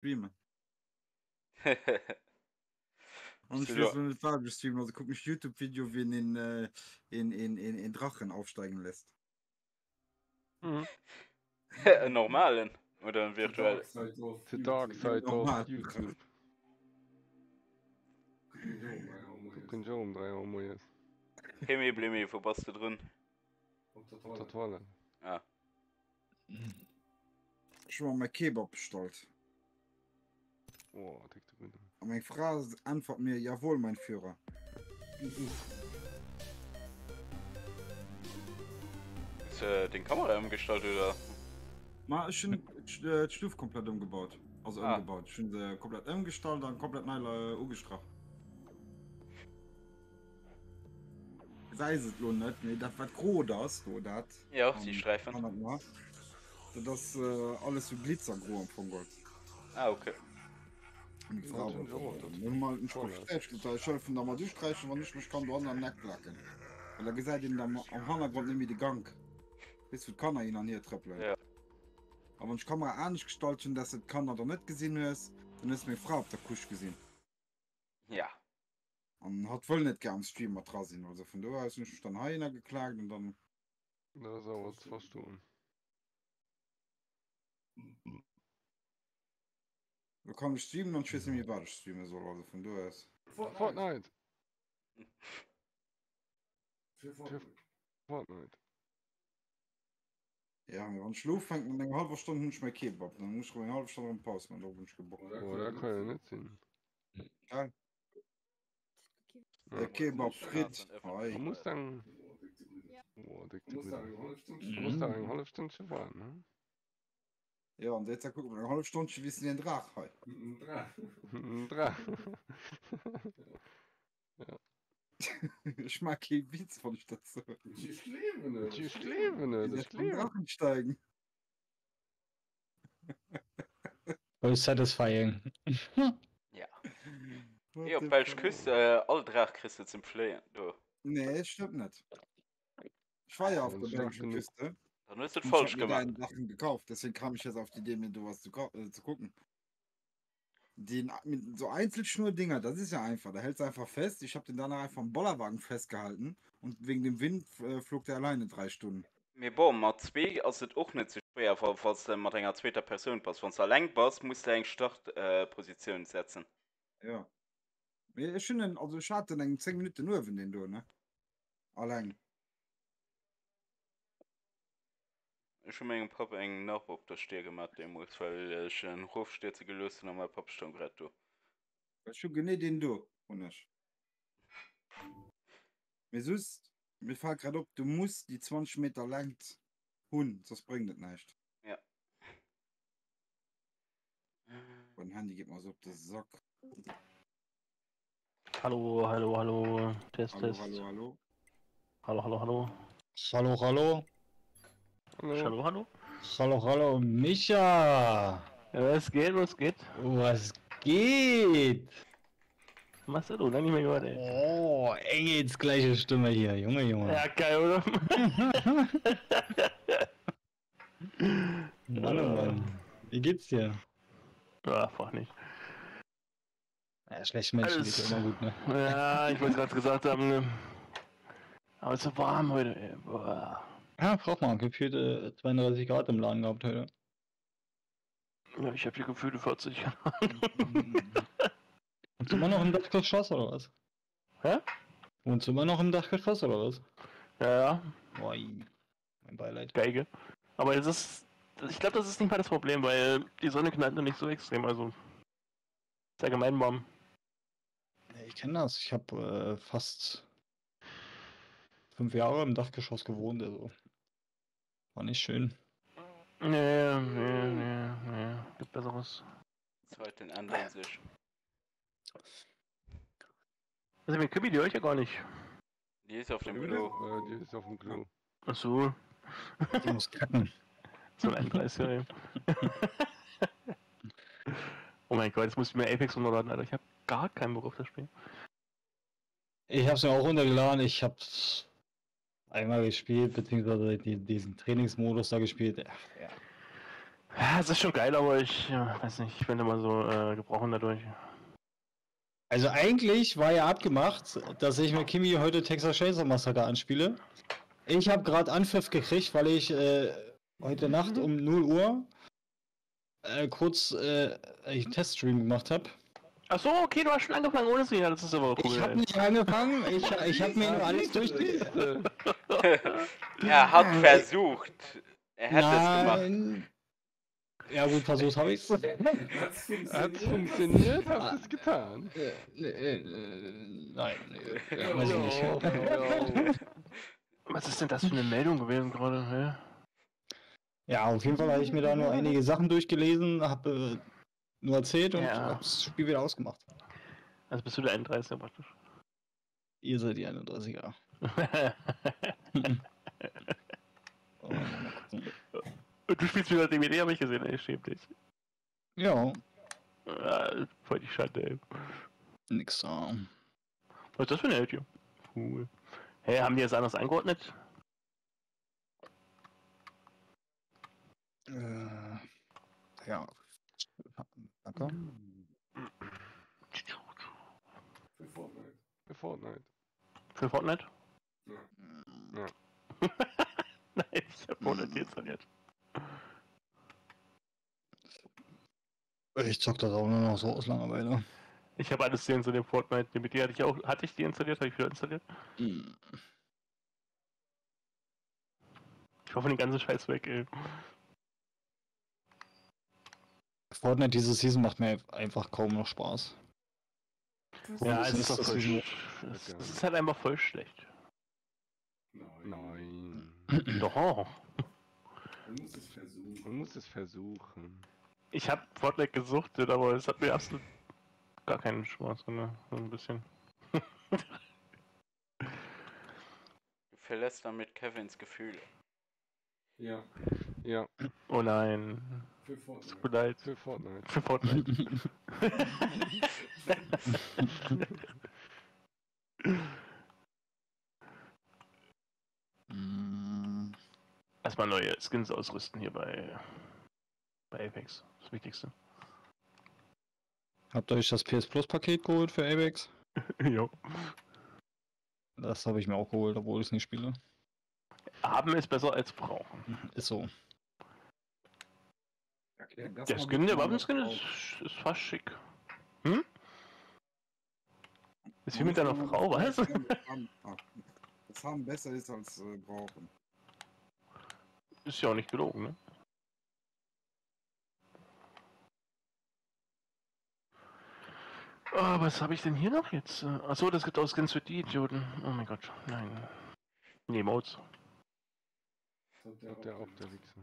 streamen. Und ich ja. wenn ich Farbe streamen, also guck mich YouTube-Video, wie ihn in, äh, in, in, in, in Drachen aufsteigen lässt. Mhm. Normalen oder einen virtuellen. The Dark Side of YouTube. Gucken jo um drei Uhr morgens. Himmel blimi wo bist du drin Auf der Toilette. ah. Ich war mein Kebab bestellt. Oh. Und meine Frau antwortet mir, jawohl, mein Führer. ist äh, den Kamera umgestaltet oder Ma, ich bin äh, Stufe komplett umgebaut. Also Ah. umgebaut. Ich bin sie komplett umgestaltet und komplett neu äh, umgestraft. Sei es nur nicht, nee, das was groß das, so das. ja Ähm, die Streifen kann das Das äh, alles so glitzergroß von Gold. ah okay nur mal ein Voll, Spruch, ich helfe da mal durchstreichen, wenn ich mich kann, du anderen Neck lacken. Weil er gesagt hat, am nehme ich den Gang. Bis du kann er ihn an hier trippeln. Ja. Aber ich Kamera anders gestalten, dass es kann oder nicht gesehen ist, dann ist meine Frau auf der Kusch gesehen. ja Und hat wohl nicht gern am Stream mal dran sind. Also von daher ist ich dann einer geklagt und dann. Das ist aber zu verstehen. Und ich weiß nicht, wie weit ich streamen soll. Also von daher ist. Fortnite. Fortnite. Ja, wenn ich schlafe, fängt man eine halbe Stunde nicht mehr Kebab. Dann muss ich eine halbe Stunde Pause machen, da bin ich gebockt. Oh, da kann ja nicht sein. Geil. Ja. Der Kebab frit. Ja. Oi. Man muss dann. Du gut. Man muss da eine halbe Stunde warten, ne? Ja, und jetzt gucken wir eine halbe Stunde, wie es den Drach hat. Drei. ich mag keinen Witz von ich dazu. Ich lebe nicht, Ich ich kann lebe. Drachen steigen. Voll satisfying. ja ja fuck? küst äh, all drach christe zum Fleien du Nee, stimmt nicht. Ich war ja auf Das der belgischen nicht. Küste. Dann ist es und falsch ich hab mir gemacht deinen Sachen gekauft. Deswegen kam ich jetzt auf die Idee, mir du was zu, äh, zu gucken. Den, so Einzelschnur-Dinger, das ist ja einfach. Da hältst du einfach fest. Ich habe den dann einfach am Bollerwagen festgehalten. Und wegen dem Wind äh, flog der alleine drei Stunden. mir bo mat zwee ass et och net zu schwer wa- was äh, mat enger zweter person pass wann leng bas muss eng startposition äh, setzen Ja. Ich finde, also ich hatte dann 10 Minuten nur, wenn den du, ne? Allein. Schon engem pap eng nach op der steer gemacht dem muss weil äh, ich en hofsteze gelöst mein papstand grad du Ich schon genau den du, und ich. Mir sonst, mir fällt gerade auf, du musst die 20 Meter lang hun, das bringt es nicht. Mein Handy geht mal so auf den Sack. Hallo, hallo, hallo. Test, Hallo, Test. hallo, hallo. hallo, hallo, hallo. Hallo, hallo. Hallo. Hallo, hallo. Hallo, hallo, Micha. Ja, was geht, was geht? Was geht? Was hast du lange nicht mehr gehört, ey? Oh, ey, jetzt gleiche Stimme hier, Junge, Junge. Ja, geil, oder? Mann, oh Mann. Wie geht's dir? ja, einfach nicht. Ja, schlechte Menschen Alles- immer gut, ne? Ja, ich wollte gerade gesagt haben, ne? Aber es ist so warm heute, ey. Boah. Ja, braucht man. Gefühlt äh, 32 Grad im Laden gehabt heute. Ja, ich habe hier gefühlte 40. Wohnst du immer noch im Dachgeschoss oder was? Hä? Wohnst du immer noch im Dachgeschoss oder was? ja, ja, Oi. Mein Beileid. geige. Aber es ist. Ich glaube, das ist nicht mal das Problem, weil die Sonne knallt noch nicht so extrem. Also. Ist allgemein warm. Ja, Ich kenne das. Ich habe äh, fast fünf Jahre im Dachgeschoss gewohnt, also. War nicht schön. Nee, nee, nee, nee. Gibt Besseres. Zeit den anderen sich Also, mit Kübi, die höre ich ja gar nicht. die ist auf dem Klo Äh, die ist auf dem Klo. Achso, Ich muss kacken. zum Endpreis, ja. ey. oh mein Gott, jetzt muss ich mir Apex runterladen, Alter. Ich habe gar keinen Bock auf das Spiel. Ich habe es mir auch runtergeladen. Ich habe einmal gespielt, beziehungsweise die, diesen Trainingsmodus da gespielt. Ja, ja. Ja, es ist schon geil, aber ich ja, weiß nicht, ich bin immer so äh, gebrochen dadurch. Also eigentlich war ja abgemacht, dass ich mit Kimi heute Texas Chainsaw Massacre anspiele. Ich habe gerade Anpfiff gekriegt, weil ich äh, heute Nacht um 0 Uhr äh, kurz äh, einen Teststream gemacht habe. Ach so, okay, du hast schon angefangen ohne sie, ja, das ist aber cool. Ich habe ey. nicht angefangen, ich, ich habe mir nur alles durchgelesen. er hat versucht. Er hätte es gemacht. Ja gut, versucht habe ich's. Hat es funktioniert? Hast du es getan? Äh, äh, äh, Nein, weiß ich nicht. Was ist denn das für eine Meldung gewesen gerade? hä? Ja, auf jeden Fall habe ich mir da nur einige Sachen durchgelesen, habe äh, nur erzählt und Ja. das Spiel wieder ausgemacht. Also bist du der 31er praktisch. Ihr seid die 31er. Oh, mal gucken. Und du spielst wieder DVD, habe ich gesehen, ey, schäm dich. Ja, Ah, voll die Schande, ey. nix da. Was ist das für eine Audio? Cool. Hey, haben die das anders angeordnet? Äh, ja. Danke. Für Fortnite. Für Fortnite. Für Fortnite? Ja. Nein, ich hab Fortnite installiert. Ich zock das auch nur noch so aus Langeweile. Ich habe alles sehen zu dem Fortnite. Mit dir hatte ich auch, hatte ich die installiert, habe ich wieder installiert. Hm. Ich hoffe den ganzen Scheiß weg, ey. Fortnite diese Season macht mir einfach kaum noch Spaß. Ja, es ist ist, voll es, ist halt einfach voll schlecht. Nein. Doch. Man muss es versuchen. Man muss es versuchen. Ich habe Fortnite gesuchtet, aber es hat mir absolut gar keinen Spaß, ne? So ein bisschen. Du verlässt damit Kevins Gefühle. Ja, Ja, Oh nein. für Tut Fortnite. mir leid. für Fortnite. Für Fortnite. Erstmal neue Skins ausrüsten hier bei, bei Apex. Das Wichtigste. Habt ihr euch das PS Plus Paket geholt für Apex? jo. Das habe ich mir auch geholt, obwohl ich es nicht spiele. Haben ist besser als brauchen. Ist so. Der Skin, der Waffenskin ist, ist fast schick. Hm? Ist wie mit deiner Frau, was? Das haben, besser ist als äh, brauchen. Ist ja auch nicht gelogen, ne? Oh, was habe ich denn hier noch jetzt? Äh, Achso, das gibt auch Skins für die Idioten. Oh mein Gott, nein. Nee, Modes. Hat Hat der auch der Wichser.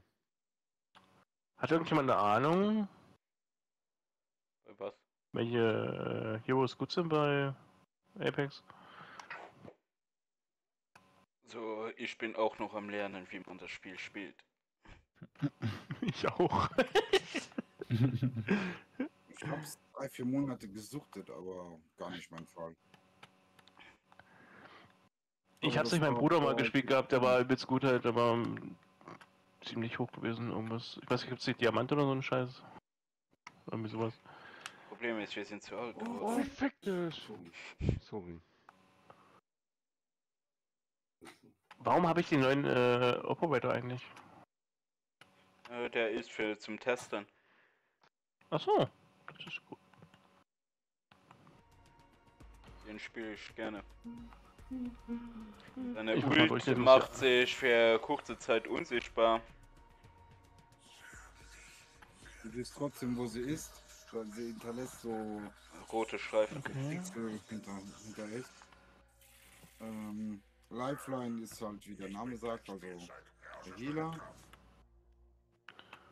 Hat irgendjemand eine Ahnung, Bei Was? welche äh, Heroes gut sind bei Apex? So, ich bin auch noch am Lernen, wie man das Spiel spielt. Ich auch. Ich hab's drei, vier Monate gesuchtet, aber gar nicht mein Fall. Ich hab's nicht meinem Bruder mal gespielt gehabt, der war übelst gut halt, aber ziemlich hoch gewesen, irgendwas. Ich weiß nicht, gibt's die Diamant oder so einen Scheiß? Irgendwie sowas. Problem ist, wir sind zu alt. Oh, aber- fick dich. Sorry. Warum habe ich den neuen äh, Operator eigentlich? Äh, der ist für zum Testen. Achso, das ist gut. Den spiele ich gerne. Seine Ult macht sich für kurze Zeit unsichtbar. Du siehst trotzdem, wo sie ist, weil sie hinterlässt so Rote Streifen. Okay. Hinter, hinter echt. Ähm, Lifeline ist halt, wie der Name sagt, also der Healer.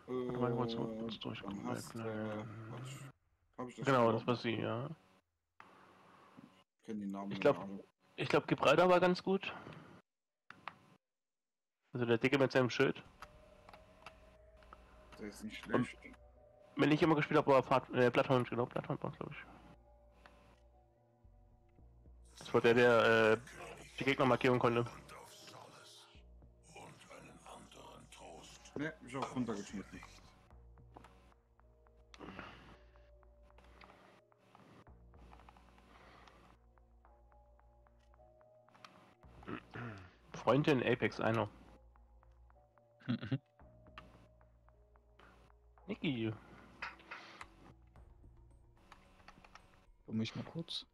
Äh, mal, kurz- kurz durchgucken. dann hast, äh, Lifeline. hab ich das Genau, das war sie, ja. Ich kenn die Namen Ich glaub- alle. Ich glaube, Gibraltar war ganz gut. Also der Dicke mit seinem Schild. Der ist nicht Und- schlecht. Wenn ich immer gespielt habe, war Fahrt, äh, Plattform, genau, Plattform, glaube ich. Das war der, der äh, die Gegner markieren konnte. Ne, ich hab runtergeschmissen. Freundin Apex, einer. Niki. Komm ich mal kurz.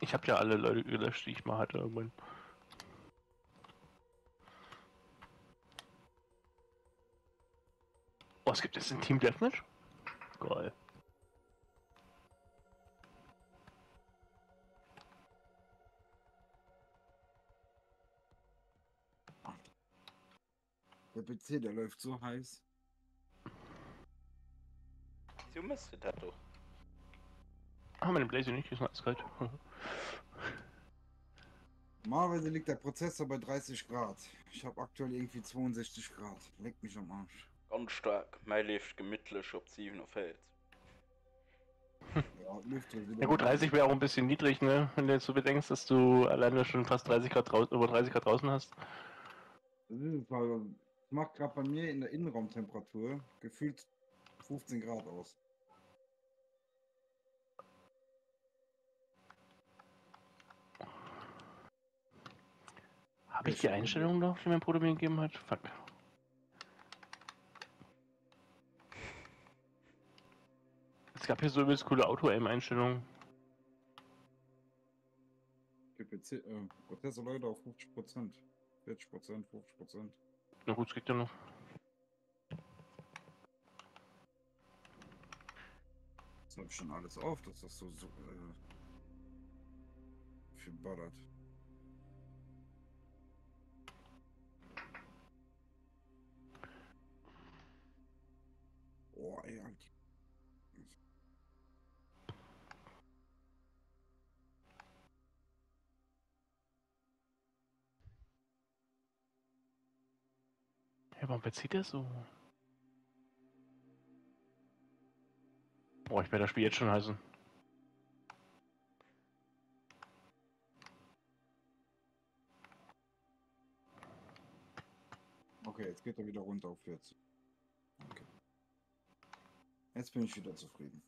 Ich habe ja alle Leute gelöscht, die ich mal hatte irgendwann. Oh, es gibt jetzt ein Team Deathmatch? Geil. Der PC, der läuft so heiß. Wieso müsste das doch? Ah, meine Blaze nicht, ist alles kalt. Normalerweise liegt der Prozessor bei 30 Grad. Ich habe aktuell irgendwie 62 Grad. Leck mich am Arsch. Ganz stark. Mein lebt gemütlich auf 7 Feld. Ja, Lüfte wieder. Ja gut, 30 wäre auch ein bisschen niedrig, ne? Wenn du jetzt so bedenkst, dass du alleine schon fast 30 Grad draußen, über 30 Grad draußen hast. Das ist es macht gerade bei mir in der Innenraumtemperatur gefühlt 15 Grad aus. Habe ich die Einstellung noch, die mein Bruder mir gegeben hat? Fuck. Es gab hier so übelst coole Auto-Aim-Einstellungen. Der PC, äh, Prozessor Leute auf 50 Prozent. 40 Prozent, 50 Prozent. Na gut, es kriegt er noch. Das habe ich schon alles auf, dass das so, so äh, viel ballert. Warum verzieht er so? Boah, ich werde das Spiel jetzt schon heißen. Okay, jetzt geht er wieder runter auf 40. Okay. Jetzt bin ich wieder zufrieden.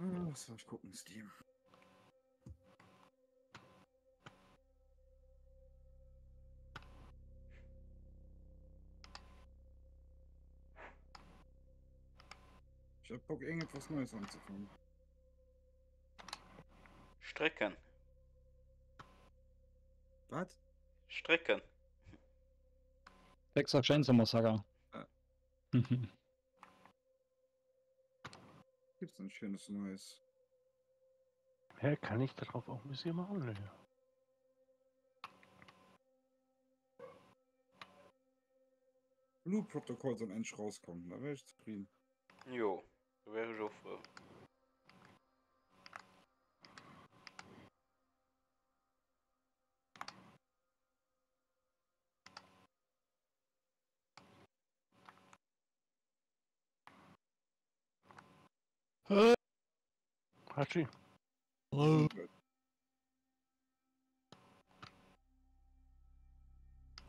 Was soll ich gucken, Steam? Ich hab Bock, irgendetwas Neues anzufangen. Strecken. Was? Strecken. Texas Chainsaw Massacre. Ah. Gibt's ein schönes Neues? Hä, kann ich darauf auch ein bisschen machen? Ne? Blue Protocol soll endlich rauskommen, da wäre ich zufrieden. Jo, da wäre ich auch froh. Hachi.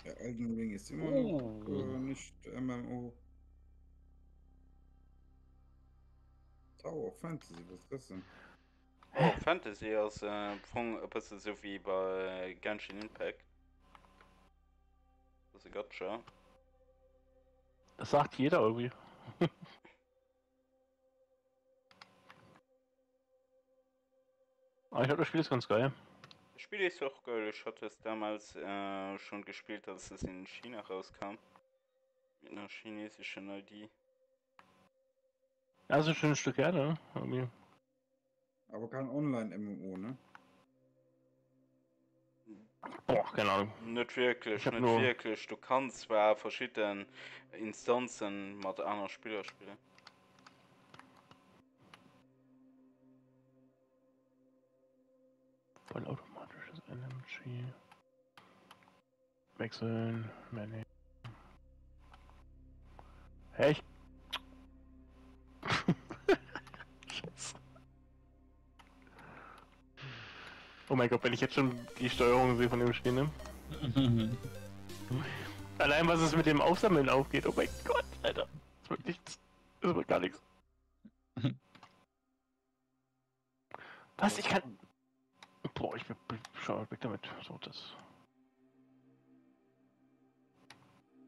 Der Elden Ring ist immer Oh. noch äh, nicht MMO. Tower of Fantasy, was ist das denn? Oh, Fantasy als äh, von ein bisschen so wie bei Genshin Impact. Das ist Gacha. Das sagt jeder irgendwie. Aber ich glaube, das Spiel ist ganz geil. Das Spiel ist auch geil. Ich hatte es damals äh, schon gespielt, als es in China rauskam. Mit einer chinesischen ID. Ja, ist ein schönes Stück her, ne? Irgendwie. Aber kein Online-MMO, ne? Boah, keine Ahnung. Nicht wirklich, nicht nur- wirklich. Du kannst zwar verschiedene Instanzen mit anderen Spielern spielen. Vollautomatisches NMG. Wechseln. Manage. Hä? Ich... Oh mein Gott, wenn ich jetzt schon die Steuerung sehe von dem Spiel, ne? Allein was es mit dem Aufsammeln aufgeht, oh mein Gott, Alter. Das ist wirklich Das wird gar nichts. Was? Ich kann. Boah, ich bin schon weg damit. So, das.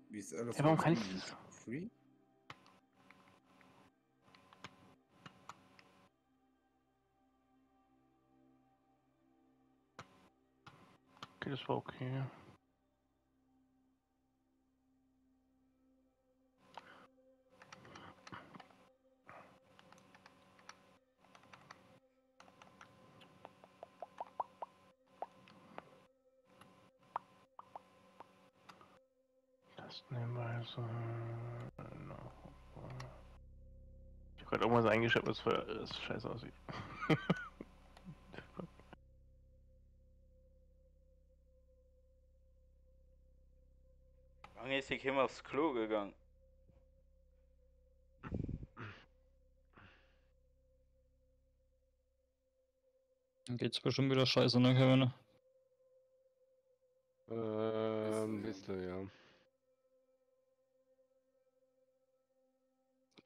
Wie ist alles? Ja, warum kann ich das? Free? Okay, das war okay. Das nehmen wir also. noch. Ich habe gerade irgendwas eingeschätzt, was für das scheiße aussieht. Lange ist ich immer aufs Klo gegangen. Dann geht's bestimmt wieder scheiße, ne, Kevin?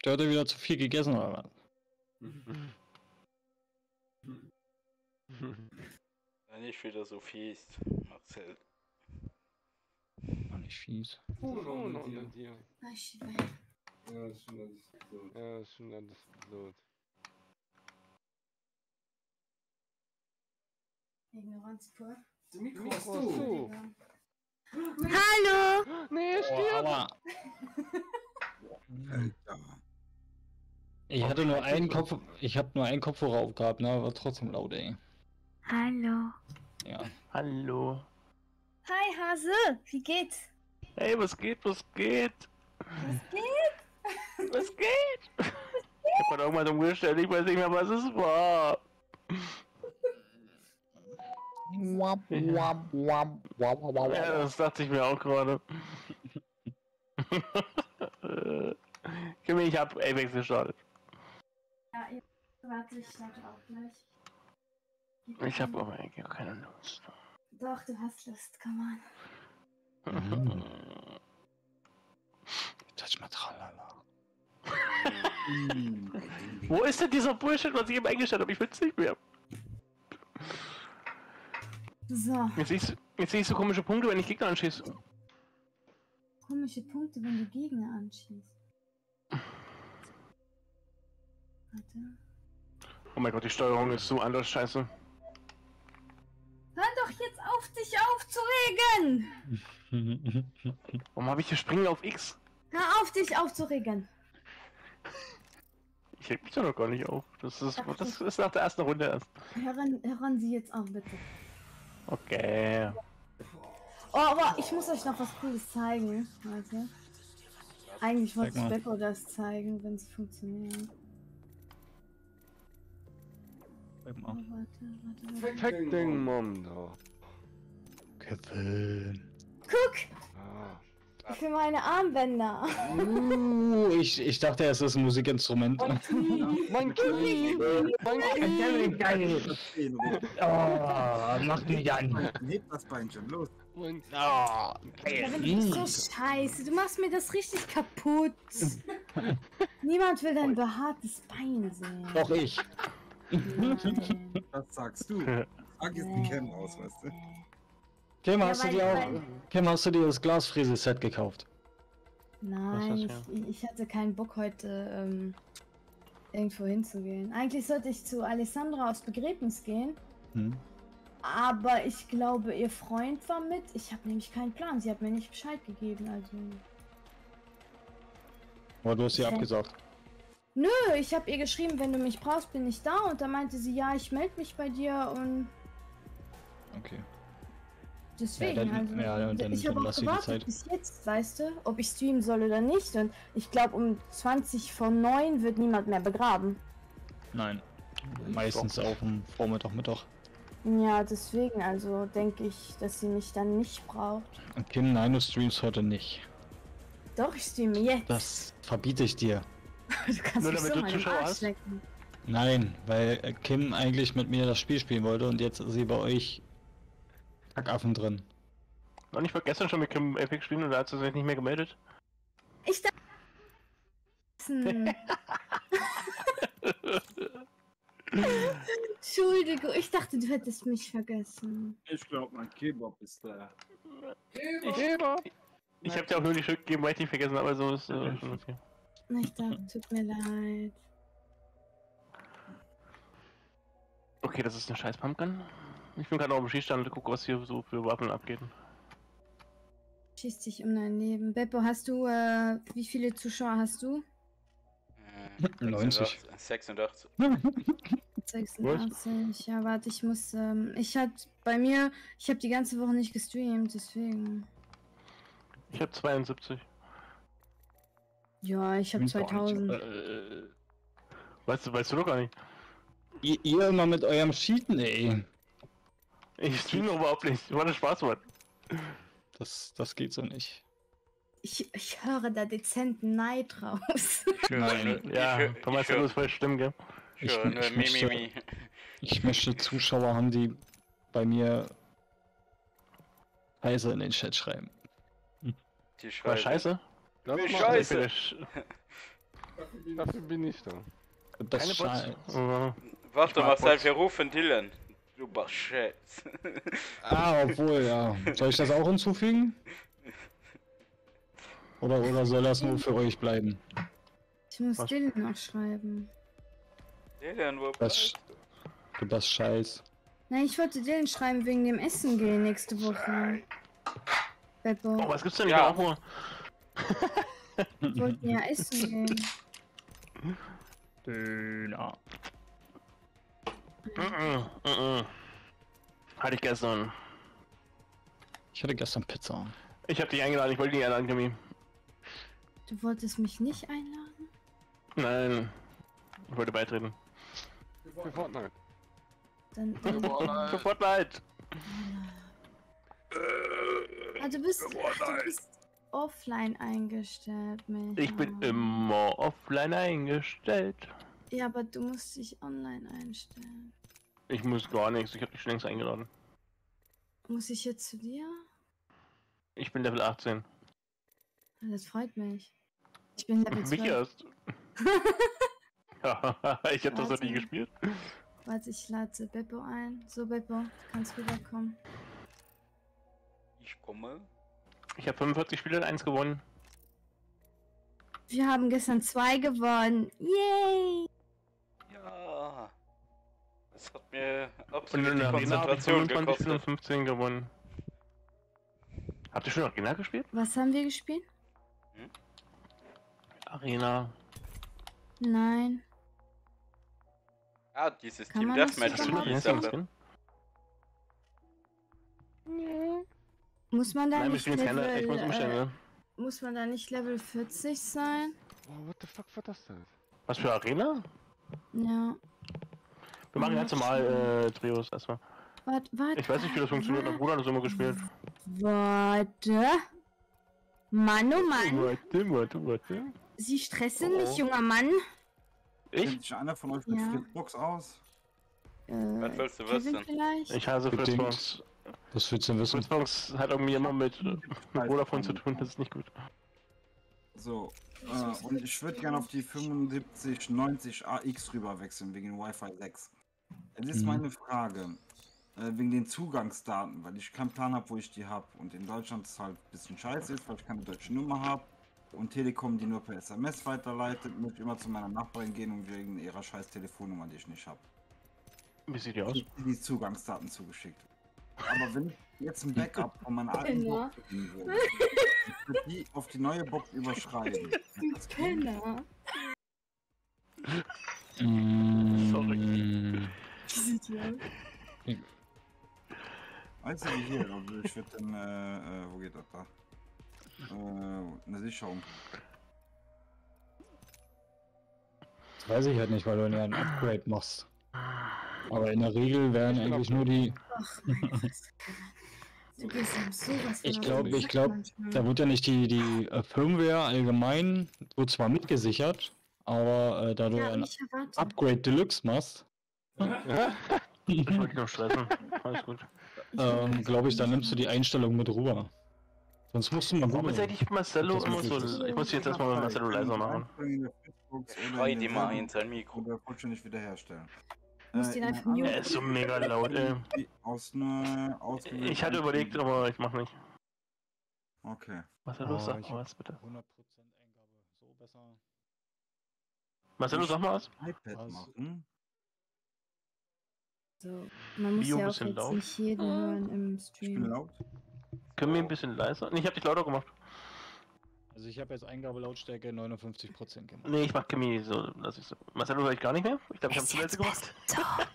Der hat ja wieder zu viel gegessen, oder was? Wenn nicht wieder so fies, Marcel. War nicht fies. Oh, Oh, noch noch mit mit dir. Ja, das stimmt, das ist so. Ja, ist schon alles blöd. Ignoranz pur. Mikro Mikro hast du. Hallo! Nee, Oh, stirb! Alter. Ich hatte nur einen Kopf, ich habe nur einen Kopfhörer aufgehabt, ne, war trotzdem laut, ey. Hallo. Ja. Hallo. Hi, Hase. Wie geht's? Hey, was geht, was geht? Was geht? Was geht? Ich hab gerade irgendwas umgestellt, ich weiß nicht mehr, was es war. Ja, das dachte ich mir auch gerade. Äh, Kimi, ich hab Apex gestartet. Ja, ihr- warte, ich starte auch gleich. Ich hab aber eigentlich auch keine Lust. Doch, du hast Lust, come on. Mhm. Touch mal tralala. Mm. Wo ist denn dieser Bullshit, was ich eben eingestellt habe? Ich will's nicht mehr. So, Jetzt siehst, du- jetzt siehst du komische Punkte, wenn ich Gegner anschieße. komische Punkte, wenn du Gegner anschießt. Warte. Oh mein Gott, die Steuerung ist so anders scheiße. Hör doch jetzt auf, dich aufzuregen! Warum habe ich hier Springen auf X? Hör auf, dich aufzuregen! Ich reg mich doch noch gar nicht auf. Das ist, das ist nach der ersten Runde erst. Hören, hören Sie jetzt auf, bitte. Okay. Oh, aber ich muss euch noch was Cooles zeigen. Warte. Eigentlich wollte Zeig ich. Beppo das zeigen, wenn sie funktionieren. Oh, warte, warte, den Mom da. Kevin. Guck! Ah. Für meine Armbänder. Uh, ich, ich dachte, es ist ein Musikinstrument. Mein Knie! Mein Knie! Kevin, geil. Verstehen, Rick. Oh, mach mich an. Heb das Beinchen, los. Mein Oh, wenn du bist so scheiße. Du machst mir das richtig kaputt. Niemand will dein behaartes Bein sehen. Doch ich. Was sagst du? Sag jetzt die Cam aus, weißt du? Kim, Ja, hast du dir auch, Kim, hast du dir das Glasfräse-Set gekauft? Nein, ich, ich hatte keinen Bock heute ähm, irgendwo hinzugehen. Eigentlich sollte ich zu Alessandra aufs Begräbnis gehen, Hm. aber ich glaube, ihr Freund war mit. Ich habe nämlich keinen Plan. Sie hat mir nicht Bescheid gegeben. Also. Aber du hast sie abgesagt. Nö, ich habe ihr geschrieben, wenn du mich brauchst, bin ich da. Und da meinte sie, ja, ich melde mich bei dir und Okay. deswegen. dann- also, ja, dann- dann- ich habe auch gewartet Zeit. bis jetzt, weißt du, ob ich streamen soll oder nicht. Und ich glaube, um 20 vor 9 wird niemand mehr begraben. Nein. Meistens auch am Vormittag, Mittag. Ja, deswegen, also denke ich, dass sie mich dann nicht braucht. Und Kim, nein, du streamst heute nicht. Doch, ich streame jetzt. Das verbiete ich dir. du kannst Nur damit so du Zuschauer hast? lecken. Nein, weil Kim eigentlich mit mir das Spiel spielen wollte und jetzt ist sie bei euch Kackaffen drin. Und ich war gestern schon mit Kim Apex spielen und da hat sie sich nicht mehr gemeldet. Ich dachte. Entschuldigung, ich dachte, du hättest mich vergessen. Ich glaube, mein Kebab ist da. Ich hab dir auch nur die Stück gegeben, weil ich die vergessen habe, also ist äh, schon okay. Ich dachte, tut mir leid. Okay, das ist eine scheiß Pumpkin. Ich bin gerade auf dem Schießstand und gucke, was hier so für Waffen abgeht. Schießt dich um dein Leben. Beppo, hast du, äh, wie viele Zuschauer hast du? Äh, 90. 86. 86. Ja, warte, ich muss, ähm, ich hab bei mir, ich habe die ganze Woche nicht gestreamt, deswegen. Ich habe 72. Ja, ich habe Hm, boah, ich- 2000. Äh, weißt du, weißt du doch gar nicht. Ihr, ihr immer mit eurem Cheaten, ey. Ich streame überhaupt nicht. War das Spaß, Mann. Das, das geht so nicht. Ich, ich höre da dezenten Neid raus. Nein. Ja, ich, Thomas, ich, du musst voll stimmen, gell? ich Ich- nur ich möchte-. Ich möchte Zuschauer haben, die bei mir Scheiße in den Chat schreiben. Die War schreiben. scheiße? Das Wie macht scheiße. nichts. Dafür bin ich da. Das Keine scheiße. Äh, Warte, Ich Marcel, wir rufen Dylan. Du Scheiß. Ah, obwohl, ja. Soll ich das auch hinzufügen? Oder, oder soll das nur für euch bleiben? Ich muss Was? Dylan noch schreiben. Dylan, wo Das, du das Scheiß. Nein, ich wollte Dylan schreiben wegen dem Essen gehen nächste Woche. Beppo, Oh, was gibt's denn Ja. ja. vor? Wir wollten ja essen gehen. Döner. Mhm, mhm. Hatte ich gestern. Ich hatte gestern Pizza. Ich hab dich eingeladen, ich wollte dich einladen, Kimi. Du wolltest mich nicht einladen? Nein. Ich wollte beitreten. Für Fortnite. Dann, dann Für Fortnite! ah, du bist, ach, du bist offline eingestellt, Micha. Ich bin immer offline eingestellt. Ja, aber du musst dich online einstellen. Ich muss gar nichts, ich hab dich schon längst eingeladen. Muss ich jetzt zu dir? Ich bin Level 18. Ah, Das freut mich. Ich bin Level Mich 12. erst. ich hab das noch nie gespielt. Warte, ich lade Beppo ein. So, Beppo, du kannst wiederkommen. Ich komme. Ich habe 45 Spiele und 1 gewonnen. Wir haben gestern zwei gewonnen. Yay! Ja. Das hat mir Und absolut in die der Arena habe ich Konzentration 25 Spiele und gekostet. 15 gewonnen. Habt ihr schon Arena gespielt? Was haben wir gespielt? Arena. Nein. Ah, dieses Kann Team Deathmatch Hast du Sache. Skin? Muss man da Nein, nicht jetzt keine. Ich muss Level, umstellen, äh, ne? muss man da nicht Level 40 sein? Oh, what the fuck war das denn? Was für Arena? Ja. Wir machen ganz normal äh, Trios erstmal. Warte, warte. Ich weiß nicht, wie das funktioniert. Mein Bruder hat das immer gespielt. Warte. Mann, oh Mann. Warte, warte, warte. Sie stressen Oh. mich, junger Mann. Ich? Kennt sich einer von euch mit Ja. Flipbox aus? Äh, Was willst du wissen? Ich hasse Bedingt. Was willst du denn wissen? Fritzbox hat irgendwie immer mit, äh, Vodafone zu tun, das ist nicht gut. So, äh, und ich würde gerne auf die 7590 AX rüber wechseln wegen Wi-Fi 6. Jetzt ist Mhm. meine Frage, äh, wegen den Zugangsdaten, weil ich keinen Plan habe, wo ich die habe. Und in Deutschland ist halt ein bisschen scheiße ist, weil ich keine deutsche Nummer habe. Und Telekom die nur per SMS weiterleitet, muss ich immer zu meiner Nachbarin gehen und wegen ihrer scheiß Telefonnummer, die ich nicht habe. Wie sieht die aus? Die Zugangsdaten zugeschickt. Aber wenn ich jetzt ein Backup von meiner alten. Box würde, ich würde die auf die neue Box überschreiben. Das. Penner. Aus? Weißt du, wie hier, also ich würde dann, äh, äh, wo geht das da? Äh, eine Sicherung. das weiß ich halt nicht, weil du ja ein Upgrade machst. Aber in der Regel werden Ich eigentlich nur die. Ach, mein Gott. Du gehst sowas Ich von glaub- auf den ich Sack glaub, manchmal. Da wird ja nicht die, die äh, Firmware allgemein, wird zwar mitgesichert, aber äh, da du Ja, ein ich erwarte. Upgrade Deluxe machst, Ich wollte nur stressen. Alles gut. Ich ähm, glaube ich, dann nimmst du die Einstellung mit rüber. Sonst musst du mal Warum ist eigentlich Marcello immer so. Ich muss jetzt erstmal mit Marcello leiser machen. Schrei die mal in sein Mikro. Oder vollständig wiederherstellen. Musst Äh, ihn einfach muten. Er ist so mega laut, ey. Aus einer Ich hatte überlegt, aber ich mach nicht. Okay. Marcello, Oh, sag ich- mal was bitte. 100% Eingabe. So besser. Marcello, sag mal was. iPad Was? machen. So, man muss Bio ja auch jetzt laut. nicht jeden hören im Ich bin Stream. laut. Können wir ein bisschen leiser? Nee, ich hab dich lauter gemacht. Also ich habe jetzt Eingabelautstärke 59% gemacht. Nee, ich mach Kimi so, lass ich so. Marcello höre ich gar nicht mehr. Ich glaube, ich habe zu leise gemacht.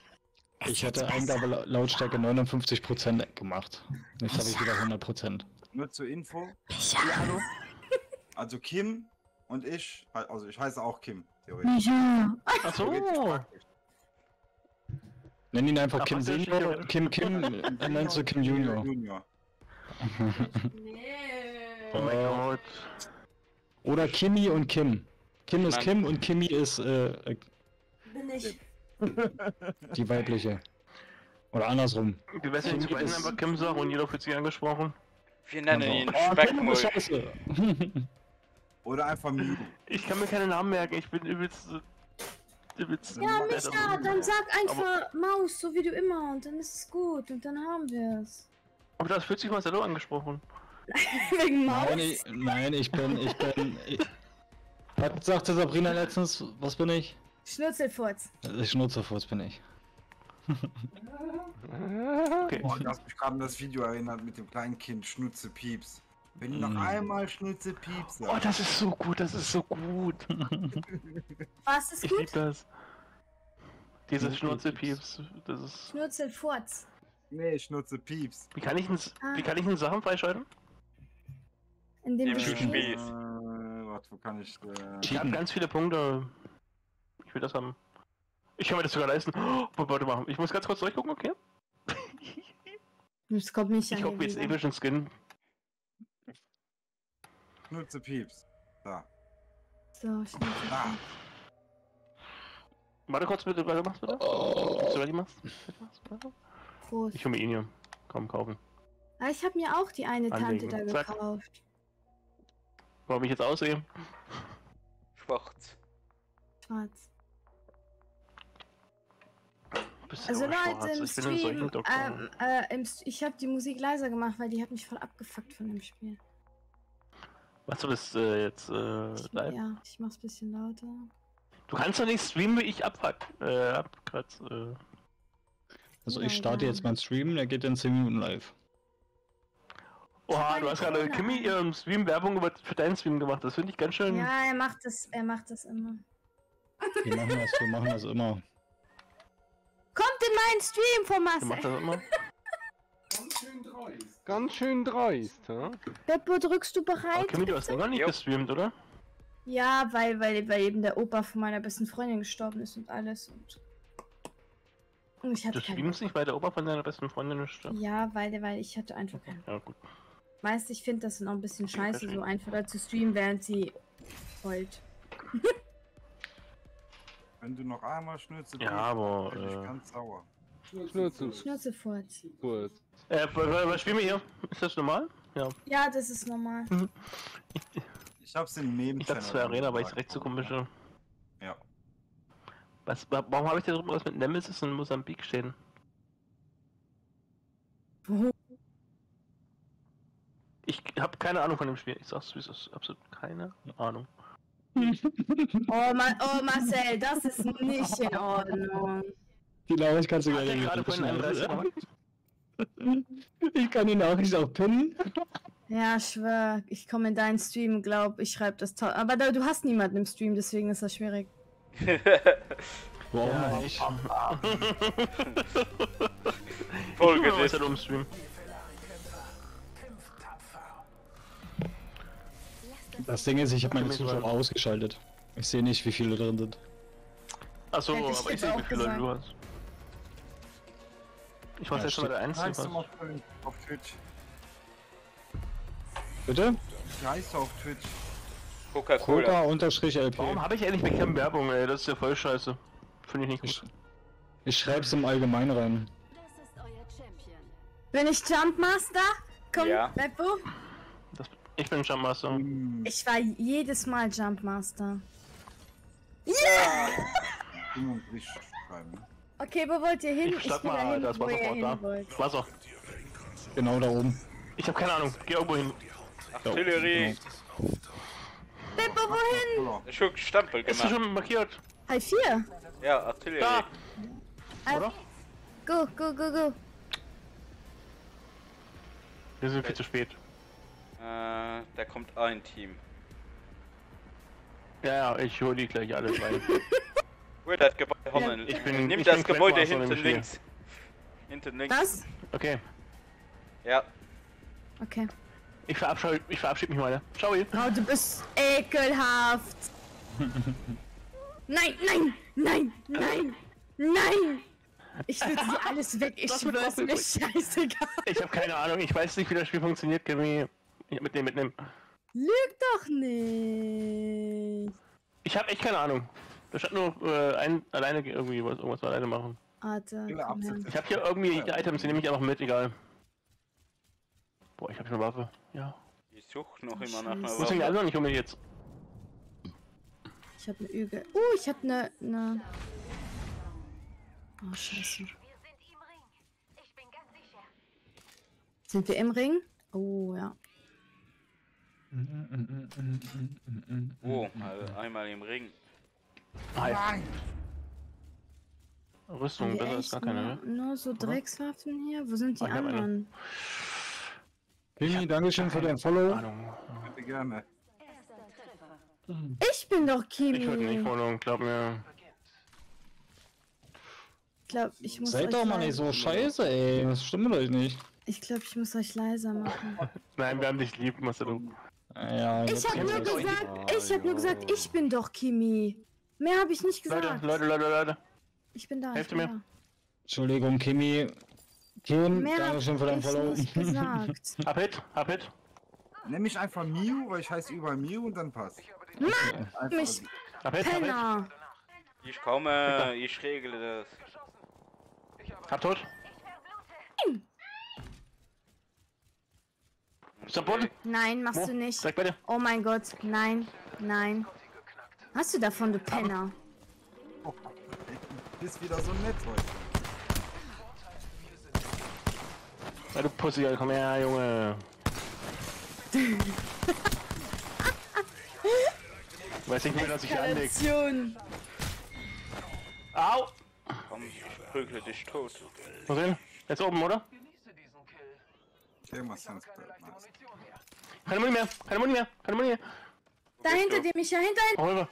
Ich hatte Eingabelautstärke 59% gemacht. Jetzt habe ich wieder 100%. Nur zur Info. Also Kim und ich, also ich heiße auch Kim, theoretisch. Ja. Ach Theoretisch so. praktisch. Nenn ihn einfach Ach, Kim Senior? Kim Kim, dann nennst du Kim Junior. Junior. Oh mein Äh, Gott. Oder Kimi und Kim. Kim ist. Kim und Kimi ist äh, äh, Bin ich. die weibliche. Oder andersrum. Wenn ich zu ist- einfach Kim sage und jeder fühlt sich angesprochen? Wir nennen Also- ihn Oh, scheiße. Oder einfach Mew. Ich kann mir keine Namen merken, ich bin übelst. übelst Ja, Micha, aber- dann sag einfach Maus, so wie du immer, und dann ist es gut, und dann haben wir es. Aber das fühlt sich Marcello angesprochen. Wegen Maus? Nein, ich, nein, ich bin, ich bin. Ich, was sagte Sabrina letztens? Was bin ich? Schnurzelfurz. Ich Schnutzerfuß bin ich. Okay. Boah, du hast mich gerade an das Video erinnert mit dem kleinen Kind Schnutze Pieps. Wenn du noch Mm. einmal Schnutze Pieps Oh, das ist so gut, das ist so gut. Was ist Ich gut? lieb das. Dieses Schnurzelpieps. Schnurzelpieps, das ist. Schnurzelfurz. Nee, Schnutze Pieps. Wie kann ich denn, Ah. wie kann ich denn Sachen freischalten? Indem Im du Spiel. spielst. Äh, warte, wo kann ich. Äh, Ich habe ganz viele Punkte. Ich will das haben. Ich kann mir das sogar leisten. Oh, warte mal, ich muss ganz kurz durchgucken, okay? Das kommt nicht Ich hoffe jetzt epischen Skin. Schnutze Pieps. Da. So, Schnurzelfurz. Da. Warte kurz bitte, warte, machst bitte. Bist du ready, machst? Prost. Ich hole mir ihn hier. Komm, kaufen. Ah, ich habe mir auch die eine Tante Anlegen. da Zack. gekauft. Warum ich jetzt aussehe? Schwarz. Schwarz. Also Leute, im Ich bin ein Stream, Seuchendoktor. ähm, äh, im, St- ich habe die Musik leiser gemacht, weil die hat mich voll abgefuckt von dem Spiel. Was, du bist äh, jetzt äh, Ich, live? ja, ich mach's bisschen lauter. Du kannst doch nicht streamen, wie ich abfuck. Äh, abkratz. Äh. Also Ja, ich starte ja. jetzt meinen Stream, der geht in 10 Minuten live. Oha, du hast gerade Kimi ein. ihrem Stream Werbung über, für deinen Stream gemacht. Das finde ich ganz schön. Ja, er macht das, er macht das immer. Wir machen das, wir machen das immer. Kommt in meinen Stream von Marcel. das immer. Ganz schön dreist. Ganz schön dreist, hä? Beppo, drückst du Aber bereit? Kimi, du hast länger nicht gestreamt, oder? Ja, weil, weil, weil eben der Opa von meiner besten Freundin gestorben ist und alles. Und, und ich hatte Du streamst nicht, weil der Opa von deiner besten Freundin ist. Ja, Ja, weil, weil ich hatte einfach keinen ja gut. Weißt ich finde das noch ein bisschen scheiße, so einfach da zu streamen, während sie heult. Wenn du noch einmal Schnutze Ja, aber, bin ich äh, ganz sauer. Schnurzel. Schnauzefurz. Gut. Äh, wa- wa- was spielen wir hier? Ist das normal? Ja. Ja, das ist normal. Ich hab's in Meme Ich dachte, es wäre Arena, weil ich direkt so komische. Ja. Was, wa- warum habe ich da drüben was mit Nemesis in Mosambik stehen? Wo? Ich habe keine Ahnung von dem Spiel. Ich sag's, wie es ist. Absolut keine Ahnung. Oh, Ma oh, Marcel, das ist nicht in Ordnung. Die Nachricht kannst du der gerne gerade gemacht? Ich kann die Nachricht auch pinnen. Ja, schwör, ich komme in deinen Stream, glaub, ich schreibe das toll. Aber da, du hast niemanden im Stream, deswegen ist das schwierig. Warum Ja, nicht? ich. Folge Ich bin des. halt im Stream. Das Ding ist, ich habe meine ich Zuschauer mal. ausgeschaltet. Ich sehe nicht, wie viele drin sind. Achso, ich aber ich sehe, wie viele gesagt. du hast. Ich war Ja, jetzt schon bei der 1 Wie heißt du was. auf, Twitch? Bitte? Wie heißt du auf Twitch? Coca-Cola. Coca-LP. Warum habe ich eigentlich Beckham Werbung, ey? Das ist ja voll scheiße. Finde ich nicht Ich, gut. ich schreib's im Allgemeinen rein. Bin ich Jumpmaster? Komm, Ja. Beppo. Ich bin Jumpmaster. Hm, Ich war jedes Mal Jumpmaster. ne? Okay, wo wollt ihr hin? Ich schlag will mal dahin, das hin da. Wasser. Genau da oben. Ich habe keine Ahnung. Geh irgendwo hin. Artillerie. Beppo, wohin? Ich hab Stempel Ist gemacht. schon markiert. Halb vier. Ja, Artillerie. Da. Oder? Go, go, go, go. Wir sind viel zu spät. Äh, da kommt ein Team. Ja, ja, ich hole die gleich alle rein. Wo das Gebäude haben? Ich bin- Nimm ich das bin Gebäude hinten links. Hinten links. Was? Okay. Ja. Okay. Ich verabschiede, ich verabschiede mich mal. Ciao. ihr. Oh, du bist ekelhaft. Nein, nein, nein, nein, nein. Ich will sie alles weg. Ich das schwör's mir scheißegal. Ich habe keine Ahnung. Ich weiß nicht, wie das Spiel funktioniert. Kimi. Ich mitnehmen, mitnehmen. Lüg doch nicht. Ich habe echt keine Ahnung. Da stand nur äh, ein, alleine irgendwie was, irgendwas alleine machen. Warte, Ja. Ich habe hier irgendwie die Items, die nehme ich einfach mit, egal. Boah, ich habe schon eine Waffe. Ja. Ich suche noch Oh, immer nach einer Scheiße. Muss ich mir Waffe. also nicht unbedingt jetzt. Ich hab ne Ügel. Uh, ich hab ne, ne. Oh, scheiße. Sind wir im Ring? Oh, ja. Oh, also einmal im Ring. Hi. Rüstung, besser ist gar keine, nur, ne? nur so Dreckswaffen hier? Wo sind die Oh, eine. anderen? Kimi, Dankeschön für dein Follow. Ahnung. Bitte gerne. Ich bin doch Ich würde nicht Kimi. folgen, glaub mir. Ich glaub, ich muss Seid euch doch mal nicht so scheiße, ey. Das stimmt mit euch nicht. Ich glaube, ich muss euch leiser machen. Nein, wir haben dich lieb, Marcelo. Ja, Ich habe nur gesagt, ich habe nur gesagt, ich bin doch Kimi. Mehr habe ich nicht Leute, gesagt. Leute, Leute, Leute. Ich bin da. Helft mir. da. Entschuldigung, Kimi. Kim, Mehr habe Dankeschön für dein Follow. Hab Hit, hab Hit. Nenn mich einfach Mew, weil ich heiße überall Mew und dann passt. Einfach mich. Hab Hit, hab Hit. Ich komme, ich regle das. Hab tot. Ist Boden? Nein, machst Wo? du nicht. Sag bitte. Oh mein Gott. Nein. Nein. Hast du davon, du Penner? Ist wieder so nett heute. Ja, du Pussy, komm her, Junge. Weiß nicht mehr, dass ich anleg. Au! Komm, ich prügle dich tot. Mal sehen. Jetzt oben, oder? Irgendwas ganz blöd. nice. Keine Muni mehr, keine Muni mehr, keine Muni mehr. Da hinter dir, Micha, hinter dir. Brauch Hilfe.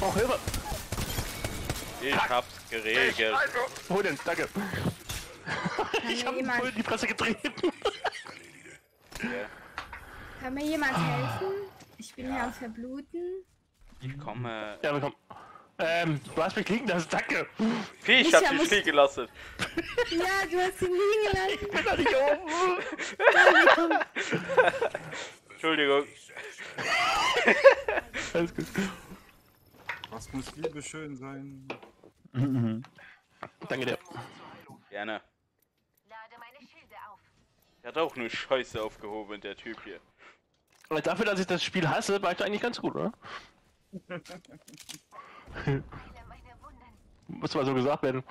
Brauch Hilfe. Ich hab's geregelt. Hol den, danke. Ich hab ihm voll in die Presse getreten. kann mir jemand helfen? Ich bin hier am Verbluten. Ich komme. Ja, willkommen. Ähm, du hast mich liegen lassen, danke. Wie, ich hab dich liegen gelassen. Ja, du hast ihn liegen lassen. bin da nicht oben. Entschuldigung. Alles gut. Was muss Liebe schön sein? Danke dir. Gerne. Der hat auch nur Scheiße aufgehoben, der Typ hier. Aber dafür, dass ich das Spiel hasse, war ich eigentlich ganz gut, oder? Muss mal so gesagt werden.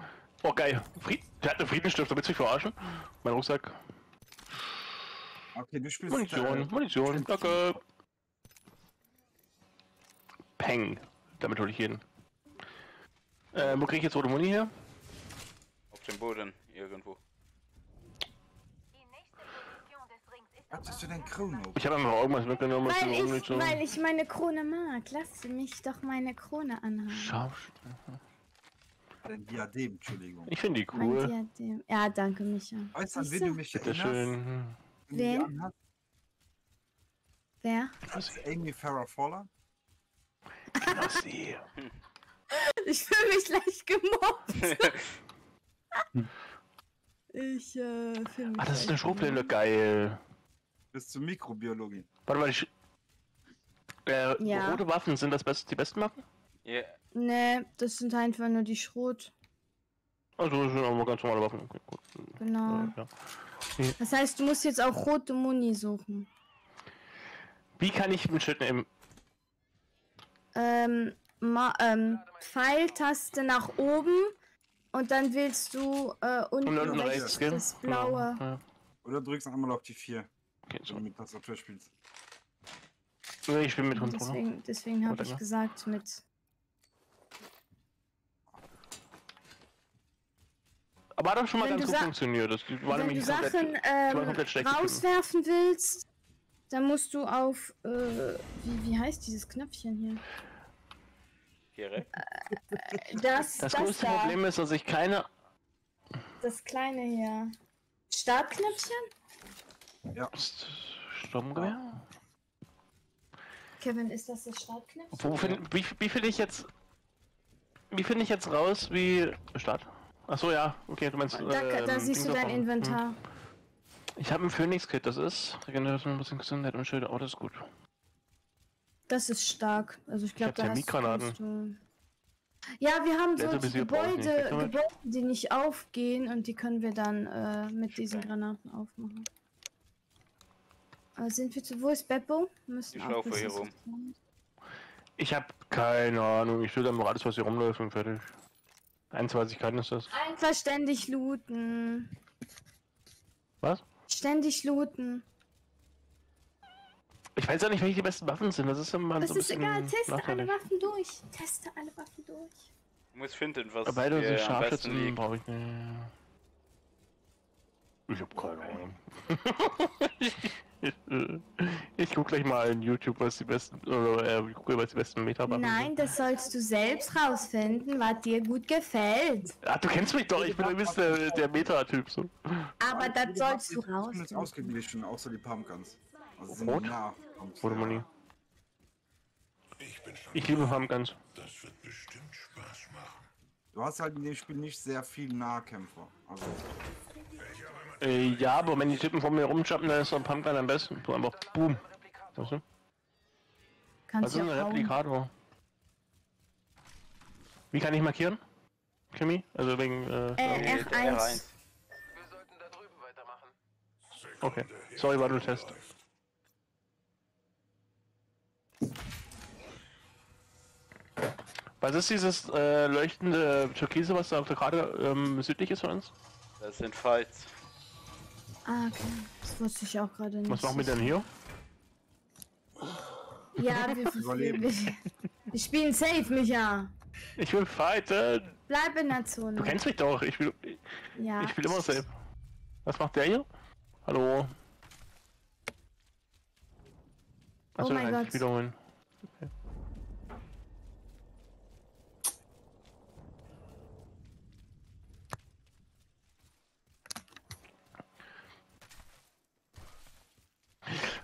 Oh geil. Fried der hat eine Friedensstiftung, willst du mich verarschen? Mein Rucksack. Okay, du spielst. Munition, äh, Munition, danke. Peng. Damit hole ich jeden. Äh, wo krieg ich jetzt rote Muni her? Auf dem Boden, irgendwo. Hattest du dein Chrono? Ich habe einfach irgendwas mitgenommen. was Weil ich, Munition- weil ich meine Krone mag. Lass mich doch meine Krone anhaben. Scharfstrefer. Dein Diadem, Entschuldigung. Ich finde die Mein cool. Diadem. Ja, danke, Micha. Weißt du, an wen du mich Bitte erinnerst? schön. Wen? Wer? Amy Farrah Fowler? Sie. Ich fühle mich leicht gemobbt. ich äh, fühle mich. Ah, das ist eine gemobbt. geil. Bis zur Mikrobiologie. Warte mal, ich. Äh, Ja. rote Waffen sind das best, die besten Waffen? Ja, Nee, das sind einfach nur die Schrot. Also das sind auch mal ganz normale Waffen. Okay, gut. Genau. Ja. Das heißt, du musst jetzt auch rote Muni suchen. Wie kann ich einen Schritt nehmen? Ähm, ma, ähm, Pfeiltaste nach oben und dann willst du äh, unten, Und unten rechts, rechts, das Genau, blaue. Ja. Oder drückst einmal auf die 4, Okay, wenn so. du mit Tastatur spielst. Nee, Ich spiele mit Controller. Deswegen, deswegen habe ich gesagt mit. Aber hat doch schon mal Wenn ganz gut funktioniert. Das war Wenn nämlich du komplett- Sachen das ähm, komplett geschrieben. rauswerfen willst, dann musst du auf äh, wie, wie heißt dieses Knöpfchen hier? Direkt. Das, Das das, größte da, Problem ist, dass ich keine. das kleine hier. Startknöpfchen? Sturmgewehr? Kevin, ist das das Startknöpfchen? Wo find, wie, wie finde ich jetzt. Wie finde ich jetzt raus, wie. Start? Achso, ja, okay, du meinst. Da, da ähm, siehst du dein davon. Inventar. Hm. Ich habe ein Phoenix-Kit, das ist. Regeneration, ein bisschen Gesundheit und Schilder. Oh, das ist gut. Das ist stark. Also ich glaube, da hast Thermitgranaten. kannst du... Ja, wir haben nicht. Gebäude. Gebäude, die nicht aufgehen und die können wir dann äh, mit diesen Granaten aufmachen. Sind wir zu... Wo ist Beppo? Müssen Ich laufe hier rum. Ich habe keine Ahnung. Ich stelle einfach alles, was hier rumläuft und fertig. Eins weiß ich kann, ist das. Einfach ständig looten. Was? Ständig looten. Ich weiß ja nicht, welche die besten Waffen sind. Das ist immer Das so ein ist bisschen egal, teste alle. Waffen durch. Teste alle Waffen durch. Du musst finden, was Aber Beide sind besten Scharfschützen brauche ich nicht. Ich hab keine Ahnung. ich guck gleich mal in YouTube, was die besten, oder äh, ich gucke, was die besten Meta-Waffen Nein, das sollst du selbst rausfinden, was dir gut gefällt. Ah, du kennst mich doch, ich bin übrigens der, der Meta-Typ so. Aber das sollst du Ich bin jetzt schon, außer die Pumpguns. Also sind Rot? nah. Wurde man nie. Ich liebe Farmguns. Du hast halt in dem Spiel nicht sehr viel Nahkämpfer. Also, Äh, ja, aber wenn die Typen vor mir rumjumpen, dann ist so ein Pumpgun am besten. Du einfach boom. Weißt du? Kannst Also ja ein. Replikator. Wie kann ich markieren? Kimi? Also wegen. Äh, Äh, R1. R1. okay. Sorry, war nur ein Test. Was ist dieses äh, leuchtende Türkise, was da auf der Karte ähm, südlich ist von uns? Das sind Fights. Ah, okay. Das wusste ich auch gerade nicht. Was machen wir denn hier? Ja, wir, wir, wir, spielen safe, Micha. Ich will fighten! Bleib in der Zone. Du kennst mich doch, ich will, ja. ich will immer safe. Was macht der hier? Hallo? Achso, Oh mein nein, Gott. ich wiederholen. Okay.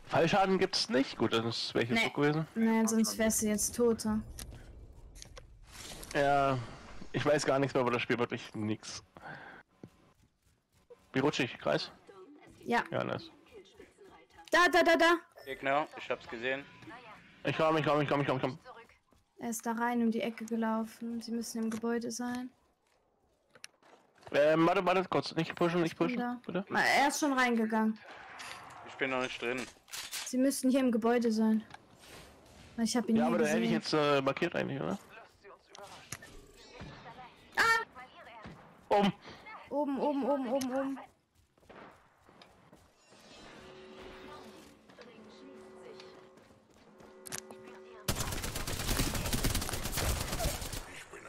Fallschaden gibt's nicht. Gut, das ist welches Nee. so gewesen. Nein, sonst wärst du jetzt Toter. Ja, ich weiß gar nichts mehr, aber das Spiel wirklich nix. Wie rutschig? Kreis? Ja. Ja, nice. Da, da, da, da. Gegner, ich hab's gesehen. Ich komm, ich komm, ich komm, ich komm, ich komm. Er ist da rein um die Ecke gelaufen. Sie müssen im Gebäude sein. Ähm, warte, warte kurz. Nicht pushen, nicht pushen. Bitte. Ah, Er ist schon reingegangen. Ich bin noch nicht drin. Sie müssten hier im Gebäude sein. Ich habe ihn Ja, aber da hätte ich jetzt äh, markiert eigentlich, oder? Um! Oben, oben, oben, oben, oben.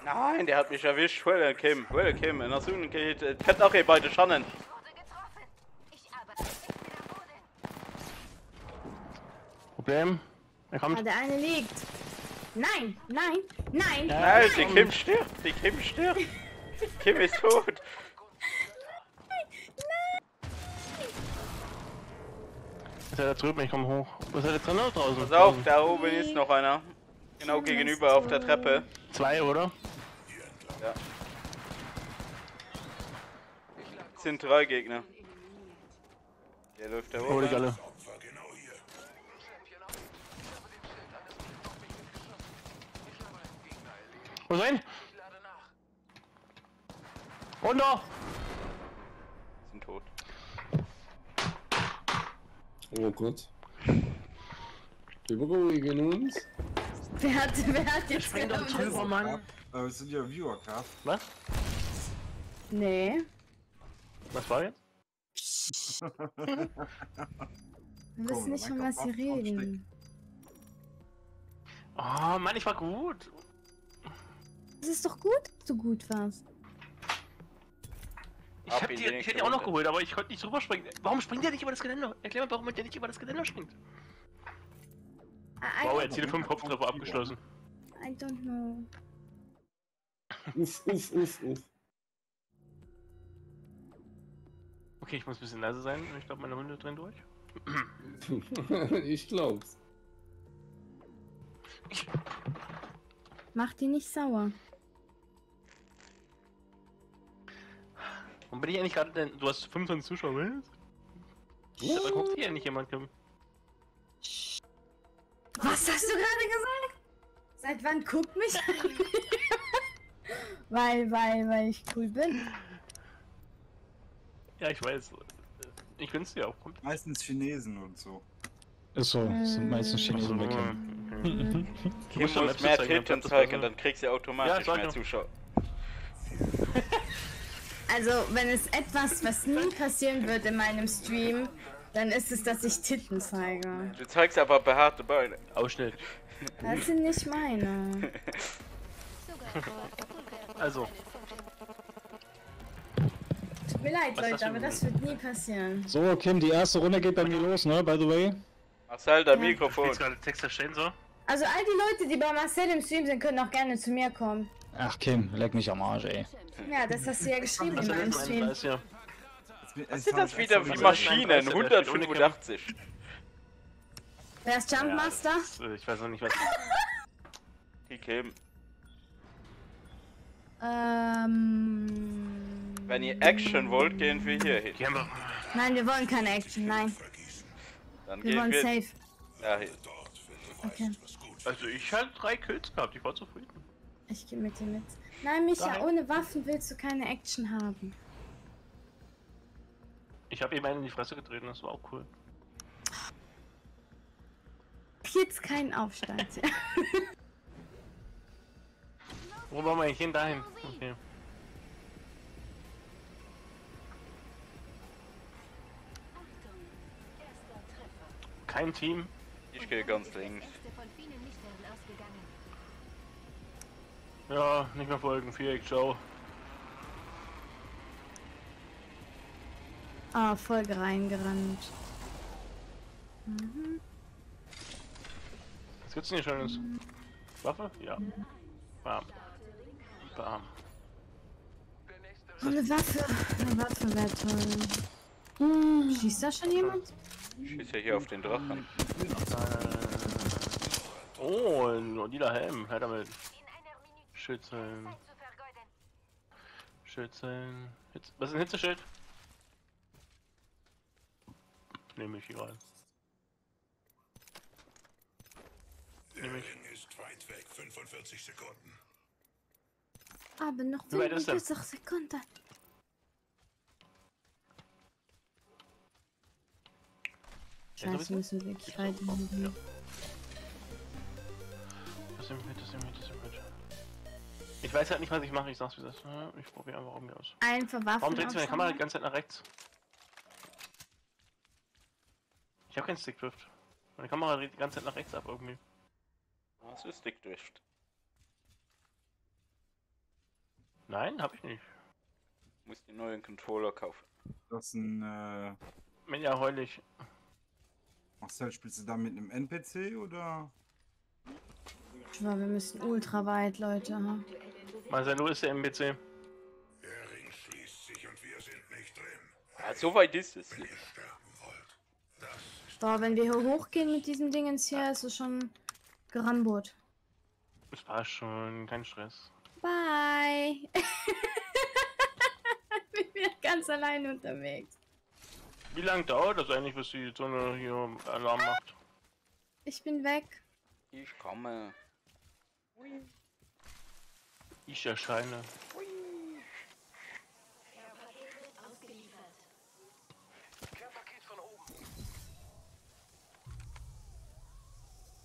Nein, der hat mich erwischt. Well, Kim. Well, Kim. In der Sonne geht. äh, auch ihr beide Schannen. Problem. Er Ah, kommt. der eine liegt. Nein, nein, nein. Nein, die Kim stirbt. Die Kim stirbt. Kim ist tot. Ist er da drüben? Ich komm hoch. Ist er da drin oder draußen? Pass auf, da oben ist noch einer. Genau gegenüber auf der Treppe. Zwei, oder? Es sind drei Gegner. Der läuft da Oh, die oben. Galle. Wo ist er hin? Runter! Sind tot. Oh Gott. Wir beruhigen uns. Wer hat, wer hat jetzt Spring doch drüber, Mann. Äh, ist ja Viewercraft. Was? Nee. Was war jetzt? Wir wissen nicht, von was sie reden. Oh Mann, ich war gut. Es ist doch gut, dass du gut warst. Ich, Ab hab in die, ich hätte die auch noch geholt, aber ich konnte nicht drüber springen. Warum springt der nicht über das Geländer? Erklär mir, warum der nicht über das Geländer springt. I, I, Wow, don't, Erziele 5 Kopftreffer abgeschlossen. I don't know. Uff, uff, uff, uff. Okay, ich muss ein bisschen leise sein. Ich glaube, meine Hunde drehen durch. ich glaub's. Mach die nicht sauer. Und bin ich eigentlich gerade denn. Du hast 25 Zuschauer, was? Da guckt hier nicht jemand, Kim. Was hast du gerade gesagt? Seit wann guckt mich? weil, weil, weil ich cool bin. Ja, ich weiß. Ich gönn's dir auch. Kommt. Meistens Chinesen und so. Ist so, das sind meistens Chinesen Ach so, weg. okay. Kim musst mehr das zeigen, dann kriegst du Ja, automatisch sag mehr ja. Zuschauer. Also, wenn es etwas, was nie passieren wird in meinem Stream, dann ist es, dass ich Titten zeige. Du zeigst aber behaarte Beine. Ausschnitt. Das sind nicht meine. Also, Tut mir leid, Was Leute, aber das wird nie passieren. So, Kim, die erste Runde geht bei mir los, ne? By the way. Marcel, dein Ja. Mikrofon. spielst gerade Texter stellen so? Also, all die Leute, die bei Marcel im Stream sind, können auch gerne zu mir kommen. Ach, Kim, leck mich am Arsch, ey. Ja, das hast du ja geschrieben in meinem das Stream. Ja. Was sind das wieder wie Maschinen? denn? Der steht ohne 185. Wer ist Jumpmaster? Ja, ich weiß noch nicht was. Die Kim. Ähm. Wenn ihr Action wollt, gehen wir hier hin. Nein, wir wollen keine Action, nein. Dann Wir gehen wollen wir safe. ja, hin. Okay. Also, ich hatte drei Kills gehabt, ich war zufrieden. Ich gehe mit dir mit. Nein, Micha, Nein. ohne Waffen willst du keine Action haben. Ich habe ihm einen in die Fresse getreten, das war auch cool. Jetzt keinen Aufstand. Wo wollen wir eigentlich hin? Dahin. Okay. Kein Team. Ich gehe ganz links. Ja, nicht mehr folgen. Viereck, ciao. Ah, voll reingerannt. Mhm. Was gibt's denn hier Schönes? Waffe? Ja. Bam. Bam. Eine Waffe. Eine Waffe wäre toll. Hm, schießt da schon jemand? Ich schieße ja hier auf den Drachen. Äh, oh, ein lila Helm. Her damit. Schützeln. Schützeln. Hitz Was ist ein Hitzeschild? Nehme ich egal. Nehme ich. ist weit weg, 45 Sekunden. Aber noch Wie weit ist er? 45 Sekunden. Ja, Scheiße, wir müssen wirklich weit hin. Das nimmt mit, das nimmt mit, das nimmt mit. Ich weiß halt nicht, was ich mache, ich sag's wie das. Ich probiere einfach irgendwie aus. Einfach Waffen. Warum dreht sich meine Kamera die ganze Zeit nach rechts? Ich habe keinen Stickdrift. Meine Kamera dreht die ganze Zeit nach rechts ab irgendwie. Was ist Dickdrift? Nein, habe ich nicht. Muss die neuen Controller kaufen. Das ist ein, äh, Wenn ja, heul ich. Marcel, spielst du da mit einem NPC oder? Schwör, wir müssen ultra weit, Leute. Ha? Marcelo ist der MBC. Der Ring schließt sich und wir sind nicht drin. Ja, so weit ist es. Wenn ihr sterben wollt, das ist Boah, wenn wir hier hochgehen mit diesem Dingens hier, ist es schon gerambot. Das passt schon, kein Stress. Bye. ich bin ganz allein unterwegs. Wie lange dauert das eigentlich, bis die Zone hier Alarm macht? Ich bin weg. Ich komme. Ich erscheine.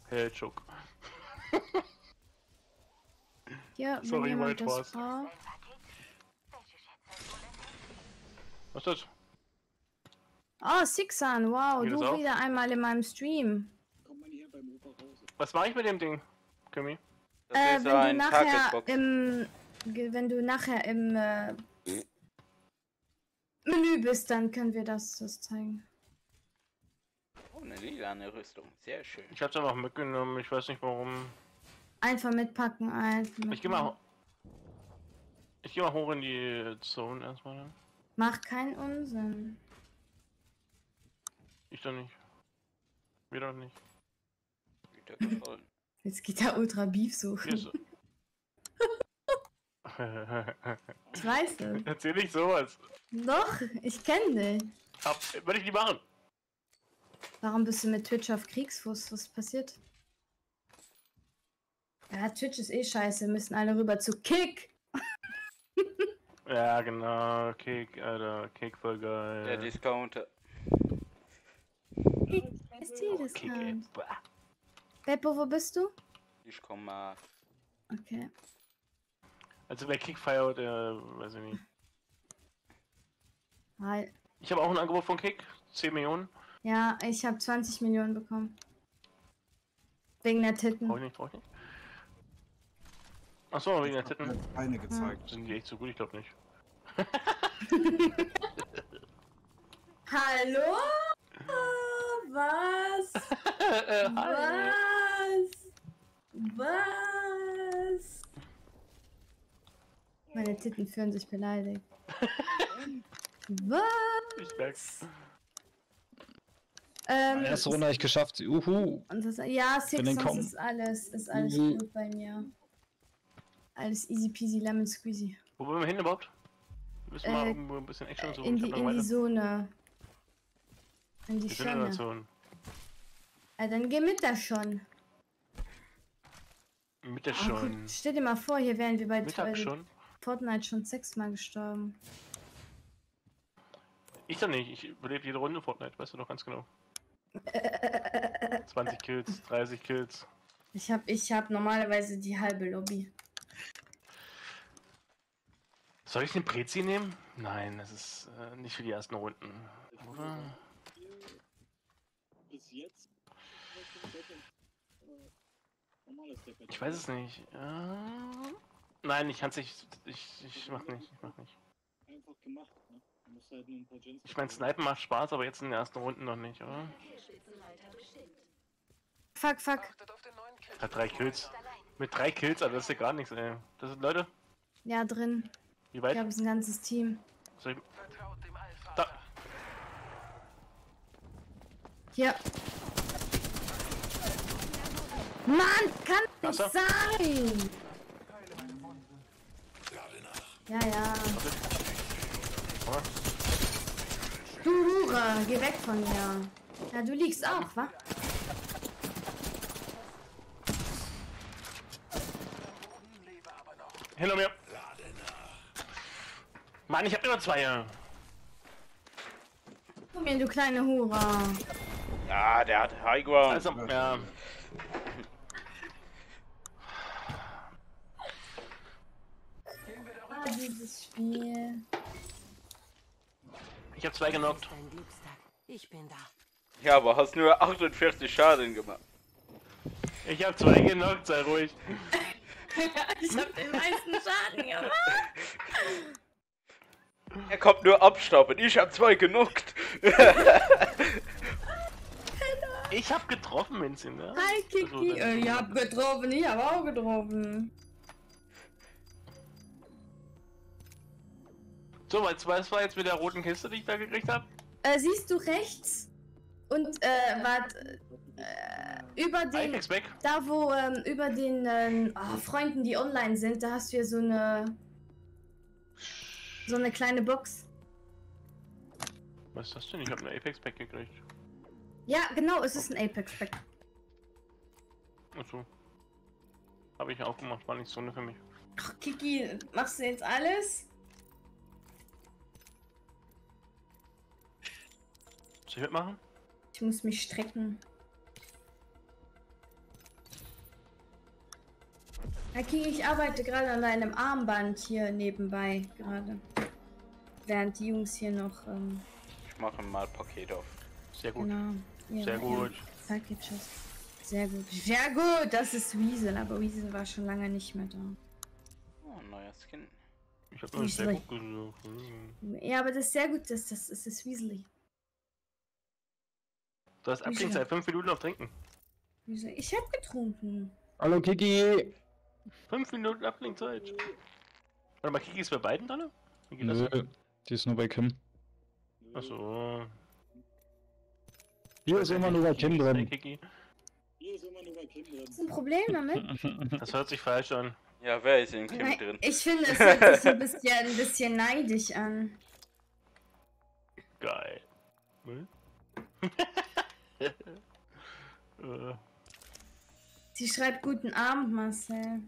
Äh, Choke. Hier, wenn Sorry, jemand das Spaß. braucht. Was ist das? Oh, Sixan, wow, Geht du auch? wieder einmal in meinem Stream. Was mache ich mit dem Ding, Kimi? Das Äh, wenn du nachher im wenn du nachher im äh, Menü bist, dann können wir das, das zeigen. Oh, eine lilane Rüstung. Sehr schön. Ich hab's einfach mitgenommen, ich weiß nicht warum. Einfach mitpacken, einfach Ich geh mal. Ich geh mal hoch in die Zone erstmal. Mach keinen Unsinn. Ich doch nicht. Wir doch nicht. Wieder gefallen. Jetzt geht da Ultra Beef suchen. ist Ich weiß es. Erzähl nicht sowas. Doch, ich kenne dich. Hab, würde ich nie machen. Warum bist du mit Twitch auf Kriegsfuß? Was ist passiert? Ja, Twitch ist eh scheiße. Wir müssen alle rüber zu Kick. Ja, genau. Kick, Alter. Kick voll geil. Der Discounter. Kick ist jedes Kick, ey. Land. Beppo, wo bist du? Ich komme mal. Okay. Also wer Kick feiert, der weiß ich nicht. Hi. Ich habe auch ein Angebot von Kick. 10 Millionen. Ja, ich habe 20 Millionen bekommen. Wegen der Titten. Brauch ich nicht, brauch ich nicht. Achso, wegen der Titten. jetzt Eine gezeigt. Sind die echt so gut? Ich glaube nicht. Hallo? Was? Was? Was? Meine Titten fühlen sich beleidigt. Was? Ich merk's. Ähm, Erste Runde habe ich geschafft. Uhu. und das, ja, Six, ist alles, ist alles Mhm. gut bei mir. Alles easy peasy lemon squeezy. Wo wollen wir hin überhaupt? Wir müssen mal Äh, irgendwo ein bisschen Action suchen. In die, in die. Zone. In die. Zone. Ja, dann geh mit da schon. Mit der Ah, schon. stell dir mal vor, hier wären wir bei Mittag schon. Fortnite schon sechsmal gestorben. Ich doch nicht. Ich überlebe jede Runde Fortnite, weißt du doch ganz genau. 20 Kills, 30 Kills. Ich hab, ich hab normalerweise die halbe Lobby. Soll ich den Prezi nehmen? Nein, das ist äh, nicht für die ersten Runden. Oder? Bis jetzt. Ich weiß es nicht. Äh, nein, ich kann's nicht. Ich, ich mach nicht. Ich mach nicht. Einfach gemacht, ne? Du musst halt nur ein paar Gens. Ich mein, Snipen macht Spaß, aber jetzt in den ersten Runden noch nicht, oder? Fuck, fuck. Hat drei Kills. Mit drei Kills, also das ist ja gar nichts, ey. Das sind Leute. Ja, drin. Wie Ich weit? glaube, es ist ein ganzes Team. Soll ich... Da. Hier. Mann, kann nicht sein! Ja, ja. Du Hure, geh weg von mir. Ja, du liegst auch, wa? Hinter mir. Mann, ich hab immer zwei. ja. Komm mir, du kleine Hure. Ah, der hat Ground. Also, ja. Ah, dieses Spiel. Ich hab zwei genockt. Ich bin da. Ja, aber hast nur 48 Schaden gemacht. Ich hab zwei genockt, sei ruhig. ich hab den meisten Schaden gemacht. Er kommt nur abstauben. Ich hab zwei genuckt. Ich hab getroffen, Minzin, ne? Hi, Kiki. Also, das- äh, habt getroffen, ich hab auch getroffen. So, was, was war jetzt mit der roten Kiste, die ich da gekriegt hab? Äh, siehst du rechts? Und, äh, wart, äh, über den, Apex weg. da wo, ähm, über den, ähm, ah, Freunden, die online sind, da hast du ja so eine, so eine kleine Box. Was ist das denn? Ich hab eine Apex Pack gekriegt. Ja, genau, es ist ein Apex-Pack. Achso. Habe ich aufgemacht, war nicht so eine für mich. Ach, Kiki, machst du jetzt alles? Soll ich mitmachen? Ich muss mich strecken. Herr King, ich arbeite gerade an einem Armband hier nebenbei gerade. Während die Jungs hier noch, ähm, Ich mache mal Paket auf. Sehr gut. genau. ihre- Sehr gut. Packages. Sehr gut. Sehr gut, das ist Weasel, aber Weasel war schon lange nicht mehr da. Oh, neuer Skin. Ich habe nur sehr gut gesucht. Ja, aber das ist sehr gut, das, das, das ist Weasley. Du hast Abklingzeit 5 Minuten auf Trinken. Weasley. Ich hab getrunken. Hallo Kiki. 5 Minuten Abklingzeit. Warte mal, Kiki ist bei beiden dran? Das? Nö, die ist nur bei Kim. Achso. Hier ist immer nur bei Kim drin. Kiki. Hier ist immer nur bei Kim drin. Ist ein Problem damit? Das hört sich falsch an. Ja, wer ist in Kim Nein, drin? ich finde, es hört sich so ein bisschen, ein bisschen neidisch an. Geil. Äh, Sie schreibt guten Abend, Marcel.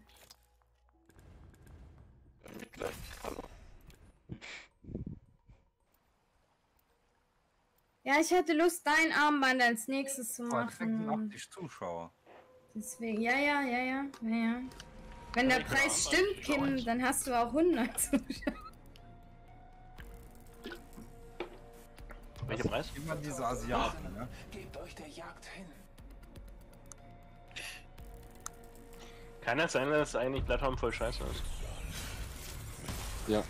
Hallo. Ja, ich hätte Lust, dein Armband als nächstes zu machen. 86 Zuschauer. Deswegen, ja, ja, ja, ja, ja, ja. Wenn der Preis stimmt, Kim, dann hast du auch 100 Zuschauer. Welcher Preis? Immer diese Asiaten, ne? Gebt euch der Jagd hin. Kann das sein, dass eigentlich Plattform voll scheiße ist? Ja.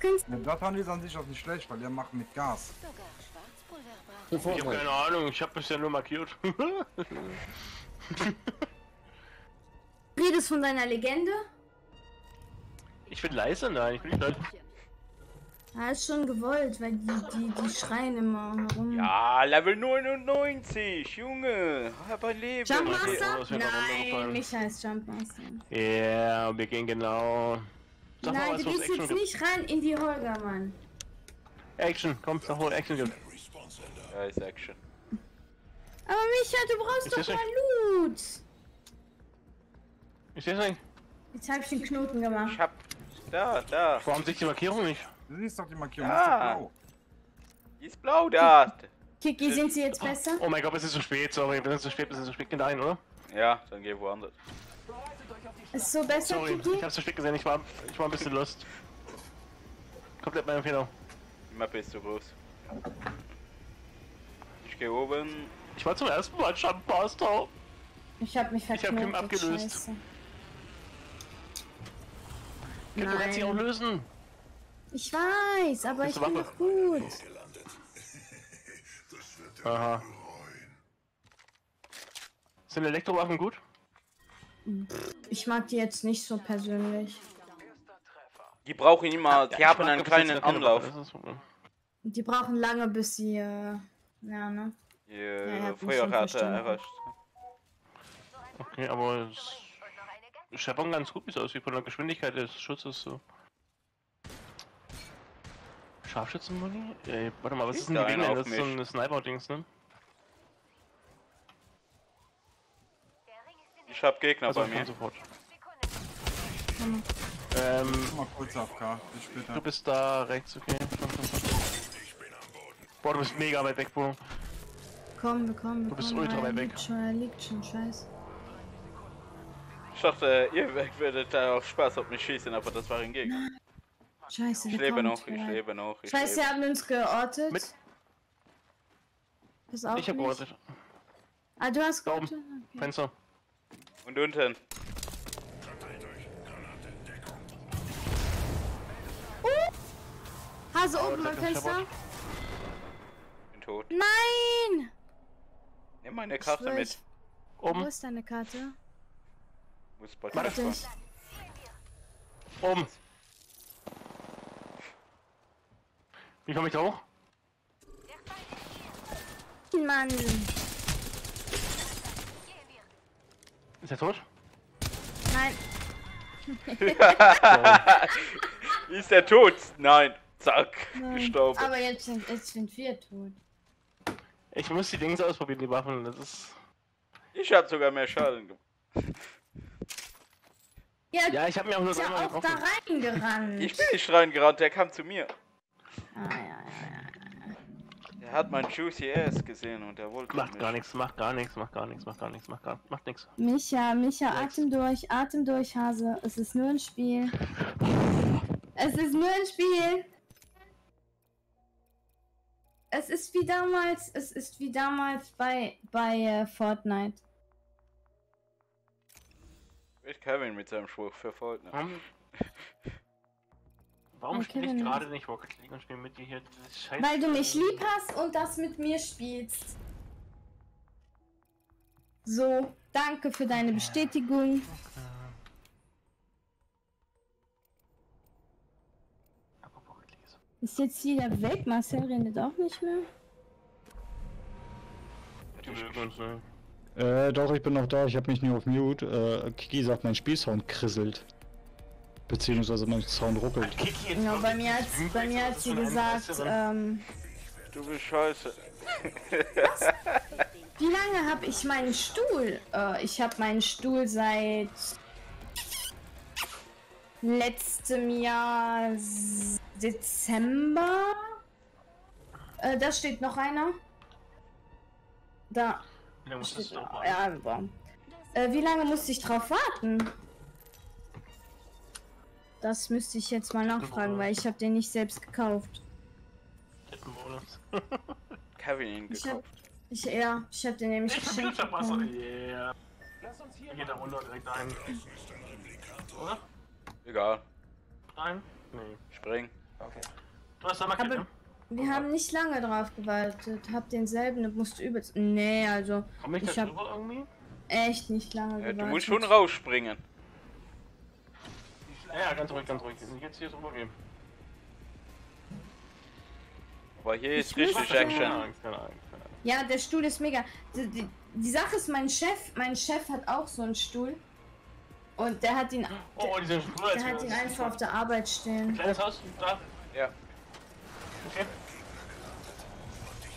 Kannst Ja, das haben die an sich auch nicht schlecht, weil die machen mit Gas. Ich habe Fortnite. keine Ahnung, ich habe bisher nur markiert. redest von deiner Legende? ich bin leise? Nein, ich bin nicht leise. Ja, ist schon gewollt, weil die, die, die schreien immer herum. Ja, Level 99, Junge. Aber Leben. Oh, Jumpmaster? wird doch Nein, mich heißt Jumpmaster. Ja, wir gehen genau. Sag mal, Nein, was du gehst jetzt gibt. nicht rein in die Holger, Mann. Action, komm, sag mal, Action gibt. Ja, ist Action. Aber Micha, du brauchst Ist doch das mal Loot. Ich seh's nicht. Jetzt hab ich den Knoten gemacht. Ich hab. Da, da. Warum sieht die Markierung nicht? Du siehst doch die Markierung, Ja. das blau. Die ist blau da. Kiki, sind sie jetzt besser? Oh mein Gott, es ist zu spät, sorry. Wenn es zu spät ist, ist es zu spät. Geh dahin, oder? Ja, dann geh woanders. Ist so besser, Sorry, Kiki? ich hab's zu spät gesehen, ich war, ich war ein bisschen lost. Komplett mein Fehler. Die Map ist zu groß. Ich geh oben. Ich war zum ersten Mal Jumpmaster. Ich hab mich hab verknotet. Kim abgelöst. Scheiße. Kim, du kannst dich auch lösen. Ich weiß, aber ich bin doch gut. Aha. Sind Elektrowaffen gut? Ich mag die jetzt nicht so persönlich. Die brauchen immer. Die Ja, haben einen kleinen Anlauf. Die brauchen lange, bis sie, äh, ja, ne? Die Ja, äh, Feuerrate verstanden. erreicht. Okay, aber es scheppern ganz gut, wie es aussieht, von der Geschwindigkeit des Schutzes so. Scharfschützenmuni? Ey, warte mal, was Ist ist denn da die Gegner? Das ist so ein Sniper-Dings, ne? Ich hab Gegner Also bei ich komm mir. sofort. Ähm, Mal kurz AFK, bis später. du bist da rechts, okay. Komm, komm, komm. Boah, du bist mega weit weg, Bro. Komm, wir kommen, wir Du bist kommen. ultra weit weg. liegt schon, er liegt schon, scheiße. Ich dachte, ihr würdet da auch Spaß auf mich schießen, aber das war ein Gegner. Scheiße, Ich lebe noch, ich lebe noch. Ich Scheiße, sie lebe. haben uns geortet. Mit- Ich hab mich. gewartet. Ah, du hast oben. geortet? Okay. Fenster. Und unten. Hase Oh, oben da am Fenster. Bin tot. Nein! Nimm meine Karte mit. ich- Wo Oben, ist deine Karte? Muss bald oben. Wie komme ich da hoch? Mann. Ist er tot? Nein. Ist er tot? Nein. Zack. Nein. Gestorben. Aber jetzt sind, jetzt sind wir tot. Ich muss die Dings ausprobieren, die Waffen. Das ist. Ich hab sogar mehr Schaden gemacht. Ja, Ja, ich habe mir auch nur ja auch da reingerannt. Ich bin nicht reingerannt, der kam zu mir. Ah, ja, ja, ja. Der hat mein Juicy Ass gesehen und er wollte Macht gar nichts, macht gar nichts, macht gar nichts, macht gar nichts, macht gar macht nichts. Micha, Micha, Sechs. Atem durch, Atem durch, Hase. Es ist nur ein Spiel. Es ist nur ein Spiel. Es ist wie damals, es ist wie damals bei, bei äh, Fortnite. Ich Kevin mit seinem Spruch für Fortnite. Warum, warum Okay, spiele ich gerade nicht Rocket League und spiele mit dir hier dieses Scheiß? Weil du mich lieb hast und das mit mir spielst. So, danke für deine Bestätigung. Apropos Rocket League ist- jetzt wieder weg? Marcel redet auch nicht mehr. Äh, doch, ich bin noch da. Ich habe mich nur auf Mute. Äh, Kiki sagt, mein Spielsound krisselt. Beziehungsweise mein Sound ruckelt. Ja, wirklich bei mir hat, bei mir hat sie gesagt, ähm, Du bist scheiße. wie lange habe ich meinen Stuhl? Äh, ich habe meinen Stuhl seit letztem Jahr Dezember. Äh, da steht noch einer. Da. Wie lange musstest Steht, ja, aber, äh, wie lange musste ich drauf warten? Das müsste ich jetzt mal nachfragen, weil ich habe den nicht selbst gekauft. Kevin ihn Ich hab, gekauft. ich, ja, ich habe den nämlich Ich hab geschenkt Bildschirmwasser. bekommen. Yeah. Hier geht er runter direkt ein. Oder? Egal. Nein? Nee. Spring. Du hast da markiert, Aber- ne? Wir haben nicht lange drauf gewartet. Hab denselben und musste übelst. Nee, also Komm ich Ich da hab- drüber irgendwie? echt nicht lange Ja, gewartet. du musst schon rausspringen. Ja, ja, ganz ruhig, ganz ruhig. Jetzt hier drüber gehen. Aber hier ist Ich richtig Action. Keine Angst, keine Angst. keine Angst. Ja, der Stuhl ist mega. Die, die, die Sache ist, mein Chef, mein Chef hat auch so einen Stuhl. Und der hat ihn, Oh, die sind schon früher der hat ihn einfach auf der Arbeit stehen. Kleines Haus, da. Ja. Okay.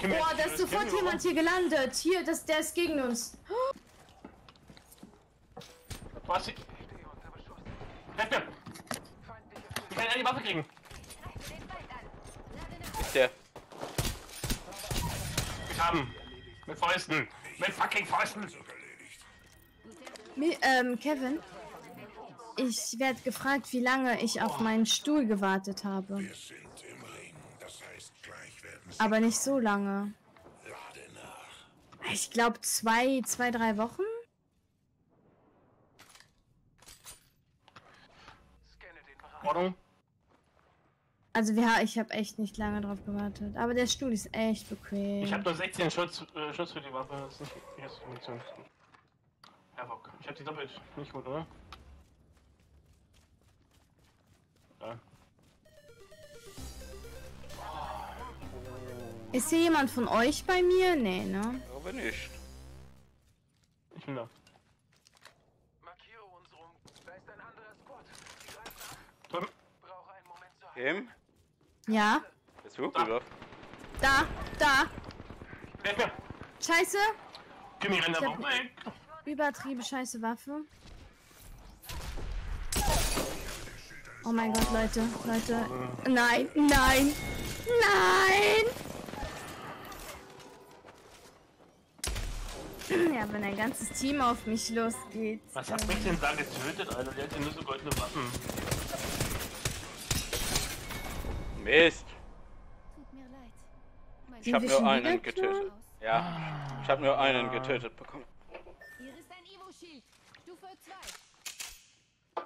Boah, da ist sofort jemand hier gelandet. Hier, das, der ist gegen uns. Was? Hilf mir! Ich kann ja die Waffe kriegen. Der. Ich haben. Mit Fäusten. Mit fucking Fäusten. Mi- Ähm, Kevin, ich werde gefragt, wie lange ich auf meinen Stuhl gewartet habe. Wir sind im Ring. Das heißt, gleich werden sie Aber nicht so lange. lade nach. Ich glaube zwei, zwei, drei Wochen. Ordnung. Also wir, ich habe echt nicht lange drauf gewartet. Aber der Stuhl ist echt bequem. Ich habe nur 16 Schutz, äh, Schutz für die Waffe. Das ist nicht die erste Munition. Ja, Bock. Ich habe die doppelt. Nicht gut, oder? Ja. Ist hier jemand von euch bei mir? Nee, ne? Aber nicht. Ich bin da. Tom, Kim? Ja. Bist du? Da, da. mir! Scheiße. Da Ich hab- doch weg! Übertrieben scheiße Waffe. Oh mein Gott, Leute, Leute. Nein, nein, nein! Ja, wenn ein ganzes Team auf mich losgeht. Was hat mich denn da getötet, Alter? Der hat ja nur so goldene Waffen. Mist. Tut mir leid. Mein Ich hab wir nur einen getötet. Ja. Ich hab nur einen getötet bekommen. Hier ist ein Evo-Schild. Stufe 2.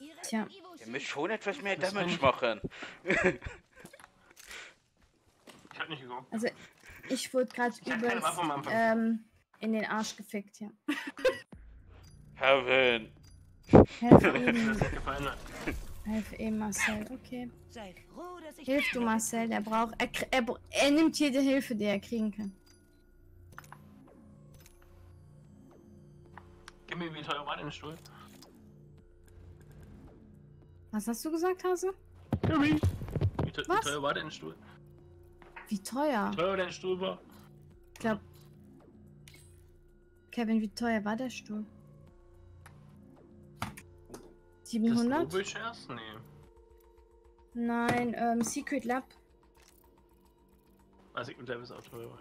Hier ist Tja. Ihr müsst schon etwas mehr Damage machen. Ich hab nicht geguckt. Also, ich wurde gerade übelst ähm, in den Arsch gefickt, ja. Kevin. Helf Helf ihm, Marcel, okay. Hilf du, Marcel, der braucht. Er, er, er nimmt jede Hilfe, die er kriegen kann. Gib mir, wie teuer war denn der Stuhl? Was hast du gesagt, Hase? Kimi! Wie, te wie Was? teuer war der Stuhl? Wie teuer? Wie teuer der Stuhl war? Ich glaube. Kevin, wie teuer war der Stuhl? Das 700? Noble Shares? Nee. Nein, ähm, Secret Lab. Also Secret Lair ist auch teuer.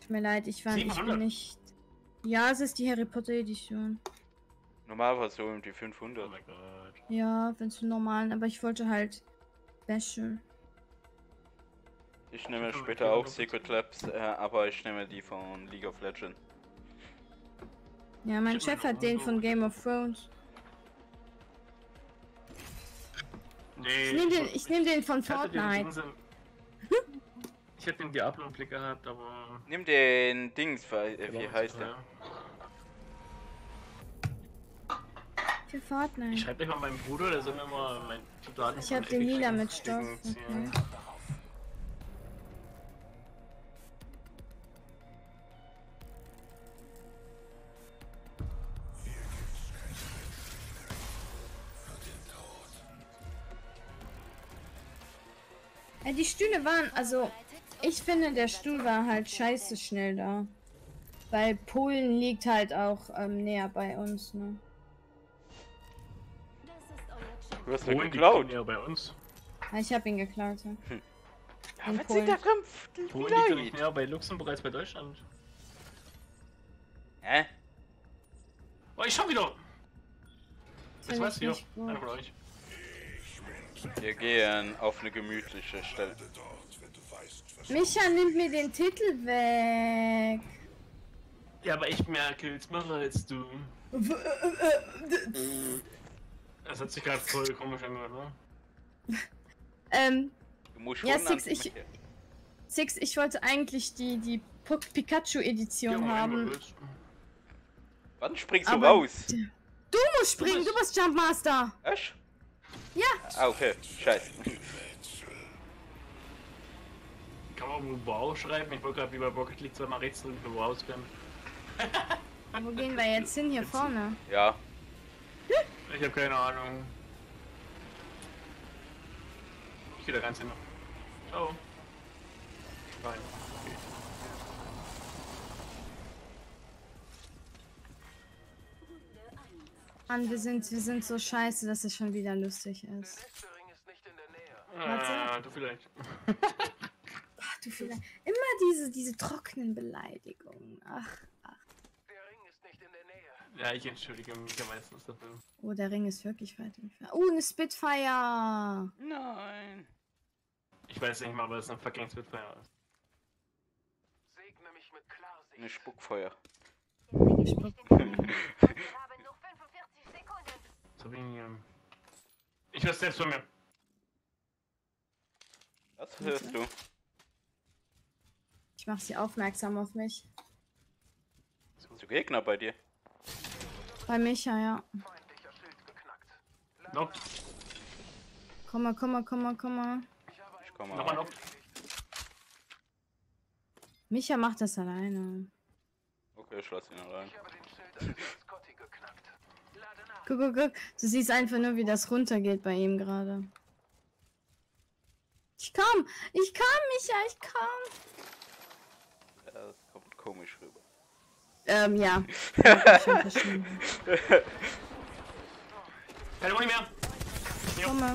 Tut mir leid, ich war ich 700? bin nicht. Ja, es ist die Harry Potter Edition. Normalerweise so um die 500. Oh mein Gott. Ja, wenn es normalen, aber ich wollte halt Special. Ich nehme Ich später auch. Secret Labs, äh, aber ich nehme die von League of Legends. Ja, mein Ich Chef hat den von Game of Thrones. Nee, Ich nehme den, ich nehm den von ich den Fortnite. Dings im- Ich hätte den Diablo im Blick gehabt, aber. Nimm den Dings, weil- der äh, wie heißt der? Für Ich Fortnite. schreibe gleich mal meinem Bruder, der soll mir mal mein die Daten Ich hab den lila mit Stoff. Okay. Ja, die Stühle waren, also ich finde, der Stuhl war halt scheiße schnell da. Weil Polen liegt halt auch ähm, näher bei uns, ne? Du hast ja die geklaut. ja bei uns. Ja, ich hab ihn geklaut. Ja. Ja, in was Polen. sind da? Die Polen liegt nicht näher bei Luxemburg als bei Deutschland. Hä? Oh, ich schon wieder! Das war's ich gut. Einer von euch. Wir gehen auf eine gemütliche Stelle. Micha nimmt mir den Titel weg. Ja, aber ich mehr Kills mache als du. Das hat sich gerade voll komisch angehört, ne? Ähm, Du musst Ja, schon Six, ich- Six, ich wollte eigentlich die, die Pok- Pikachu-Edition Ja, haben. Wann springst du Aber- raus? Du musst springen, du bist Jumpmaster. Echt? Ja. Ah, okay. Scheiße. Kann man wohl Wow schreiben? Ich wollte gerade wie bei Rocket League zweimal rechts drücken für Wow spammen. Wo gehen wir jetzt hin? Hier vorne. Ja. Ich habe keine Ahnung. Ich gehe da ganz hin. Ciao. Nein. Mann, wir sind, wir sind so scheiße, dass es schon wieder lustig ist. Ah, du vielleicht. Ach, du vielleicht. Immer diese, diese trockenen Beleidigungen. Ach, Ja, ich entschuldige mich ja meistens dafür. oh, der Ring ist wirklich weit entfernt. Oh, eine Spitfire. Nein. Ich weiß nicht mal, ist ein fucking Spitfire. ist. Eine Spuckfeuer. Ich spuck- Wir haben noch 45 Sekunden. Wie ähm, Ich höre selbst von mir. Was hörst du? Ich mach sie aufmerksam auf mich. Sind so Gegner bei dir? Bei Micha, ja. Noch, Komm mal, komm mal, komm mal, komm mal. Ich komme nochmal mal. noch. Micha macht das alleine. Okay, ich lass ihn rein. Guck, guck, guck. Du siehst einfach nur, wie das runtergeht bei ihm gerade. Ich komm! Ich komm, Micha, ich komm! Ja, das kommt komisch rüber. Ähm, ja. Keine Muni mehr. Komm mal.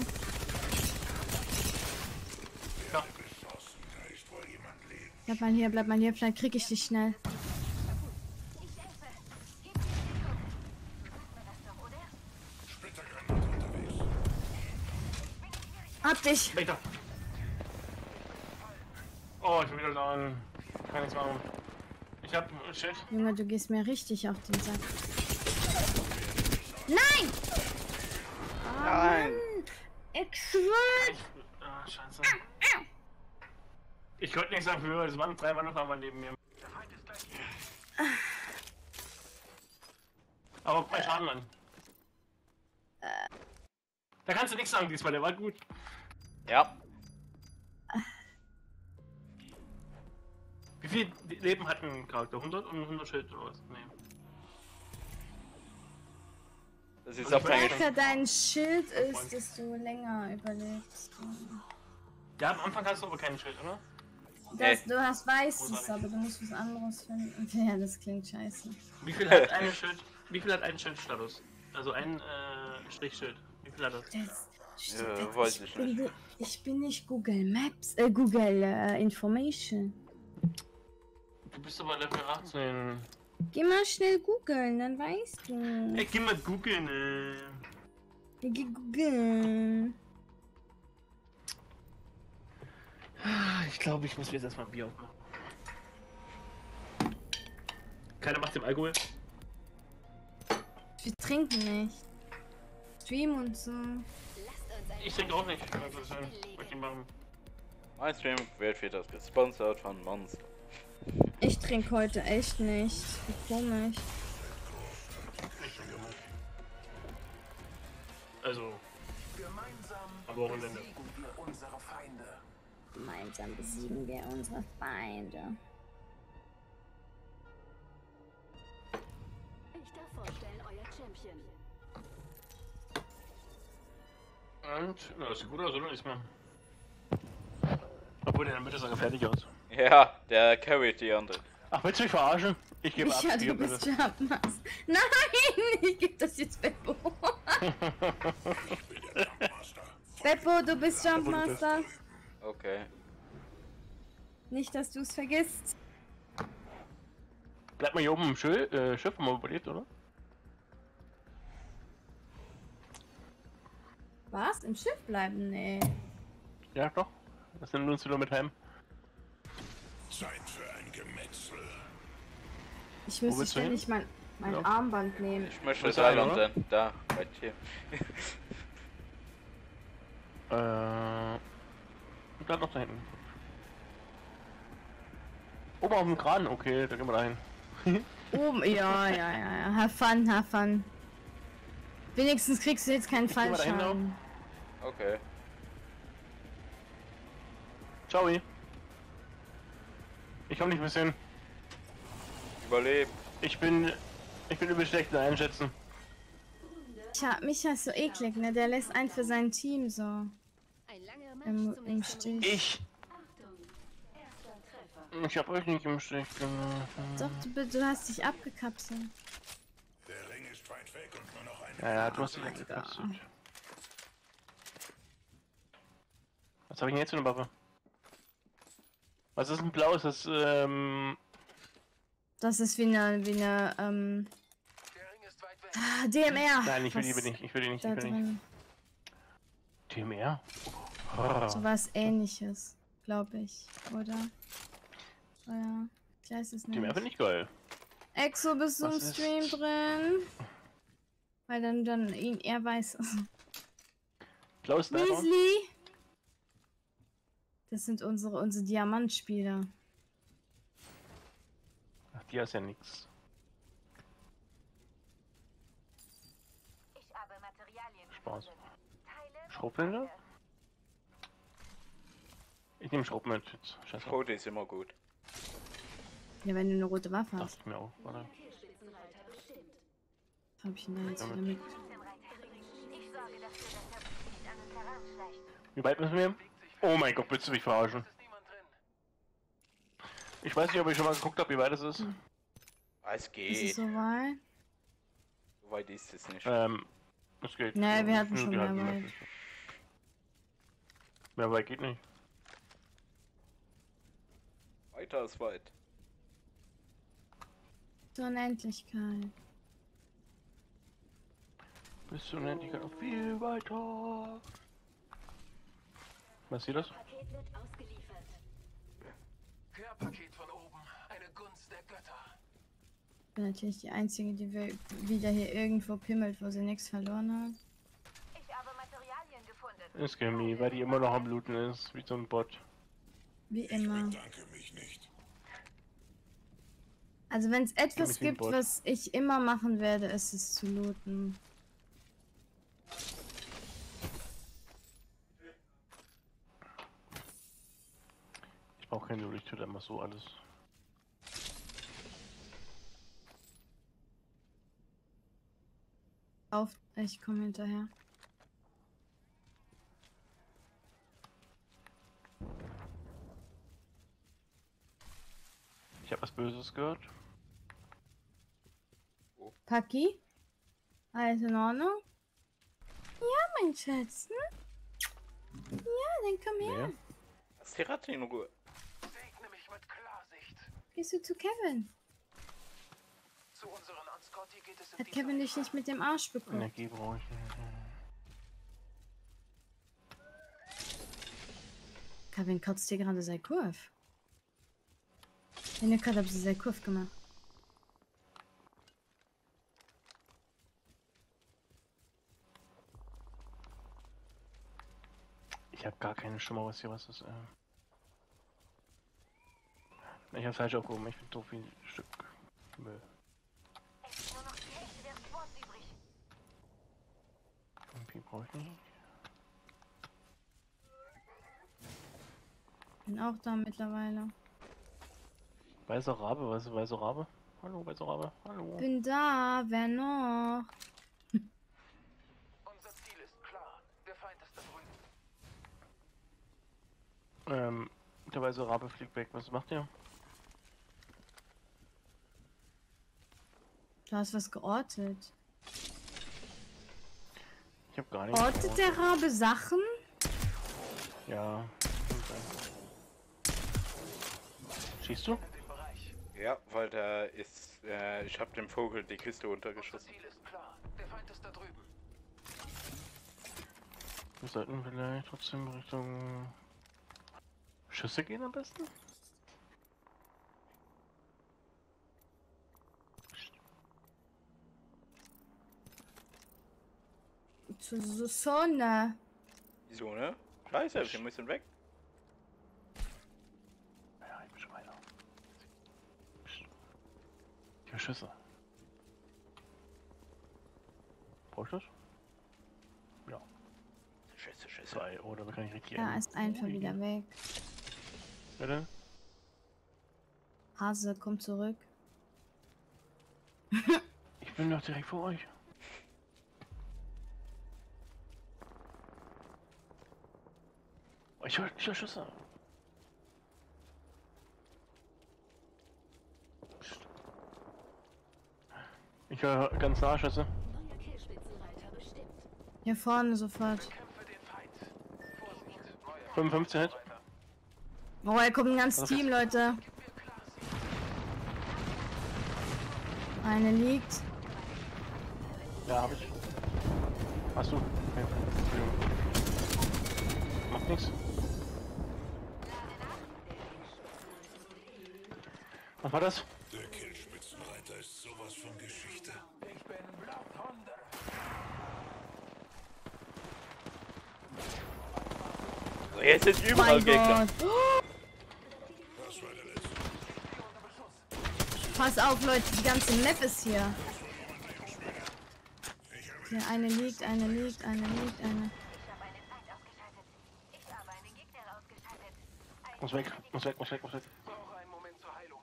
Ja. geschossen, da ist wohl jemand leben. Bleib mal hier, bleib mal hier, vielleicht krieg ich dich schnell. Ich helfe. Gib mir die Deckung. Macht man das doch, oder? Splittergranate unterwegs. Hab dich! Weiter. Oh, ich bin wieder. Kann nichts machen. Ich hab Schild. Junge, du gehst mir richtig auf den Sack. Nein! Nein! Extra! Ich, ah, scheiße. Ich konnte nichts dafür, es waren drei Wanderfahrer neben mir. Aber mal Schaden an. Da kannst du nichts sagen diesmal, der war gut. Ja. Wie viel Leben hat ein Charakter? 100 und 100 Schild oder was? Nee. Das ist abhängig. Je stärker dein Schild ist, desto länger überlebst du. Ja, am Anfang hast du aber kein Schild, oder? Das, Ey. du hast weißes, aber du musst was anderes finden. Ja, das klingt scheiße. Wie viel hat eine Schild? Wie viel hat ein Schildstatus? Also ein äh, Strichschild. Wie viel hat das? Das stimmt. Ja, weiß ich bin, Ich bin nicht Google Maps, äh, Google äh, Information. Du bist aber Level 18. Geh mal schnell googeln, dann weißt du. Ey, geh mal googeln, äh. Geh googeln. Ich glaube, ich muss mir jetzt erstmal ein Bier aufmachen. Keiner macht dem Alkohol. Wir trinken nicht. Stream und so. Ich trinke auch nicht. Also, ich machen. Mein Stream wird wieder gesponsert von Monster. Ich trinke heute echt nicht. Wie komisch. Also. Am Wochenende. unsere Feinde. Gemeinsam besiegen wir unsere Feinde. Ich darf vorstellen, euer Champion. Und, das sieht gut aus, oder? Diesmal. Obwohl, der in der Mitte sah er fertig aus. Ja, der carried die andere. Ach, willst du mich verarschen? Ich gebe ab. Ja, ich du gebe bist. Jumpmaster. Nein, ich geb das jetzt Beppo. Beppo, du bist Jumpmaster. Okay. Nicht, dass du es vergisst. Bleibt mal hier oben im Schö äh, Schiff, wenn man überlebt, oder? Was? Im Schiff bleiben? Nee. Ja, doch. Das nimmt uns wieder mit heim. Zeit für ein Gemetzel. Ich müsste ständig mein, mein Ja. Armband nehmen. Ich möchte das Island denn. Da, bei dir. Äh. Und dann noch da hinten. Oben auf dem Kran, okay, da gehen wir da hin. Oben, ja, ja, ja, ja. Have fun, have fun. Wenigstens kriegst du jetzt keinen dahin Fallschaden. Okay. Ciao. Ich komm nicht bis hin. Überlebt. Ich bin. Ich bin übel schlecht in Einschätzen. Tja, Micha ist so eklig, ne? Der lässt einen für sein Team so Ein im, im Stich. Ich. Ich hab euch nicht im Stich gelassen. Doch, du, du hast dich abgekapselt. Der Ring ist weit weg und nur noch eine Ja, ja, du hast dich abgekapselt. Was habe ich denn jetzt für eine Waffe? Was ist ein blau? Ist das, ähm. Das ist wie eine, wie eine, ähm... Ah, DMR. Nein, ich will die Was nicht. Ich will die nicht. Ich will die nicht. TMR? So was ähnliches, glaube ich, oder? Oh ja, ich weiß es nicht. TMR finde ich geil. Exo, bist du im Was ist- Stream drin? Weil dann, dann ihn, er weiß. Blau ist Sniper. Weasley! Das sind unsere, unsere Diamantspieler. Ach, die ist ja nix. Ich habe Materialien Spaß. Schrotflinte? Ich nehme Schrot mit. Jetzt. Scheiß drauf. Rot ist immer gut. Ja, wenn du eine rote Waffe Dachte hast. ich mir auch. Warte. Hab ich denn da jetzt wieder mit? Wie weit müssen wir? Oh mein Gott, willst du mich verarschen? Ich weiß nicht, ob ich schon mal geguckt habe, wie weit es ist. Es Ist es geht. so weit? So weit ist es nicht. Ähm, es geht. Nee, wir hatten schon mehr weit. Mehr weit geht nicht. Weiter ist weit. Zur Unendlichkeit. Bis zur Unendlichkeit viel weiter. Was ist das? Paket wird ausgeliefert. Care-Paket von oben. Eine Gunst der Götter. Ich bin natürlich die Einzige, die wir- wieder hier irgendwo pimmelt, wo sie nichts verloren hat. Ich habe Materialien gefunden. Ist Chemie, weil die immer noch am Bluten ist, wie so ein Bot. Wie immer. Danke mich nicht. Also wenn es etwas gibt, was ich immer machen werde, ist es zu looten. Brauche keine Loot, ich töte immer so alles. Auf, ich komme hinterher. Ich habe was Böses gehört. Paki? Alles in Ordnung? Ja, mein Schatz, ne? Ja, dann komm her. Wer? Lass die Ratte in Ruhe. Segne mich mit Klarsicht. Gehst du zu Kevin? Zu unseren Anscotti geht es in Hat Kevin dich nicht mit dem Arsch bekommen? Energie brauche ich. Kevin kotzt dir gerade sein Kurv. Wenn gerade hab sie sein Kurv gemacht. Ich habe gar keine Schimmer, was hier was ist. Äh... Ich habe falsch aufgehoben, ich bin so viel Stück Müll. Es ist nur noch die Hälfte der Squads übrig. Irgendwie brauche ich nicht. Bin auch da mittlerweile. Weißer Rabe, weißer, weißer Rabe. Hallo, weißer Rabe. Hallo. Bin da, wer noch? Unser Ziel ist klar. Der Feind ist da drüben. Ähm, der weiße Rabe fliegt weg. Was macht ihr? Du hast was geortet. Ich habe gar nichts. Ortet der Rabe Sachen? Ja. Schießt du? Ja, weil da ist. Äh, ich habe dem Vogel die Kiste untergeschossen. Ziel ist klar. Der Feind ist da drüben. Wir sollten vielleicht trotzdem Richtung Schüsse gehen am besten? Zur so Sonne. Wieso, ne? Scheiße, wir müssen weg. Ja, ich bin schon weiter. Ich hab Schüsse. Brauchst du das? Ja. Scheiße, scheiße. Zwei, oder wir können nicht richtig Da aimen. ist einfach wieder weg. Wer denn? Hase, komm zurück. Ich bin doch direkt vor euch. Ich höre hör Schüsse. Psst. Ich höre ganz nah Schüsse. Hier vorne sofort. Kämpfe den Feind. Vorsicht. Neuer 55 Hit. Oh, hier kommt ein ganzes Team, Leute. Eine liegt. Ja, hab ich. Hast du? Okay. Macht nix. Was war das? Der Killspitzenreiter ist sowas von Geschichte. Ich bin Bloodhunder. So, jetzt sind überall Mein Gegner. Gott. Das war der letzte. Pass auf, Leute, die ganze Map ist hier. Hier, eine liegt, eine liegt, eine liegt, eine. Ich habe einen Feind ausgeschaltet. Ich habe einen Gegner ausgeschaltet. Ein Muss weg, muss weg, muss weg, muss weg. Brauche einen Moment zur Heilung.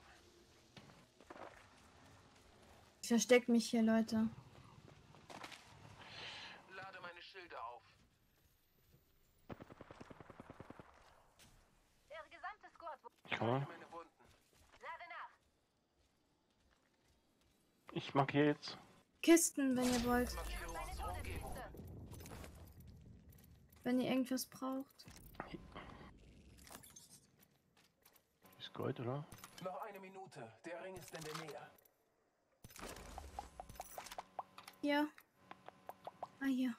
Ich versteck mich hier, Leute. Lade meine Schilde auf. Der gesamte Squad wurde Ich komme. Meine Wunden. Lade nach. Ich markiere jetzt. Kisten, wenn ihr wollt. Wenn ihr irgendwas braucht. Ist Gold, oder? Noch eine Minute. Der Ring ist in der Nähe. Hier. Ah, hier.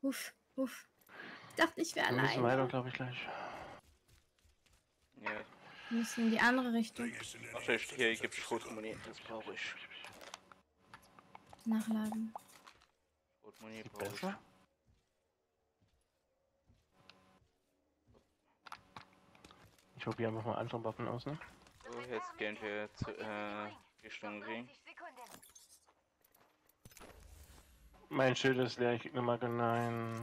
Uff, uff. Ich dachte, ich wäre Wir müssen weiter, glaube ich, gleich. Ja, Wir müssen in die andere Richtung. Ring ist in der ach, ich, hier gibt's Schrotmuni. Das brauche ich. Nachladen. Schrotmuni Sieht brauche ich. Ich probiere einfach mal andere Waffen aus, ne? So, jetzt gehen wir zu, äh, Richtung Ring. 30 Sekunden. Mein Schild ist leer, ich krieg Marke, nein.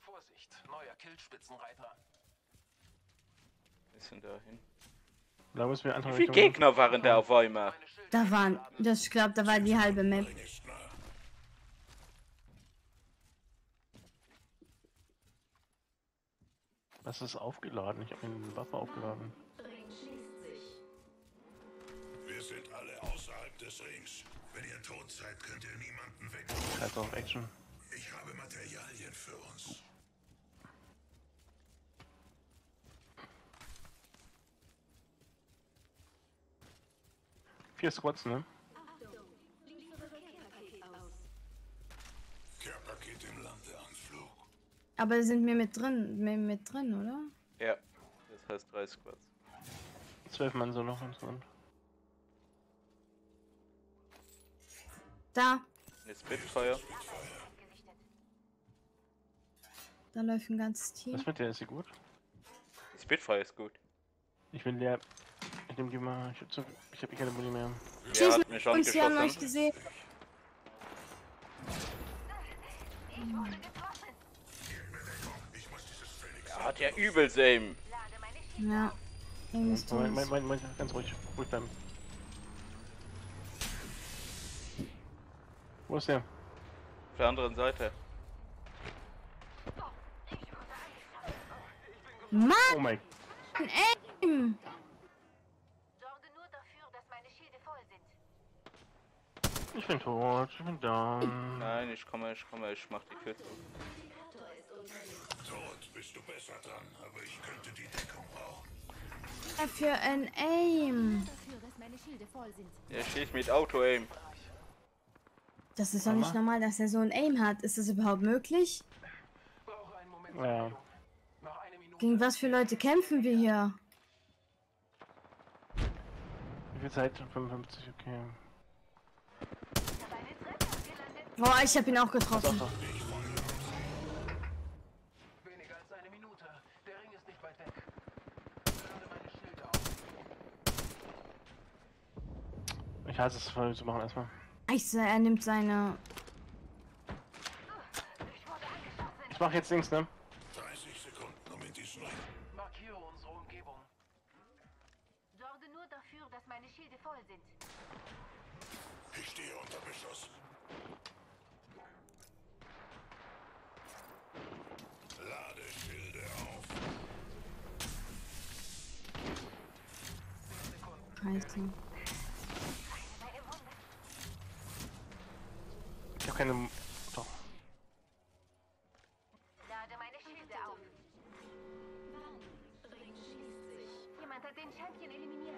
Vorsicht. Neuer Killspitzenreiter. Bisschen dahin. Da müssen wir andere Wie viele Gegner waren da auf einmal? Da waren, das, ich glaube, da war die halbe Map. Ist. Was ist aufgeladen? Ich habe eine Waffe aufgeladen. des Rings. Wenn ihr tot seid, könnt ihr niemanden weg. Scheiß auf Action. Ich habe Materialien für uns. Vier Squads, ne? Care-Paket im Landeanflug. Aber sind wir mit drin, wir mit drin, oder? Ja, das heißt drei Squads. Zwölf Mann so noch und so. Da, Eine Spitfire. da läuft ein ganzes Team. Was mit der? Ist sie gut? Die Spitfire ist gut. Ich will der. Ich nehm die mal. Ich hab, so, ich hab eh keine Muni mehr. Schießen hat mich uns, wir haben euch gesehen. Er hat ja übel Schiene. Ja. Moment, tot. Moment, Moment, ganz ruhig. Ruhig bleiben. Wo ist der? Auf der anderen Seite. Mann, Oh mein. Aim! Sorge nur dafür, dass meine Schilde voll sind. Ich bin tot. Ich bin down. Nein, ich komme, ich komme, ich mach die Kürzung. Tot bist du besser dran, aber ich könnte die Deckung brauchen. Für ein Aim! Dafür, dass meine Schilde voll sind. Ja, schieß mit Auto-Aim. Das ist doch nicht normal, dass er so ein Aim hat. Ist das überhaupt möglich? Ja. Gegen was für Leute kämpfen wir hier? Wie viel Zeit? 55, okay. Boah, ich hab ihn auch getroffen. Doch, doch. Weniger als eine Minute. Der Ring ist nicht weit weg. Lade meine Schilde auf. Ich hasse es, voll zu machen erstmal. Ich so, er nimmt seine. Ich mach jetzt links, ne? 30 Sekunden, um in diesen Ring. Markiere unsere Umgebung. Sorge nur dafür, dass meine Schilde voll sind. Ich stehe unter Beschuss. Lade Schilde auf. Scheiße. Ich hab keine. Doch. Lade meine Schilde auf. Jemand hat den Champion eliminiert.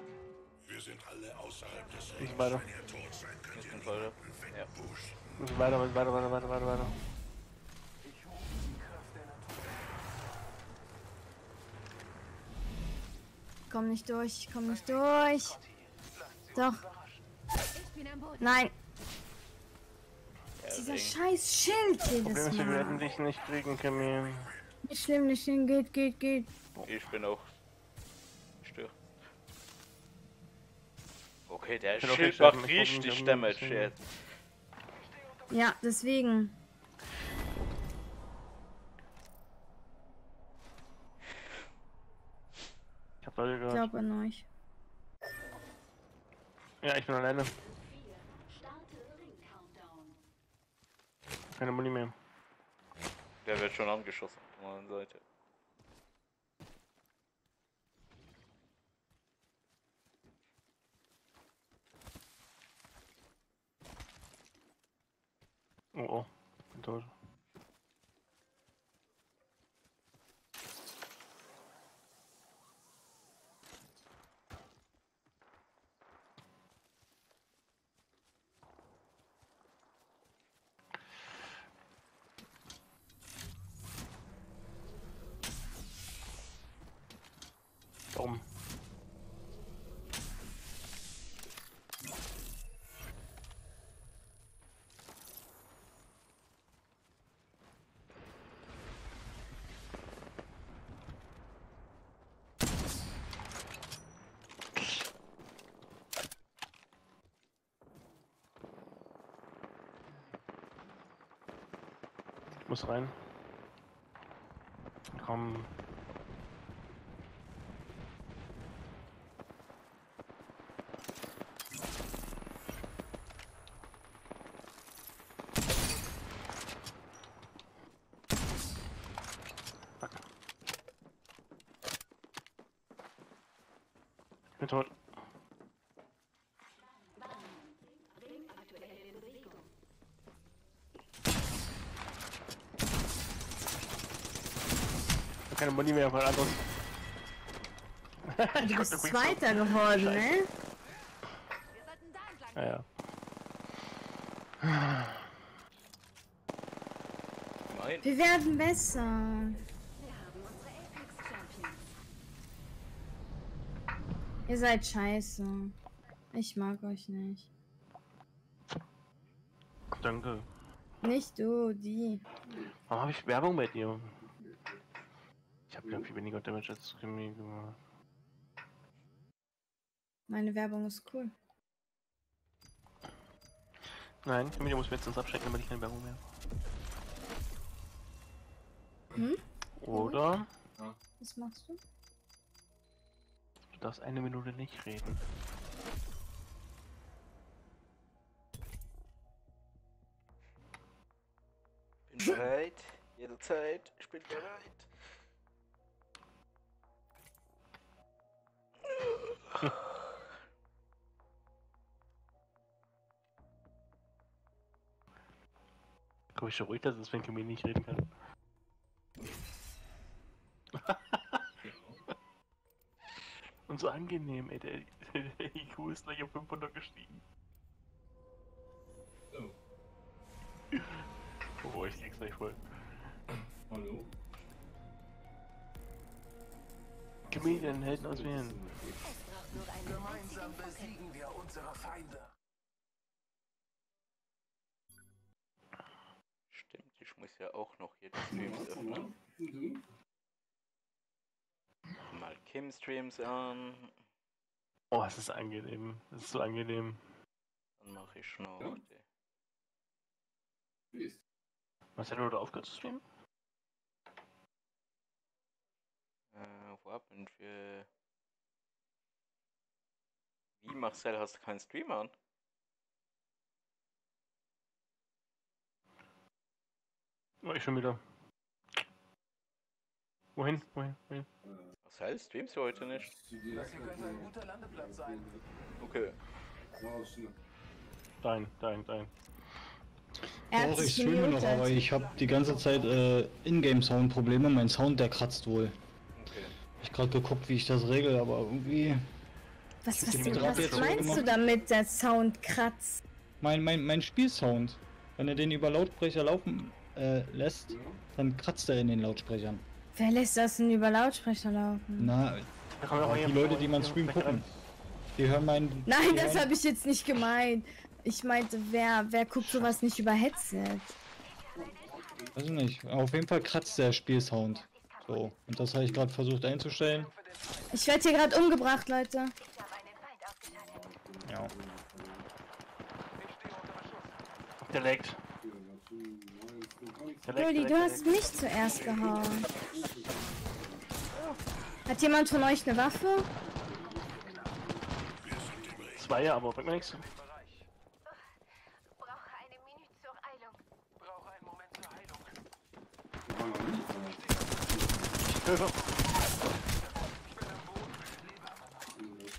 Wir sind alle außerhalb des Ich Rings. weiter. Wenn ihr tot seid, könnt ihr sind weiter. niemanden Ja. Müssen weiter, weiter, weiter, weiter, weiter, weiter. Ich rufe die Kraft der Natur. Ich komm nicht durch, ich komm nicht durch. Doch. Ich bin am Boden. Nein, dieser Ring. scheiß Schild Problem jedes ist, wir werden dich nicht kriegen, Camille. Nicht schlimm, nicht schlimm, geht, geht, geht. Ich bin auch. Stör. Okay, der Ich bin auch Schild nicht macht ich richtig Damage jetzt. Ja, deswegen. Ich hab Ich gehört. glaube an euch. Ja, ich bin alleine. Keine Muni mehr. Der wird schon angeschossen von der anderen Seite. Oh oh. Bin tot. Warum? Ich muss rein. Komm. Keine Money mehr von anderen. Du bist Zweiter geworden, ne? Ja, ja. Nein. Wir werden besser. Wir haben unsere Apex Champions. Ihr seid scheiße. Ich mag euch nicht. Danke. Nicht du, die. Warum habe ich Werbung bei dir? Ich habe ja viel weniger Damage als Kimi gemacht. Meine Werbung ist cool. Nein, du musst mir jetzt ins Abschrecken, damit ich keine Werbung mehr. Hm? Oder Was machst du? du darfst eine Minute nicht reden. Bin bereit. Jederzeit. Ich bin bereit. Guck ich schon ruhig, dass es, wenn Kimi nicht reden kann. Und so angenehm, ey, der, der IQ ist gleich auf 500 gestiegen. Oh, ich krieg's gleich voll. Hallo? Den Helden auswählen. Gemeinsam besiegen wir unsere Feinde. Muss ja auch noch jetzt Streams öffnen. Mal Kim Streams an. Oh, es ist angenehm. Es ist so angenehm. Dann mache ich noch Ja. die. Was hat du aufgehört zu streamen? Äh, wo haben wir. Wie, Marcel, hast du keinen Stream an? Oh, ich schon wieder. Wohin? Wohin? Wohin? Marcel, streamst du heute nicht? Das hier könnte ein guter Landeplatz sein. Okay. Dein, dein, dein. Doch, ich streame noch, aber ich habe die ganze Zeit äh, Ingame-Sound-Probleme. Mein Sound, der kratzt wohl. Okay. Ich gerade geguckt, wie ich das regel, aber irgendwie. Was, was, du, was meinst du damit, der Sound kratzt? Mein, mein, mein Spielsound. Wenn er den über Lautsprecher laufen äh, lässt, dann kratzt er in den Lautsprechern. Wer lässt das denn über Lautsprecher laufen? Na, die Leute, die man hier Stream weg gucken. Die hören meinen. Nein, das habe ich jetzt nicht gemeint. Ich meinte, wer, wer guckt sowas nicht über Headset? Weiß ich nicht. Auf jeden Fall kratzt der Spielsound. So. Und das habe ich gerade versucht einzustellen. Ich werde hier gerade umgebracht, Leute. Ja. Der leckt. Der du hast mich zuerst gehauen. Hat jemand von euch eine Waffe? Zwei, aber bringt mir nichts. Einen Moment zur Heilung.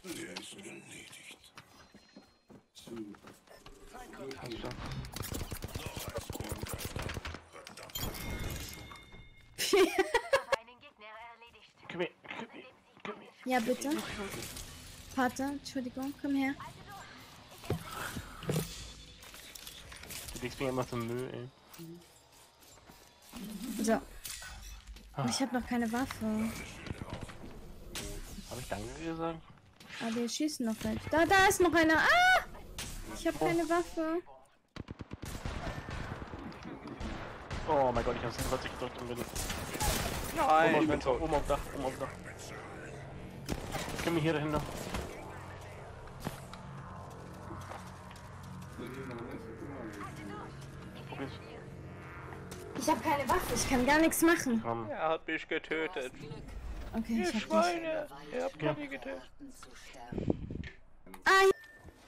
Der ist erledigt. Habe Komm her. Ja, bitte. Vater, Entschuldigung, komm her. Du legst mir immer zum Müll, ey. So. Oh, ich habe noch keine Waffe. Hab ich Danke gesagt? Ah, die schießen noch welche. Da, da ist noch einer. Ah! Ich habe keine Waffe. Oh mein Gott, ich hab's plötzlich gedrückt und bin. Nein, oben, ich bin auf, tot. oben auf Dach, oben auf Dach. Komm mir hier dahinter. Probier's. Ich habe keine Waffe. Ich kann gar nichts machen. Komm. Er hat mich getötet. Okay, Ihr ich hab. Schweine. Ihr habt. Conny getötet. Ah,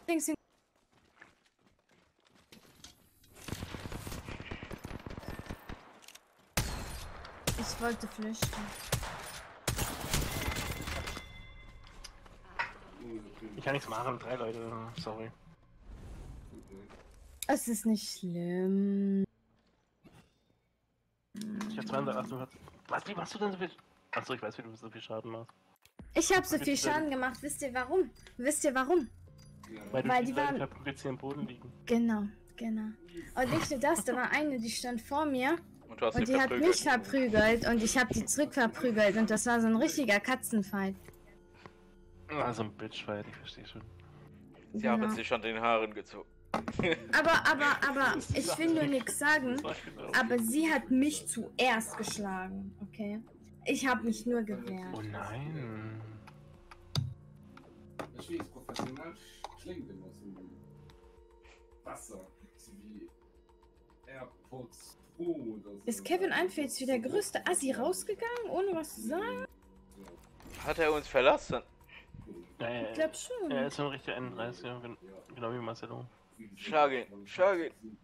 hier. Ich wollte flüchten. Ich kann nichts machen, drei Leute. Sorry. Es ist nicht schlimm. Ich hab 248. Was, wie machst du denn so viel? Achso, ich weiß, wie du so viel Schaden machst. Ich habe so viel Schaden gemacht. Wisst ihr warum? Wisst ihr warum? Weil, Weil du die waren- verprügelt sie am Boden liegen. Genau, genau. Und nicht nur das, da war eine, die stand vor mir Und du hast und sie die hat verprügelt. mich verprügelt und ich habe die zurückverprügelt und das war so ein richtiger Katzenfight. Also ein Bitchfight, ich verstehe schon. Sie haben Genau. sich an den Haaren gezogen. Aber, aber, aber, ich will nur nichts sagen, aber sie hat mich zuerst geschlagen, okay? Ich habe mich nur gewehrt. Oh nein. Das Spiel ist klingt immer so wie Wasser, wie AirPods Pro so. Ist Kevin einfach jetzt wie der größte Assi rausgegangen, ohne was zu sagen? Hat er uns verlassen? Ja, Ich ja. glaub schon. Er ist so ein richtiger N30, ja, gen- genau wie Marcelo. Schlag ihn, schlag ihn.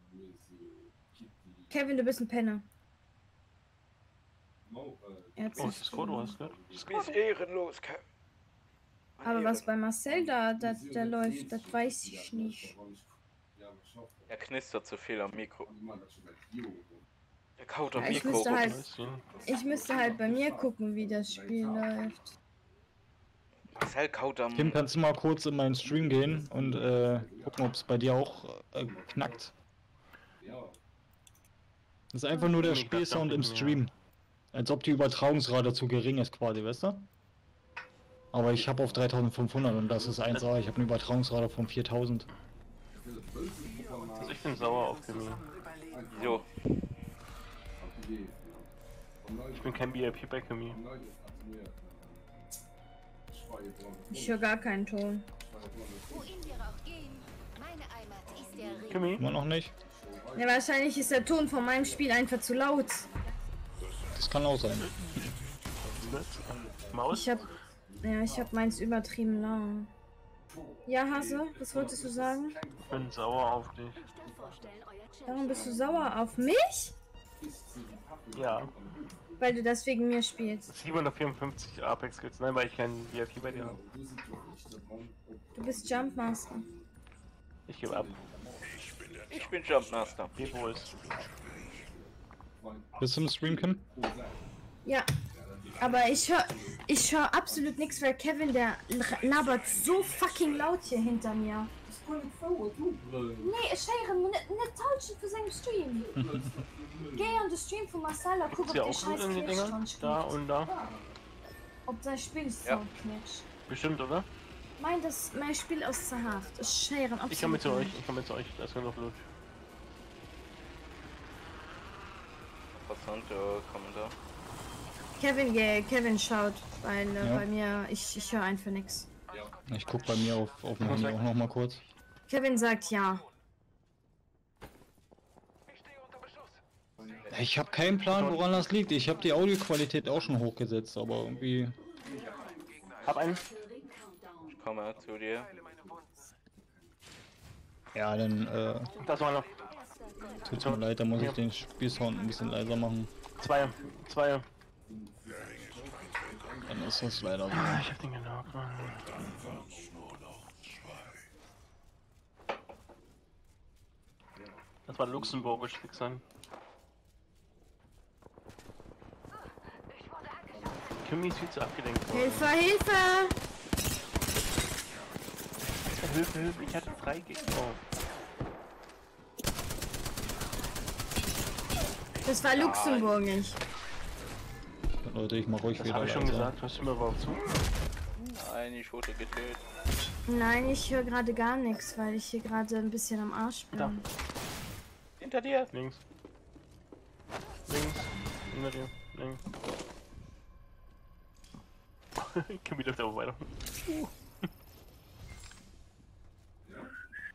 Kevin, du bist ein Penner. Er hat Oh, das ist Code, du hast gehört? Du bist ehrenlos, Kerl. Aber was bei Marcel da, da, da läuft, das weiß ich nicht. Er knistert zu viel am Mikro. Er kaut Ja, ich müsste halt, ich müsste halt bei mir gucken, wie das Spiel läuft. Marcel kaut am... Kim, kannst du mal kurz in meinen Stream gehen und äh, gucken, ob es bei dir auch äh, knackt? Das ist einfach nur der Spielsound im. Stream. Als ob die Übertragungsrate zu gering ist quasi, weißt du? Aber ich habe auf 3500 und das ist 1A. Ich habe eine Übertragungsrate von 4000. Also ich bin sauer auf Kimi. Jo. Ich bin kein VIP bei Kimi. Ich höre gar keinen Ton. Wohin wir auch gehen, meine Heimat ist der Ring. Kimi? Immer noch nicht? Ja, wahrscheinlich ist der Ton von meinem Spiel einfach zu laut. Das kann auch sein. Maus? Ich hab, ja, ich hab meins übertrieben lang. Ja, Hase, was wolltest du sagen? Ich bin sauer auf dich. Warum bist du sauer auf mich? Ja. Weil du das wegen mir spielst. 754 Apex Kills. Nein, weil ich kein VIP bei dir habe. Du bist Jumpmaster. Ich gebe ab. Ich bin Jumpmaster. Geh wo ist. Bist du im Stream, Kim? Ja. Aber ich höre ich hör absolut nichts, weil Kevin, der labert so fucking laut hier hinter mir. Nee, ich höre nicht, nicht falsch für seinen Stream. Geh an den Stream von Marcella, guck, ob der scheiß dran Da und da? Ob sein Spiel so Ja. knirscht. Bestimmt, oder? Mein, das, mein Spiel aus zerhaft. Ich scheren absolut Ich komme zu euch. Ich komme zu euch. Da ist genug Blut. Passant, ja, kommen da. Kevin, geh, Kevin schaut, weil äh, Ja. bei mir, ich, ich höre einfach nichts. Ich guck bei mir auf, auf dem Handy auch noch mal kurz. Kevin sagt ja. Ich habe keinen Plan, woran das liegt. Ich habe die Audioqualität auch schon hochgesetzt, aber irgendwie. Hab einen. Ich komme zu dir. Ja, dann äh, Das war noch. tut's mir leid, da muss ich den Spielsound ein bisschen leiser machen. Zwei. Zwei. Dann ist das leider so. Ah, ich hab den genau. Das war luxemburgisch, Fixern. Kimi ist viel zu abgelenkt worden. Hilfe, Hilfe! Hilfe, Hilfe, ich hatte drei Gegner. Oh. Das war luxemburgisch. Leute, ich mach ruhig Das wieder habe ich schon gesagt. Hörst du mir überhaupt zu? Nein, ich wurde getötet. Nein, ich höre gerade gar nichts, weil ich hier gerade ein bisschen am Arsch bin. Da. Hinter dir. Links. Links. Hinter dir. Links. Kimi läuft aber weiter.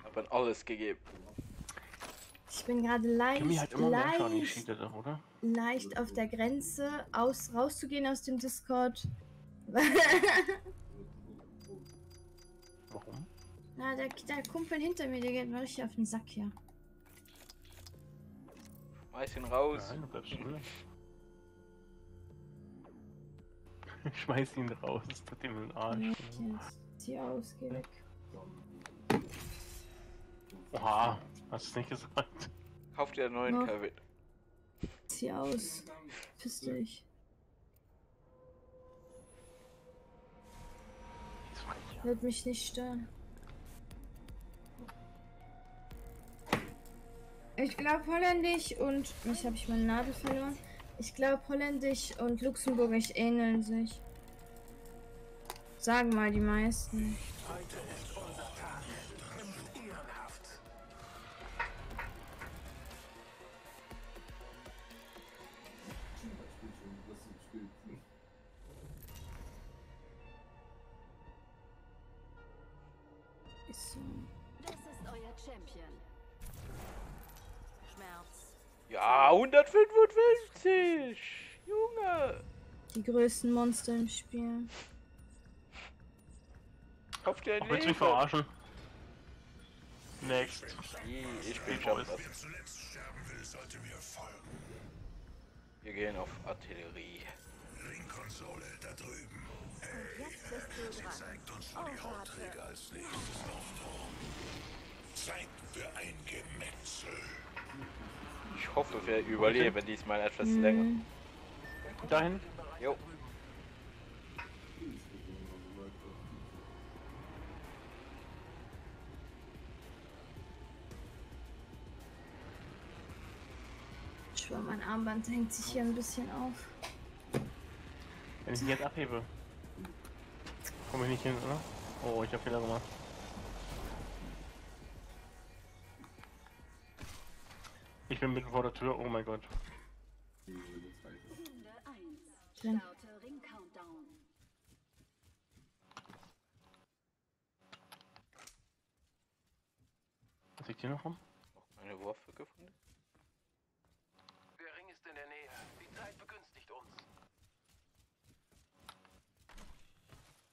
Hab an alles gegeben. Ich bin gerade leicht, Kimi hat immer mehr Schaden leicht, oder? leicht auf der Grenze, aus, rauszugehen aus dem Discord. Warum? Na, der, der Kumpel hinter mir, der geht mir richtig auf den Sack hier. Schmeiß ihn raus. Nein, du bleibst drin. Schmeiß ihn raus, das tut ihm in den Arsch. Zieh aus, geh weg. Oha, hast du es nicht gesagt? Kauf dir einen neuen Noch. Kevin. Zieh aus. Piss dich. Wird mich nicht stören. Ich glaube Holländisch und mich habe ich meine Nadel verloren. Ich glaube Holländisch und Luxemburgisch ähneln sich. Sagen mal die meisten. 155! Junge! Die größten Monster im Spiel. Auf der Ach, willst du mich verarschen? Next. Ich bin schon. Wer zuletzt sterben will, sollte mir folgen. Wir gehen auf Artillerie. Ringkonsole da drüben. Hey, sie zeigt uns, wo Oh, die Hauptträger warte. als nächstes auftauchen. Zeit für ein Gemetzel. Ich hoffe, wir überleben diesmal etwas länger. Hm. Dahin? Jo. Ich schwör, mein Armband hängt sich hier ein bisschen auf. Wenn ich ihn jetzt abhebe. Komme ich nicht hin, oder? Oh, ich hab Fehler gemacht. Ich bin mitten vor der Tür, oh mein Gott. Runde 1. Drin. Starte Ring Countdown. Was liegt hier noch rum? Eine Waffe gefunden? Der Ring ist in der Nähe. Die Zeit begünstigt uns.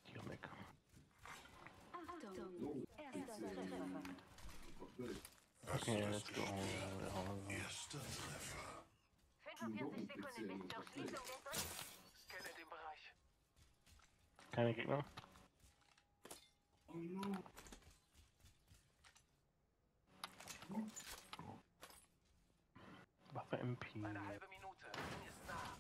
Hier weg. Achtung. Erster Treffer. Okay, let's go. Erster Treffer. 45 Sekunden bis zur Schließung des Rings. Scanne den Bereich. Keine Gegner. Waffe MP. Eine halbe Minute. Ring ist nah.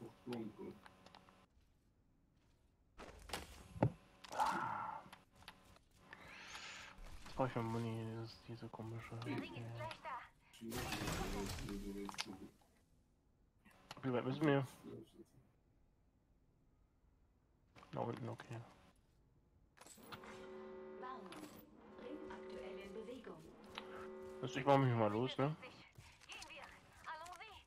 Was brauche ich für Muni? Das ist diese komische. Wie weit müssen wir? Da unten, okay. Ich mach mich mal los, ne? Gehen wir. Allons-y.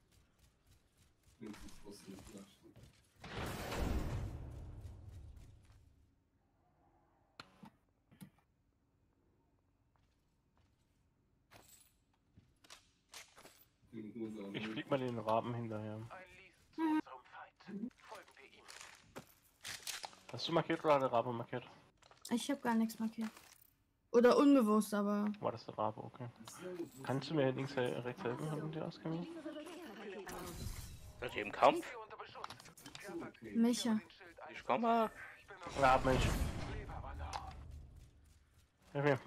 Ich flieg mal den Raben hinterher. Hast du markiert oder hat der Rabe markiert? Ich habe gar nichts markiert. Oder unbewusst, aber. War das der Rabe, okay. Kannst du mir links, rechts helfen, haben die ausgemacht? Seid ihr im Kampf? Micha. Ich komme. Rab, Mensch. Ja, hier.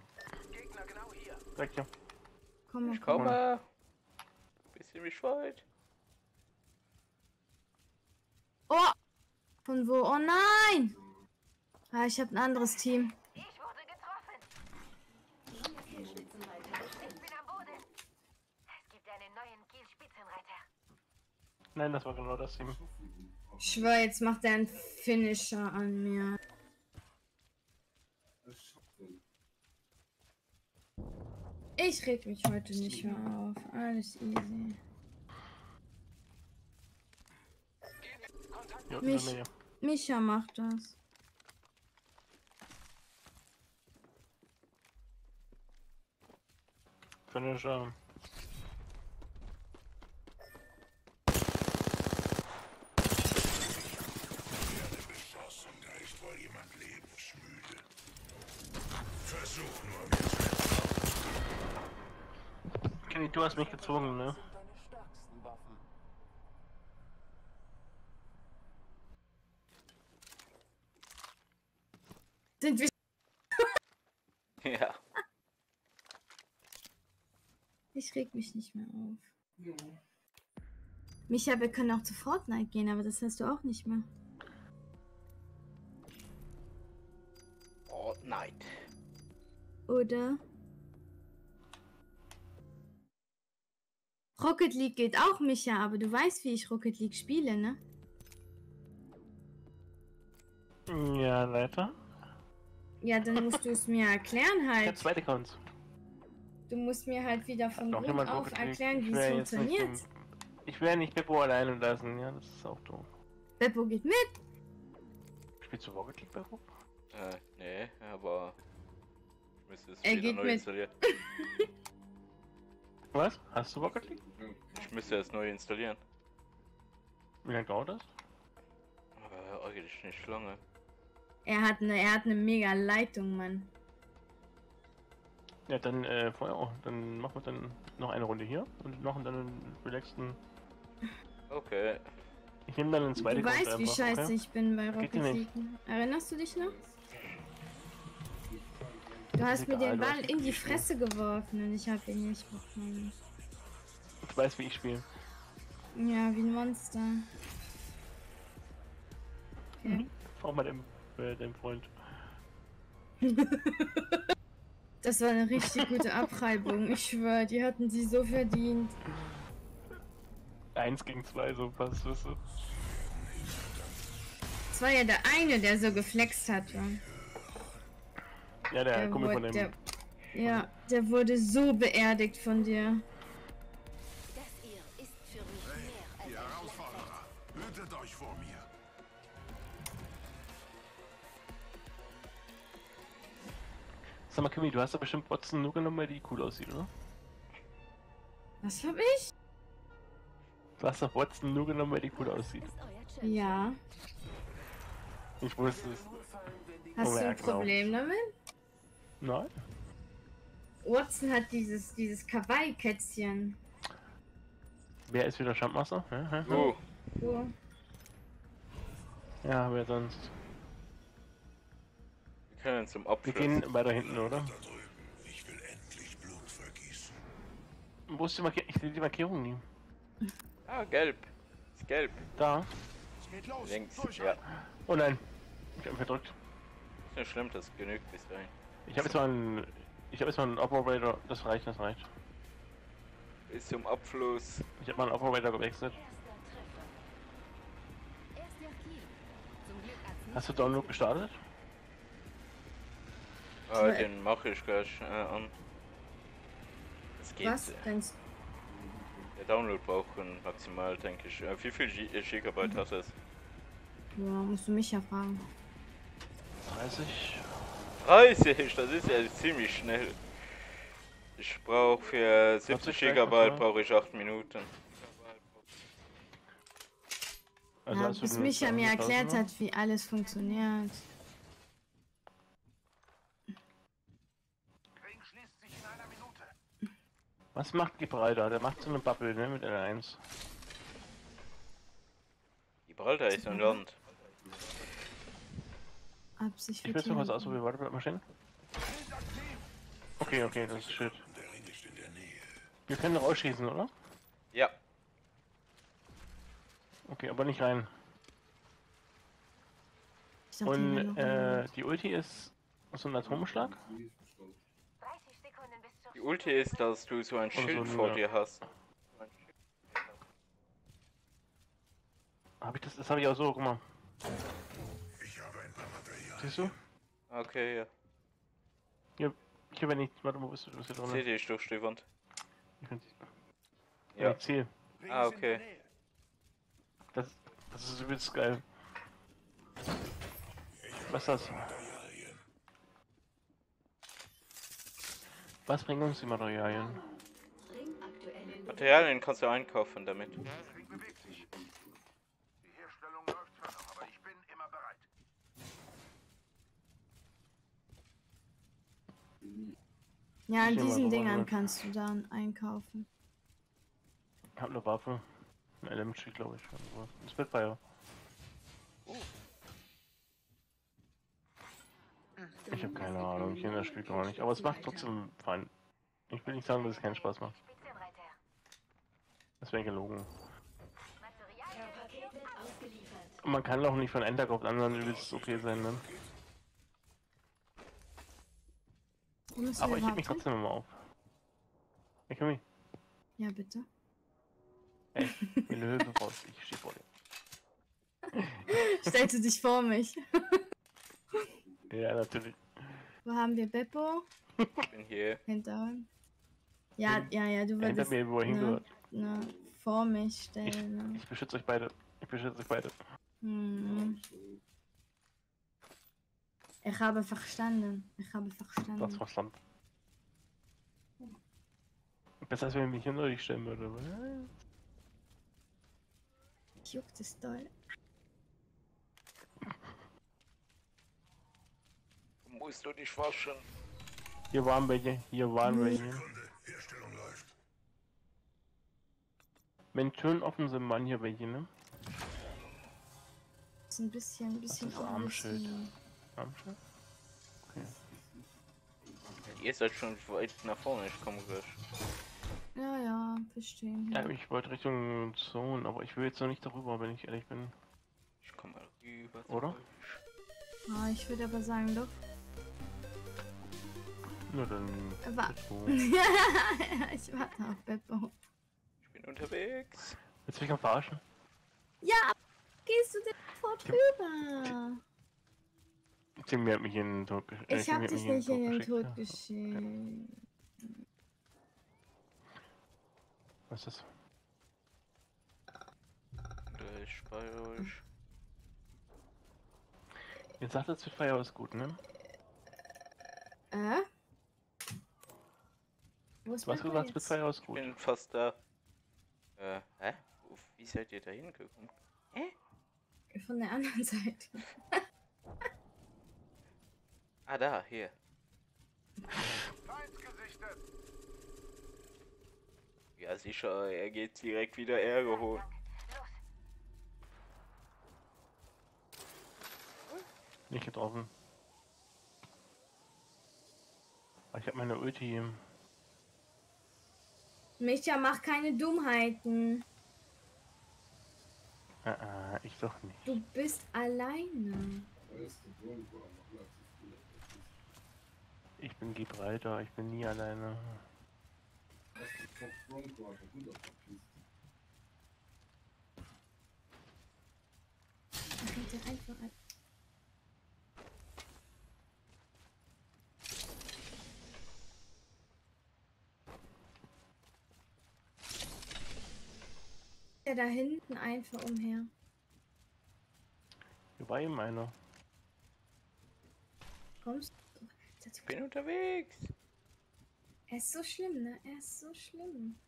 Gegner genau hier. Direkt hier. Komm. Ich komme. Mich weit. Oh! Von wo? Oh nein! Ah, ich habe ein anderes Team. Ich wurde getroffen. Ich bin am Boden. Es gibt einen neuen Kielspitzenreiter. Nein, das war genau das Team. Ich schwör, jetzt macht er einen Finisher an mir. Ich reg mich heute nicht mehr auf. Alles easy. Mich. Micha macht das. Jemand lebensmüde. Versuch nur. Kenny, du hast mich gezwungen, ne? Deine stärksten Waffen. Sind wir. Ja. Ich reg mich nicht mehr auf. Micha, wir können auch zu Fortnite gehen, aber das hast du auch nicht mehr. Nein. Oder? Rocket League geht auch, Micha, aber du weißt, wie ich Rocket League spiele, ne? Ja, leider. Ja, dann musst du es mir erklären Ich habe halt. zwei Accounts. Du musst mir halt wieder von Grund auf erklären, wie es nicht funktioniert. Ich will ja nicht Beppo alleine lassen, ja, das ist auch doof. Beppo geht mit. Spielst du Rocket League, Beppo? Äh, nee, aber. Ich müsste es Er wieder neu mit. installieren. Was? Hast du Rocket League? Ich müsste es neu installieren. Wie lange dauert das? Aber eigentlich nicht lange. Er hat eine, er hat eine mega Leitung, Mann. Ja, dann äh, vorher auch. Dann machen wir dann noch eine Runde hier und machen dann einen relaxten. Okay. Ich nehme dann einen zweiten Du weißt, wie scheiße okay? ich bin bei Rocket. League. Erinnerst du dich noch? Du hast mir den Ball in die. Fresse geworfen und ich hab ihn nicht bekommen. Ich weiß, wie ich spiele. Ja, wie ein Monster. Okay. Frag mal dem, äh, dem Freund. Das war eine richtig gute Abreibung. Ich schwöre, die hatten sie so verdient. Eins gegen zwei, so passt, weißt du? Es war ja der eine, der so geflext hatte. Ja, der, Der Kumpel von dem. der- Ja, der wurde so beerdigt von dir. Sag mal, Kimi, du hast doch bestimmt Watson nur genommen, weil die cool aussieht, oder? Was hab ich? Du hast doch Watson nur genommen, weil die cool aussieht. Ja. Ich wusste es. Hast Oh, du ein genau. Problem damit? Nein? Watson hat dieses, dieses Kawaii-Kätzchen. Wer ist wieder Jumpmaster? Ja, ja, ja. Uh, So. ja, wer sonst? Wir können zum Wir Abschluss. gehen weiter hinten, oder? Ich will endlich Blut vergießen. Wo ist die Markierung? Ich sehe die Markierung nie. Ah, gelb. Ist gelb. Da. Es geht los. Links. Durch Ja. Oh nein. Ich hab verdrückt. Ist nicht schlimm, das genügt bis dahin. Ich habe jetzt mal einen. Ich habe jetzt mal einen Operator. Das reicht, das reicht. Bis zum Abschluss. Ich habe mal einen Operator gewechselt. Hast du Download gestartet? Ah, den mache ich gleich äh, an. Es geht. Was? Denkst Der Download braucht ein maximal, denke ich. Äh, wie viel G äh, Gigabyte hat es? Ja, musst du mich ja fragen. 30. 30, das ist ja ziemlich schnell. Ich brauche für 70 gleich Gigabyte brauche ich 8 Minuten. Also ja, hast bis Micha mir 200.000 erklärt hat, wie alles funktioniert. Ring schließt sich in einer Minute. Was macht Gibraltar? Der macht so eine Bubble, ne? Mit L1. Gibraltar ist ein Land. Absicht Ich will jetzt noch was ausprobieren. Warte, bleib mal stehen. Okay, okay, das ist shit. Wir können rausschießen, oder? Ja, Okay, aber nicht rein. Dachte, Und äh, die Ulti ist so ein Atomschlag? 30 Sekunden bis zur die Ulti ist, dass du so ein so Schild ein- vor ja. dir hast. Hab ich das? Das habe ich auch so, guck mal. Ich habe ein paar Materialien. Siehst du? Okay, ja. Ich habe nicht. Warte, wo bist du? Du bist hier Sehe drin. dich durch die Wand. Ich kann Ja. ja. Ich ziel. Ah, okay. Das, das ist übelst geil. Was ist das? Was bringen uns die Materialien? Materialien kannst du einkaufen damit. Ja, an diesen Dingern kannst du dann einkaufen. Ich hab eine Waffe. Ein LMG, glaube ich. Ein Spitfire. Ich habe keine Ahnung, ich kenne das Spiel gar nicht. Aber es macht trotzdem fein. Ich will nicht sagen, dass es keinen Spaß macht. Das wäre gelogen. Und man kann auch nicht von Ender auf den anderen übelst okay sein, ne? Aber ich heb mich trotzdem immer auf. Hey, komm hier. Ja, bitte. Ey, du Hilfe brauchst, ich steh vor dir. Stellst du dich vor mich? Ja, natürlich. Wo haben wir Beppo? Ich bin hier. Hinter uns. Ja, ja, ja, du Hinter würdest mir, wo er ne, hingehört. ne, vor mich stellen. Ne? Ich beschütze euch beide. Ich beschütze euch beide. Hm. Ich habe verstanden. Ich habe verstanden. Das Verstand. Besser als wenn ich mich hinter dich stellen würde. was? Ich juckt es doll. Musst du dich waschen? Hier waren welche. Hier waren welche. Herstellung läuft. Wenn Türen offen sind, waren hier welche, ne? Ist ein bisschen, ein bisschen ist Armschild? Armschild? Okay. Ihr seid schon weit nach vorne, ich komme gleich. Ja, ja, verstehen. Ja, ich wollte Richtung Zone, aber ich will jetzt noch nicht darüber, wenn ich ehrlich bin. Ich komme mal rüber. Oder? Ah, ich würde aber sagen, doch. Nur dann. Go. ich warte auf Beppo. Ich bin unterwegs. Willst du mich am verarschen? Ja, gehst du denn sofort rüber? Timmy hat mich in den Tod gesch- äh, Ich Timmy hab dich mich nicht in den geschickt, Tod ja. geschickt. Was ist das? Gleich bei euch. Ihr sagt, das Fire ist gut, ne? Äh? Wo ist Beppo gesagt? Spitfire ist Ich bin fast da. Äh, hä? Wie seid ihr da hingekommen? Von der anderen Seite. Ah, da, hier. Ja, sicher, er geht direkt wieder Ärger holen. Nicht getroffen. Aber ich hab meine Ulti. Micha, mach keine Dummheiten. Äh, äh, ich doch nicht. Du bist alleine. Ich bin Gibraltar, ich bin nie alleine. Der einfach ein- Der da hinten einfach umher. Hier war eben einer. Kommst du? Ich bin unterwegs. Er ist so schlimm, ne? Er ist so schlimm.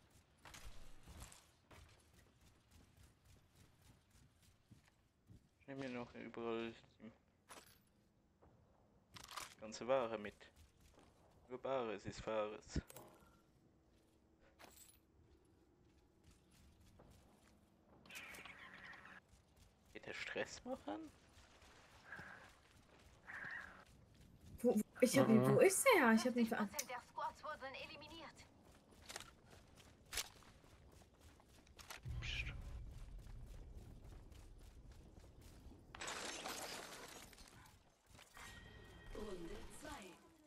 Ich nehme mir noch überall die ganze Ware mit. Nur Bares ist Wahres. Der Stress machen? Wo, wo, ich hab Mhm. wo ist er? Ich hab nicht ver 50% der Squads wurden eliminiert. Psst. Runde 2.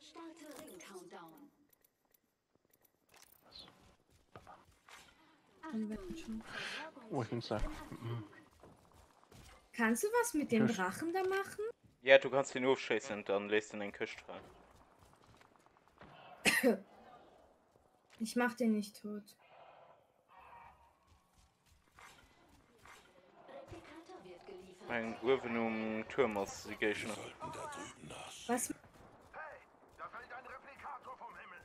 Starte Ring-Countdown. Oh, ich bin's da. Mhm. Kannst du was mit dem. Drachen da machen? Ja, du kannst ihn aufschießen und dann lässt du in den Küst rein. Ich mach den nicht tot. Replikator wird geliefert. Mein Urven um Turm aus die gehe ich noch. Sollten da drüben das. Was? Da fällt ein Replikator vom Himmel.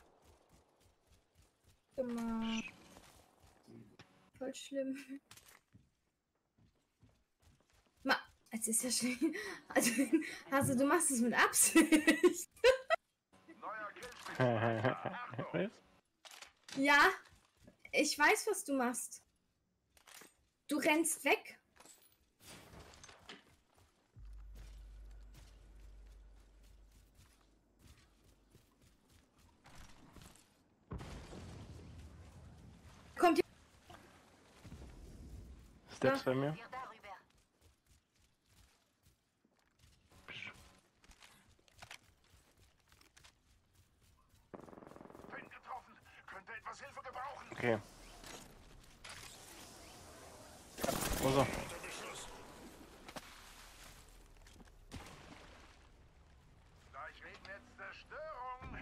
gemacht? Voll schlimm. Ma, es ist ja schlimm. Also, also du machst es mit Absicht. Ja, ich weiß, was du machst. Du rennst weg. Kommt Steps bei mir. Wir darüber. Psst. Okay. Wo ist er? Gleich regnet Zerstörung.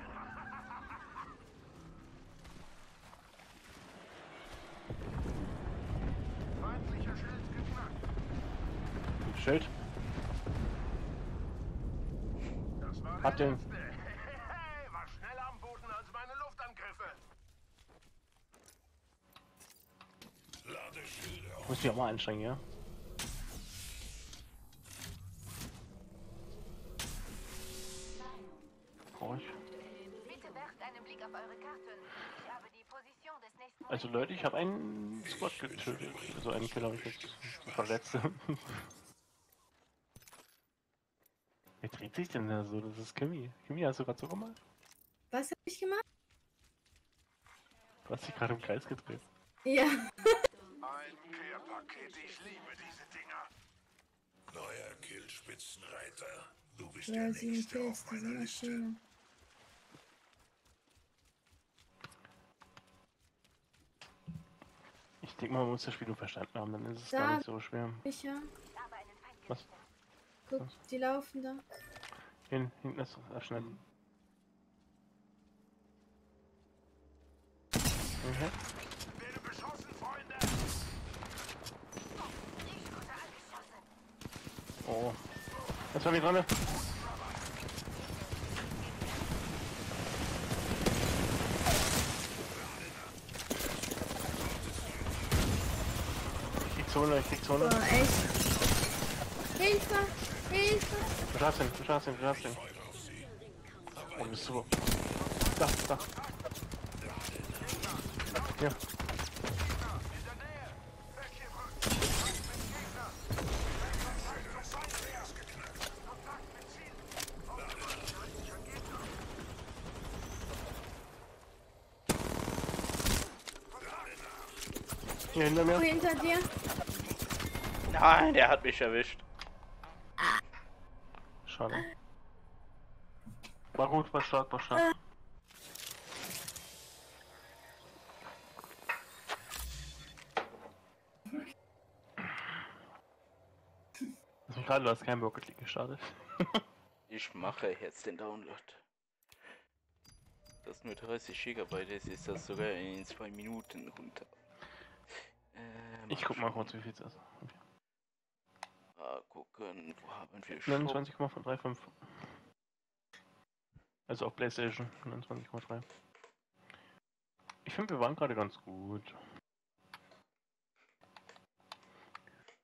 Feindlicher Schild Hat den. letzte. Hey, war schneller am Boden als meine Luftangriffe. Ich muss mich auch mal anstrengen, ja? Habe Also Leute, ich habe einen Squad getötet. Also einen Killer habe ich jetzt verletzt. Wer dreht sich denn da so? Das ist Kimi. Kimi, hast du gerade so gemacht? Was hab ich gemacht? Du hast dich gerade im Kreis gedreht. Ja. Ein Care-Paket, ich liebe diese Dinger. Neuer Kill-Spitzenreiter. Du bist Ja, der nächste auf meiner Liste. Maschine. Ich denke mal, man muss das Spiel nur verstanden haben, dann ist es Da. gar nicht so schwer. Micha, Was? guck, die laufen da. Hin, hinten ist abschneiden. Werde beschossen, Freunde. Oh. Was war mir dran? Ich krieg Zone, ich krieg Zone. Boah, echt. Hilfe! Hilfe! Du schaffst ihn, du schaffst ihn, du schaffst ihn. Oh, du bist super. Da, da. Hinter mir. hinter dir. Nein, der hat mich erwischt. Schade. War gut, war stark, war stark. Gerade, du hast kein Rocket League gestartet. Ich mache jetzt den Download. Das nur 30 Gigabyte ist, ist das sogar in zwei Minuten runter. Ich guck mal kurz, wie viel es ist. Okay. Mal gucken, wo haben wir Shop? 29,35. Also auf Playstation 29,3. Ich finde, wir waren gerade ganz gut.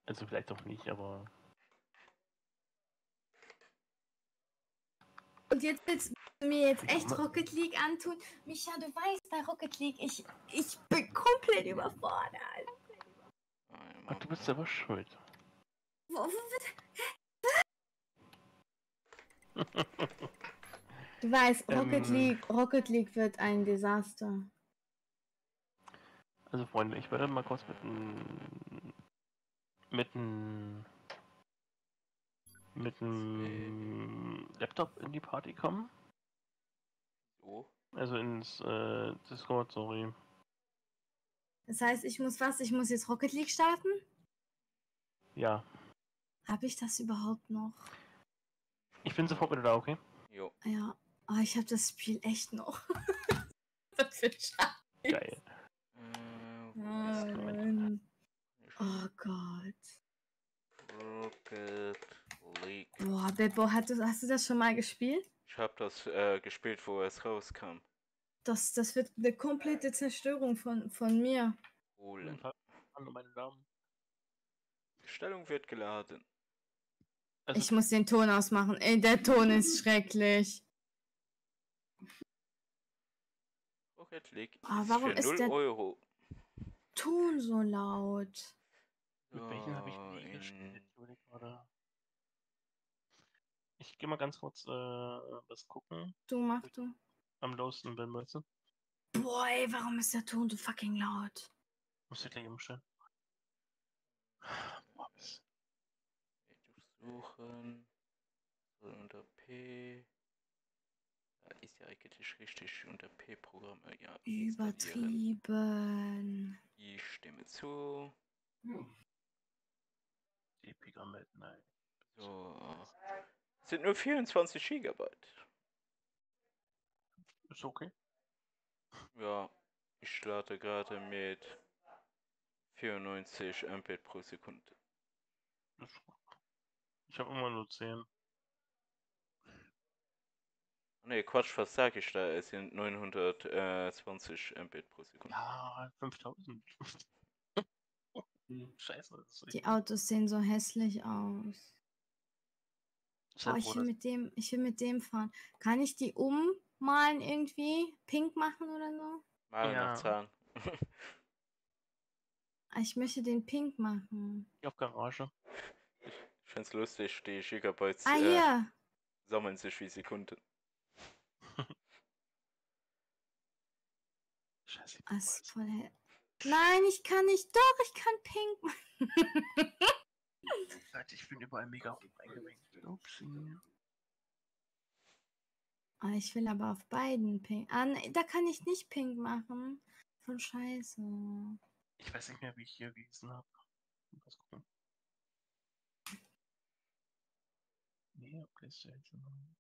Also vielleicht auch nicht, aber Und jetzt willst du mir jetzt echt Rocket League antun? Micha, du weißt bei Rocket League, ich, ich bin komplett überfordert. Ach, du bist selber schuld. Wo, wo, du weißt, Rocket Ähm. League, Rocket League wird ein Desaster. Also Freunde, ich werde mal kurz mit einem mit einem mit einem Laptop in die Party kommen. Oh, Also ins äh, Discord, sorry. Das heißt, ich muss was? Ich muss jetzt Rocket League starten? Ja. Habe ich das überhaupt noch? Ich bin sofort wieder da, okay? jo. Ja. Oh, ich habe das Spiel echt noch. Was für ein Scheiß. Geil. Äh, Oh, Mann. oh Gott. Rocket League. Boah, Beppo, hast du, hast du das schon mal gespielt? Ich habe das äh, gespielt, wo es rauskam. Das, das wird eine komplette Zerstörung von, von mir. Holen. Hallo meine Damen. Die Stellung wird geladen. Also, Ich muss den Ton ausmachen. Ey, der Ton ist schrecklich. Rocket League Ah, ist warum für ist 0 der- Euro. Ton so laut. mit welchen habe ich nie gespielt? Ich. Ich gehe mal ganz kurz äh, was gucken. Du mach du. Am lausten bin, weißt du? Boah, ey, warum ist der Ton so fucking laut? Muss ich gleich umstellen. Bis- Durchsuchen. So unter P. ist ja eigentlich richtig unter P-Programm. äh, Ja. Übertrieben. Ich stimme zu. Die Pigamet, nein. So. Es sind nur 24 Gigabyte. Ist okay. Ja, ich starte gerade mit 94 Mbit pro Sekunde. Ist gut. Ich habe immer nur 10. Ne, Quatsch, was sag ich da? Es sind 920 Mbit pro Sekunde. Ja, 5000. Scheiße. Das ist Die Autos sehen so hässlich aus. Oh, ich will mit dem, ich will mit dem fahren. Kann ich die ummalen irgendwie? Pink machen oder so? Mal Ja. nach Zahlen. Ah, Ich möchte den pink machen. Geh auf Garage. Ich find's lustig, die Gigabytes Ah, äh, hier. sammeln sich wie Sekunden. Scheiße. Ist voll hell. Nein, ich kann nicht. Doch, ich kann pink machen. Leute, ich bin überall mega hoch eingewenkt. Upsi. Ah, ich will aber auf beiden pink. Ah, nee, da kann ich nicht pink machen. Voll scheiße. Ich weiß nicht mehr, wie ich hier gelesen habe. Was gucken. Nee, auf PlayStation.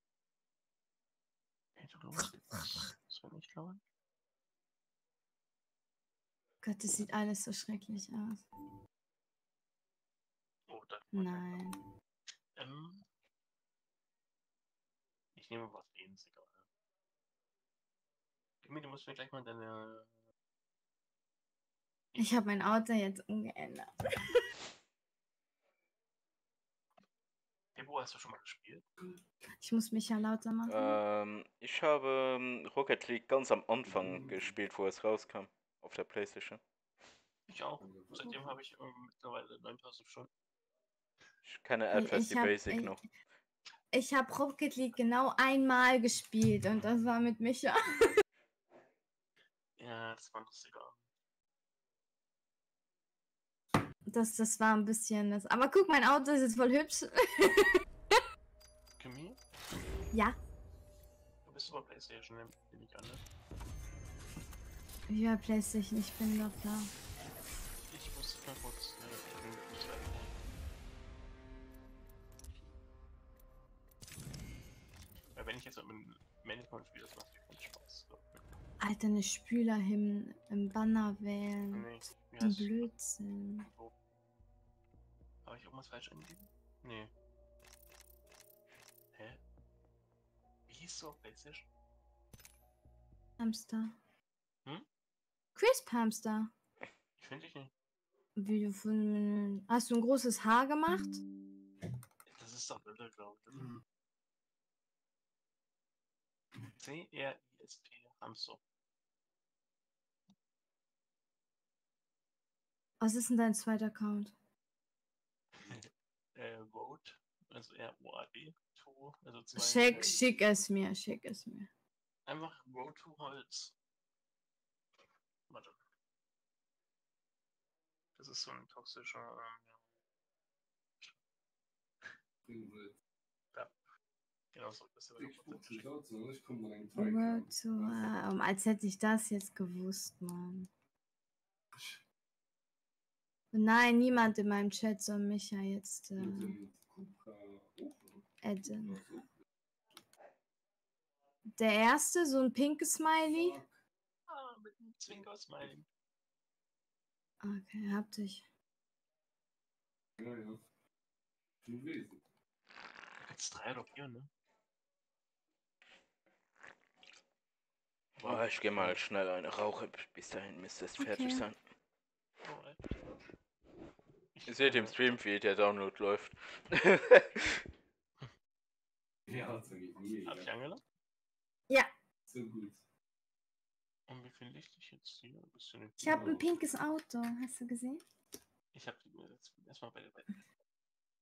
Du los. Das war nicht laut. Gott, das sieht alles so schrecklich aus. Oh, da. Nein. Ähm, ich nehme was. Kimi, du musst mir gleich mal deine. Ich habe mein Auto jetzt umgeändert. Debo, hast du schon mal gespielt? Ich muss mich ja lauter machen. Ähm, ich habe ähm, Rocket League ganz am Anfang gespielt, wo es rauskam. Auf der Playstation. Ich auch. Seitdem habe ich ähm, mittlerweile 9000 Stunden. Ich kenne etwas die hab- Basic ey, noch. Ich habe Rocket League genau einmal gespielt und das war mit Micha. Ja, das war lustiger. Das, das war ein bisschen das. Aber guck, mein Auto ist jetzt voll hübsch. Kimi, ja, du bist über PlayStation, nehme nehm ich an, ne? ja, Playstation, ich bin doch da. Ich muss mal kurz. Weiter. Weil wenn ich jetzt mit dem Management spiele, das macht mir keinen Spaß. So. Alter, eine Spülerhymne im Banner wählen. Nee, Ein Blödsinn. Habe ich irgendwas falsch eingegeben? Nee. Hä? Wie hieß du auf PlayStation? Hamster. Hm? Crisp Hamster. Ich finde dich nicht. Wie du von. Hast du ein großes Haar gemacht? Das ist doch Lille, glaube ich. C-R-I-S-P Hamster. Was ist denn dein zweiter Account? Äh, Road, also R-O-A-D, to, also zwei. Schick, schick es mir, schick es mir. Einfach Road to Holz. Warte. Das ist so ein toxischer. Ähm, ja. Genau so. Das ist aber Ich Word to, als hätte ich das jetzt gewusst, Mann. Nein, niemand in meinem Chat soll mich ja jetzt äh, adden. Der erste, so ein pinkes Smiley. Ah, mit einem Zwinker-Smiley. Okay, hab dich. Ja, ja. Schon wesen. Da gibt's drei oder vier, ne? Oh, ich gehe mal schnell eine Rauche. Bis dahin müsste es fertig Okay. sein. Alright. Ihr seht im Stream, wie der Download läuft. Ja. Hab ich angelassen? Ja, So gut. Und wie finde ich dich jetzt hier? Bist du nicht ich habe ein pinkes Auto. Hast du gesehen? Ich hab jetzt erstmal bei der bei.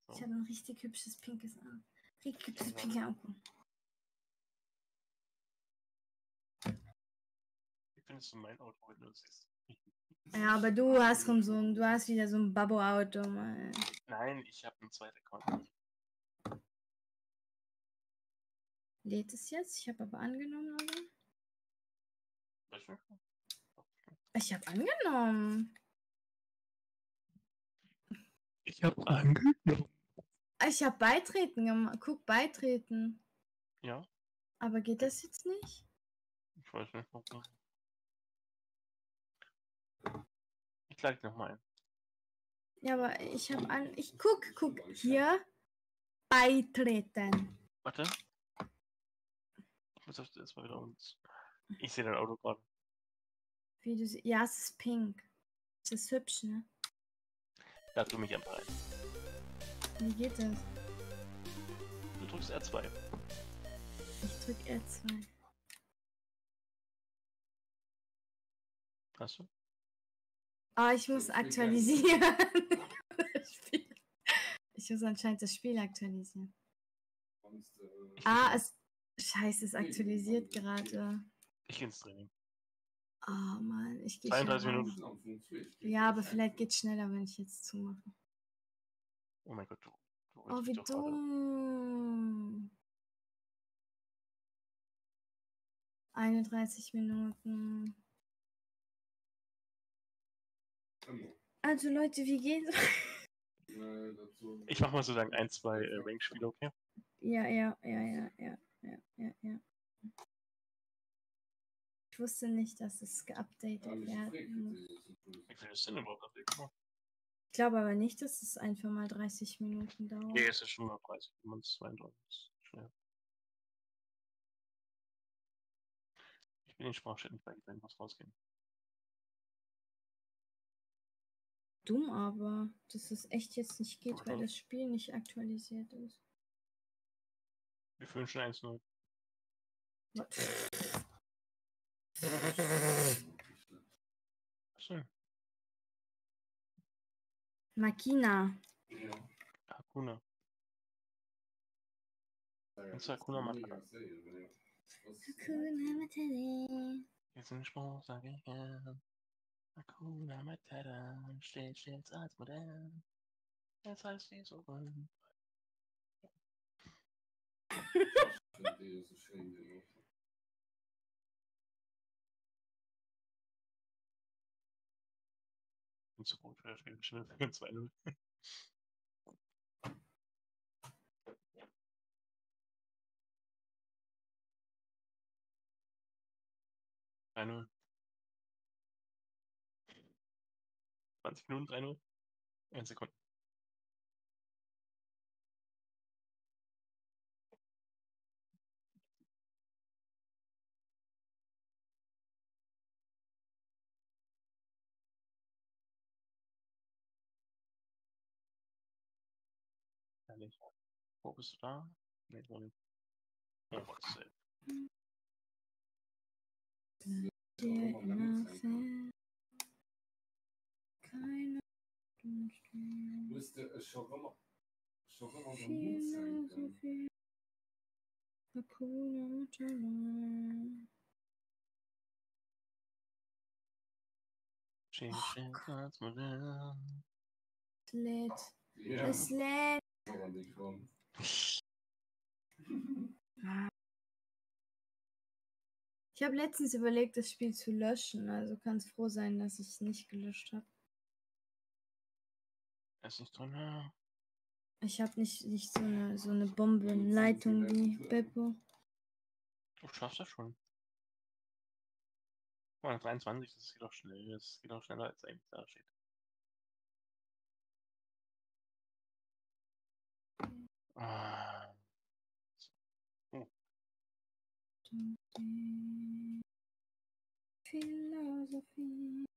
So. Ich habe ein richtig hübsches pinkes Auto. Richtig hübsches pinkes Auto. Wie findest du mein Auto, wenn du es siehst? Ja, aber du hast schon so ein, du hast wieder so ein Babbo-Auto, Mann. Nein, ich habe einen zweiten Account. Lädt es jetzt? Ich habe aber angenommen, oder? Ich habe angenommen. Ich habe angenommen. Ich habe beitreten gemacht. Guck, beitreten. Ja, Aber geht das jetzt nicht? ich weiß nicht. ob das- Ich lade nochmal ein. Ja, aber ich habe an. Ich guck, guck. Hier. Beitreten. Warte. Ich muss auf das mal wieder uns. Ich sehe dein Auto gerade. Wie du sie- Ja, es ist pink. Es ist hübsch, ne? Da du mich ein. Wie geht das? Du drückst R2. Ich drück R2. Hast du? Ah, ich muss aktualisieren. Das Spiel. ich muss anscheinend das Spiel aktualisieren. Ah, es. Scheiße, es aktualisiert gerade. Ich gehe ins Training. Oh Mann, ich gehe 32 schon Minuten. Ja, aber vielleicht geht's schneller, wenn ich jetzt zumache. Oh mein Gott, du. du Oh, wie dumm. 31 Minuten. Also Leute, wie geht's? Ich mach mal so sagen ein, zwei äh, Rank-Spiele, okay? Ja, ja, ja, ja, ja, ja, ja, ja. Ich wusste nicht, dass es geupdatet werden muss. Wie viel ist denn überhaupt der Ich glaube aber nicht, dass es einfach mal 30 Minuten dauert. Nee, es ist schon mal 30, 32. ist Schnell. Ich bin in Sprachchat nicht bei Event, muss rausgehen. Dumm aber, dass es echt jetzt nicht geht, weil das Spiel nicht aktualisiert ist. Wir führen schon 1-0. Achso, Makina. Hakuna. Und zwar Hakuna Matata. Hakuna Matata. Jetzt in Spruch sage ich gern. Hakuna Matata steht stets als modern. Das heißt sie so rund. Bin zu gut für das Spiel. Schnell 2-0. Eine. 20 Minuten, 3-0. 1 Sekunde. Herrlich. Wo bist du da? Nee, wo. Oh, was ist fährt. Keine Müsste es so ein Hut sein. Hakuna Matata. Steht stets als modern. Es lädt. Ja. Es lädt. Aber nicht kommen. Ich habe letztens überlegt, das Spiel zu löschen, also kannst froh sein, dass ich es nicht gelöscht habe. Er ist nicht drin, ja. Ich habe nicht, nicht so eine, so eine Bombenleitung wie Beppo. Du schaffst das schon. Guck mal, 23, das geht auch schnell. Das geht auch schneller, als eigentlich da steht. Ah. Oh, Philosophie.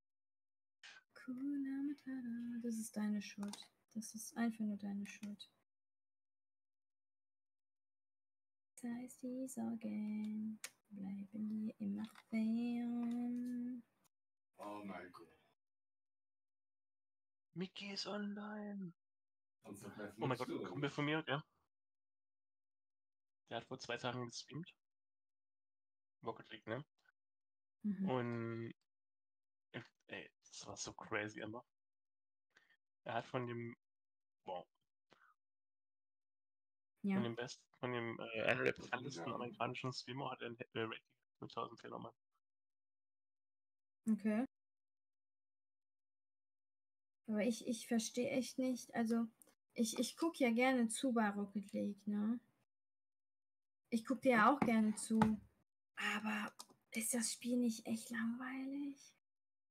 Das ist deine Schuld. Das ist einfach nur deine Schuld. Das heißt, die Sorgen bleiben dir immer fern. Oh mein Gott. Mickey ist online. Oh mein Gott, nicht Kumpel von mir, ja. Der hat vor zwei Tagen gestreamt. Rocket League, ne? Mhm. Und ey, das war so crazy einfach. Er hat von dem, wow, Ja. Von dem besten, von dem äh, einer der bekanntesten amerikanischen Streamer hat er ein äh, Rating mit 1000 Fehlermann. Okay. Aber ich, ich verstehe echt nicht. Also, ich, ich gucke ja gerne zu bei Rocket League, ne? Ich gucke dir ja auch gerne zu. Aber ist das Spiel nicht echt langweilig?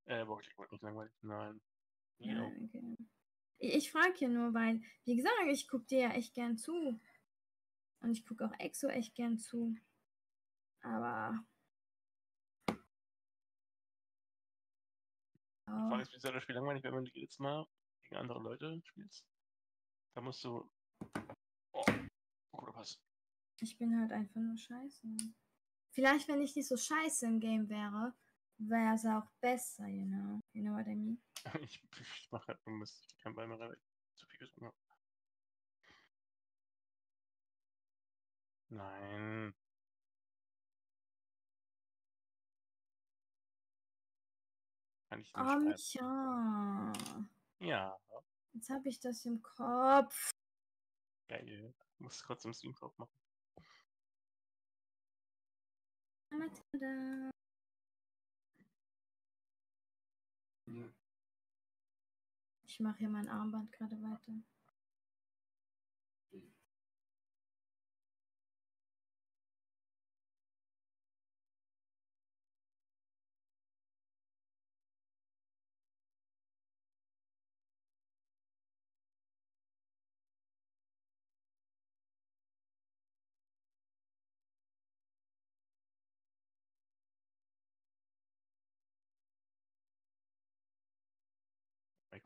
Äh, Rocket League wird nicht langweilig. Nein. Ja, okay. Ich, ich frage hier nur, weil, wie gesagt, ich gucke dir ja echt gern zu. Und ich gucke auch Exo echt gern zu. Aber. Die Oh, Frage ist, wie soll das Spiel langweilig, wenn man jedes Mal gegen andere Leute spielst? Da musst du. Oh, guter Pass. ich bin halt einfach nur scheiße. Vielleicht, wenn ich nicht so scheiße im Game wäre, wäre es auch besser, you know? You know what I mean? Ich, ich mach halt nur Mist. Ich kann bei mir ich zu viel getrunken habe. Nein. Kann ich nicht Oh. Micha. Ja, Jetzt habe ich das im Kopf. geil. Muss kurz im Stream drauf machen. Matilda. Ja. Ich mache hier mein Armband gerade weiter.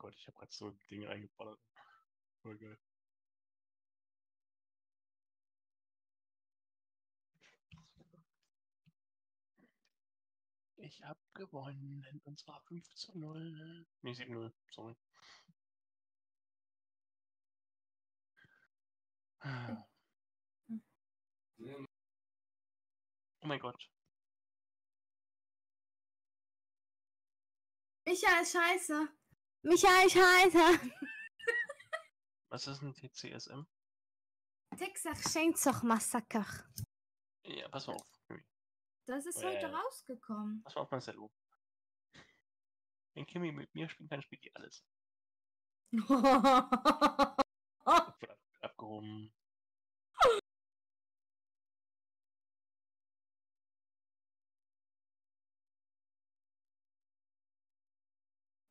Gott, ich habe gerade so Dinge eingeballert. Voll geil. Ich habe gewonnen und zwar 5 zu 0. Nee, 7 0, sorry. Ja, Oh mein Gott. Micha ist scheiße. Micha ist scheiße. Was ist ein TCSM? Texas Chainsaw Massacre. Ja, pass mal auf. Das ist Äh. heute rausgekommen. Pass mal auf, Marcelo. Wenn Kimi mit mir spielen kann, spielt die alles. Ab abgehoben.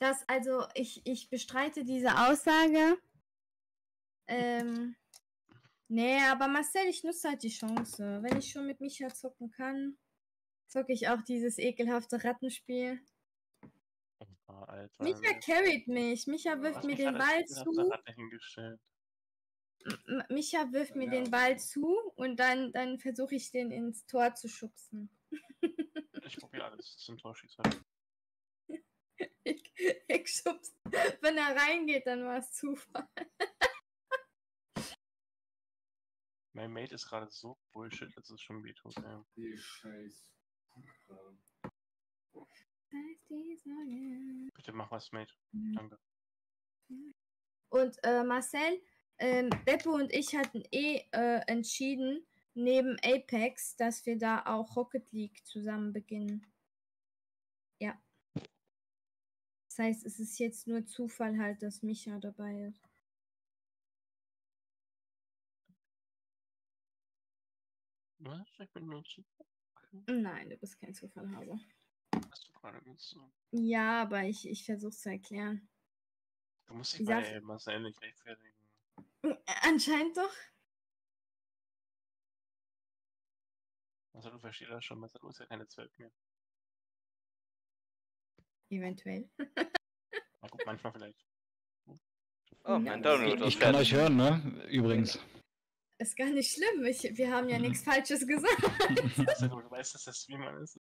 Das, also, ich, ich bestreite diese Aussage. Ähm, nee, aber Marcel, ich nutze halt die Chance. Wenn ich schon mit Micha zocken kann, zocke ich auch dieses ekelhafte Rattenspiel. Oh. Micha carried mich. Micha wirft Was mir den Ball zu. Micha wirft mir Ja. den Ball zu und dann, dann versuche ich den ins Tor zu schubsen. Ich probiere alles. Ein Torschießer. Ich, ich schubs. Wenn er reingeht, dann war es Zufall. Mein Mate ist gerade so Bullshit, dass es schon wehtut. die Scheiß. Bitte mach was, Mate. Mhm. Danke. Und äh, Marcel, ähm, Beppo und ich hatten eh äh, entschieden, neben Apex, dass wir da auch Rocket League zusammen beginnen. Das heißt, es ist jetzt nur Zufall halt, dass Micha dabei ist. Was? Ich bin nur zu. Nein, du bist kein Zufallhase. Hast du gerade gesagt? Ja, aber ich, ich versuche es zu erklären. Du musst dich bei Marcel nicht rechtfertigen. Anscheinend doch. Also du verstehst das schon, Marcel ist ja keine 12 mehr. Eventuell. Manchmal vielleicht. Oh, mein Download Ich ist kann euch hören, ne? Übrigens. Ist gar nicht schlimm. Ich, wir haben ja nichts Falsches gesagt. Du weißt, dass das Streamer ist.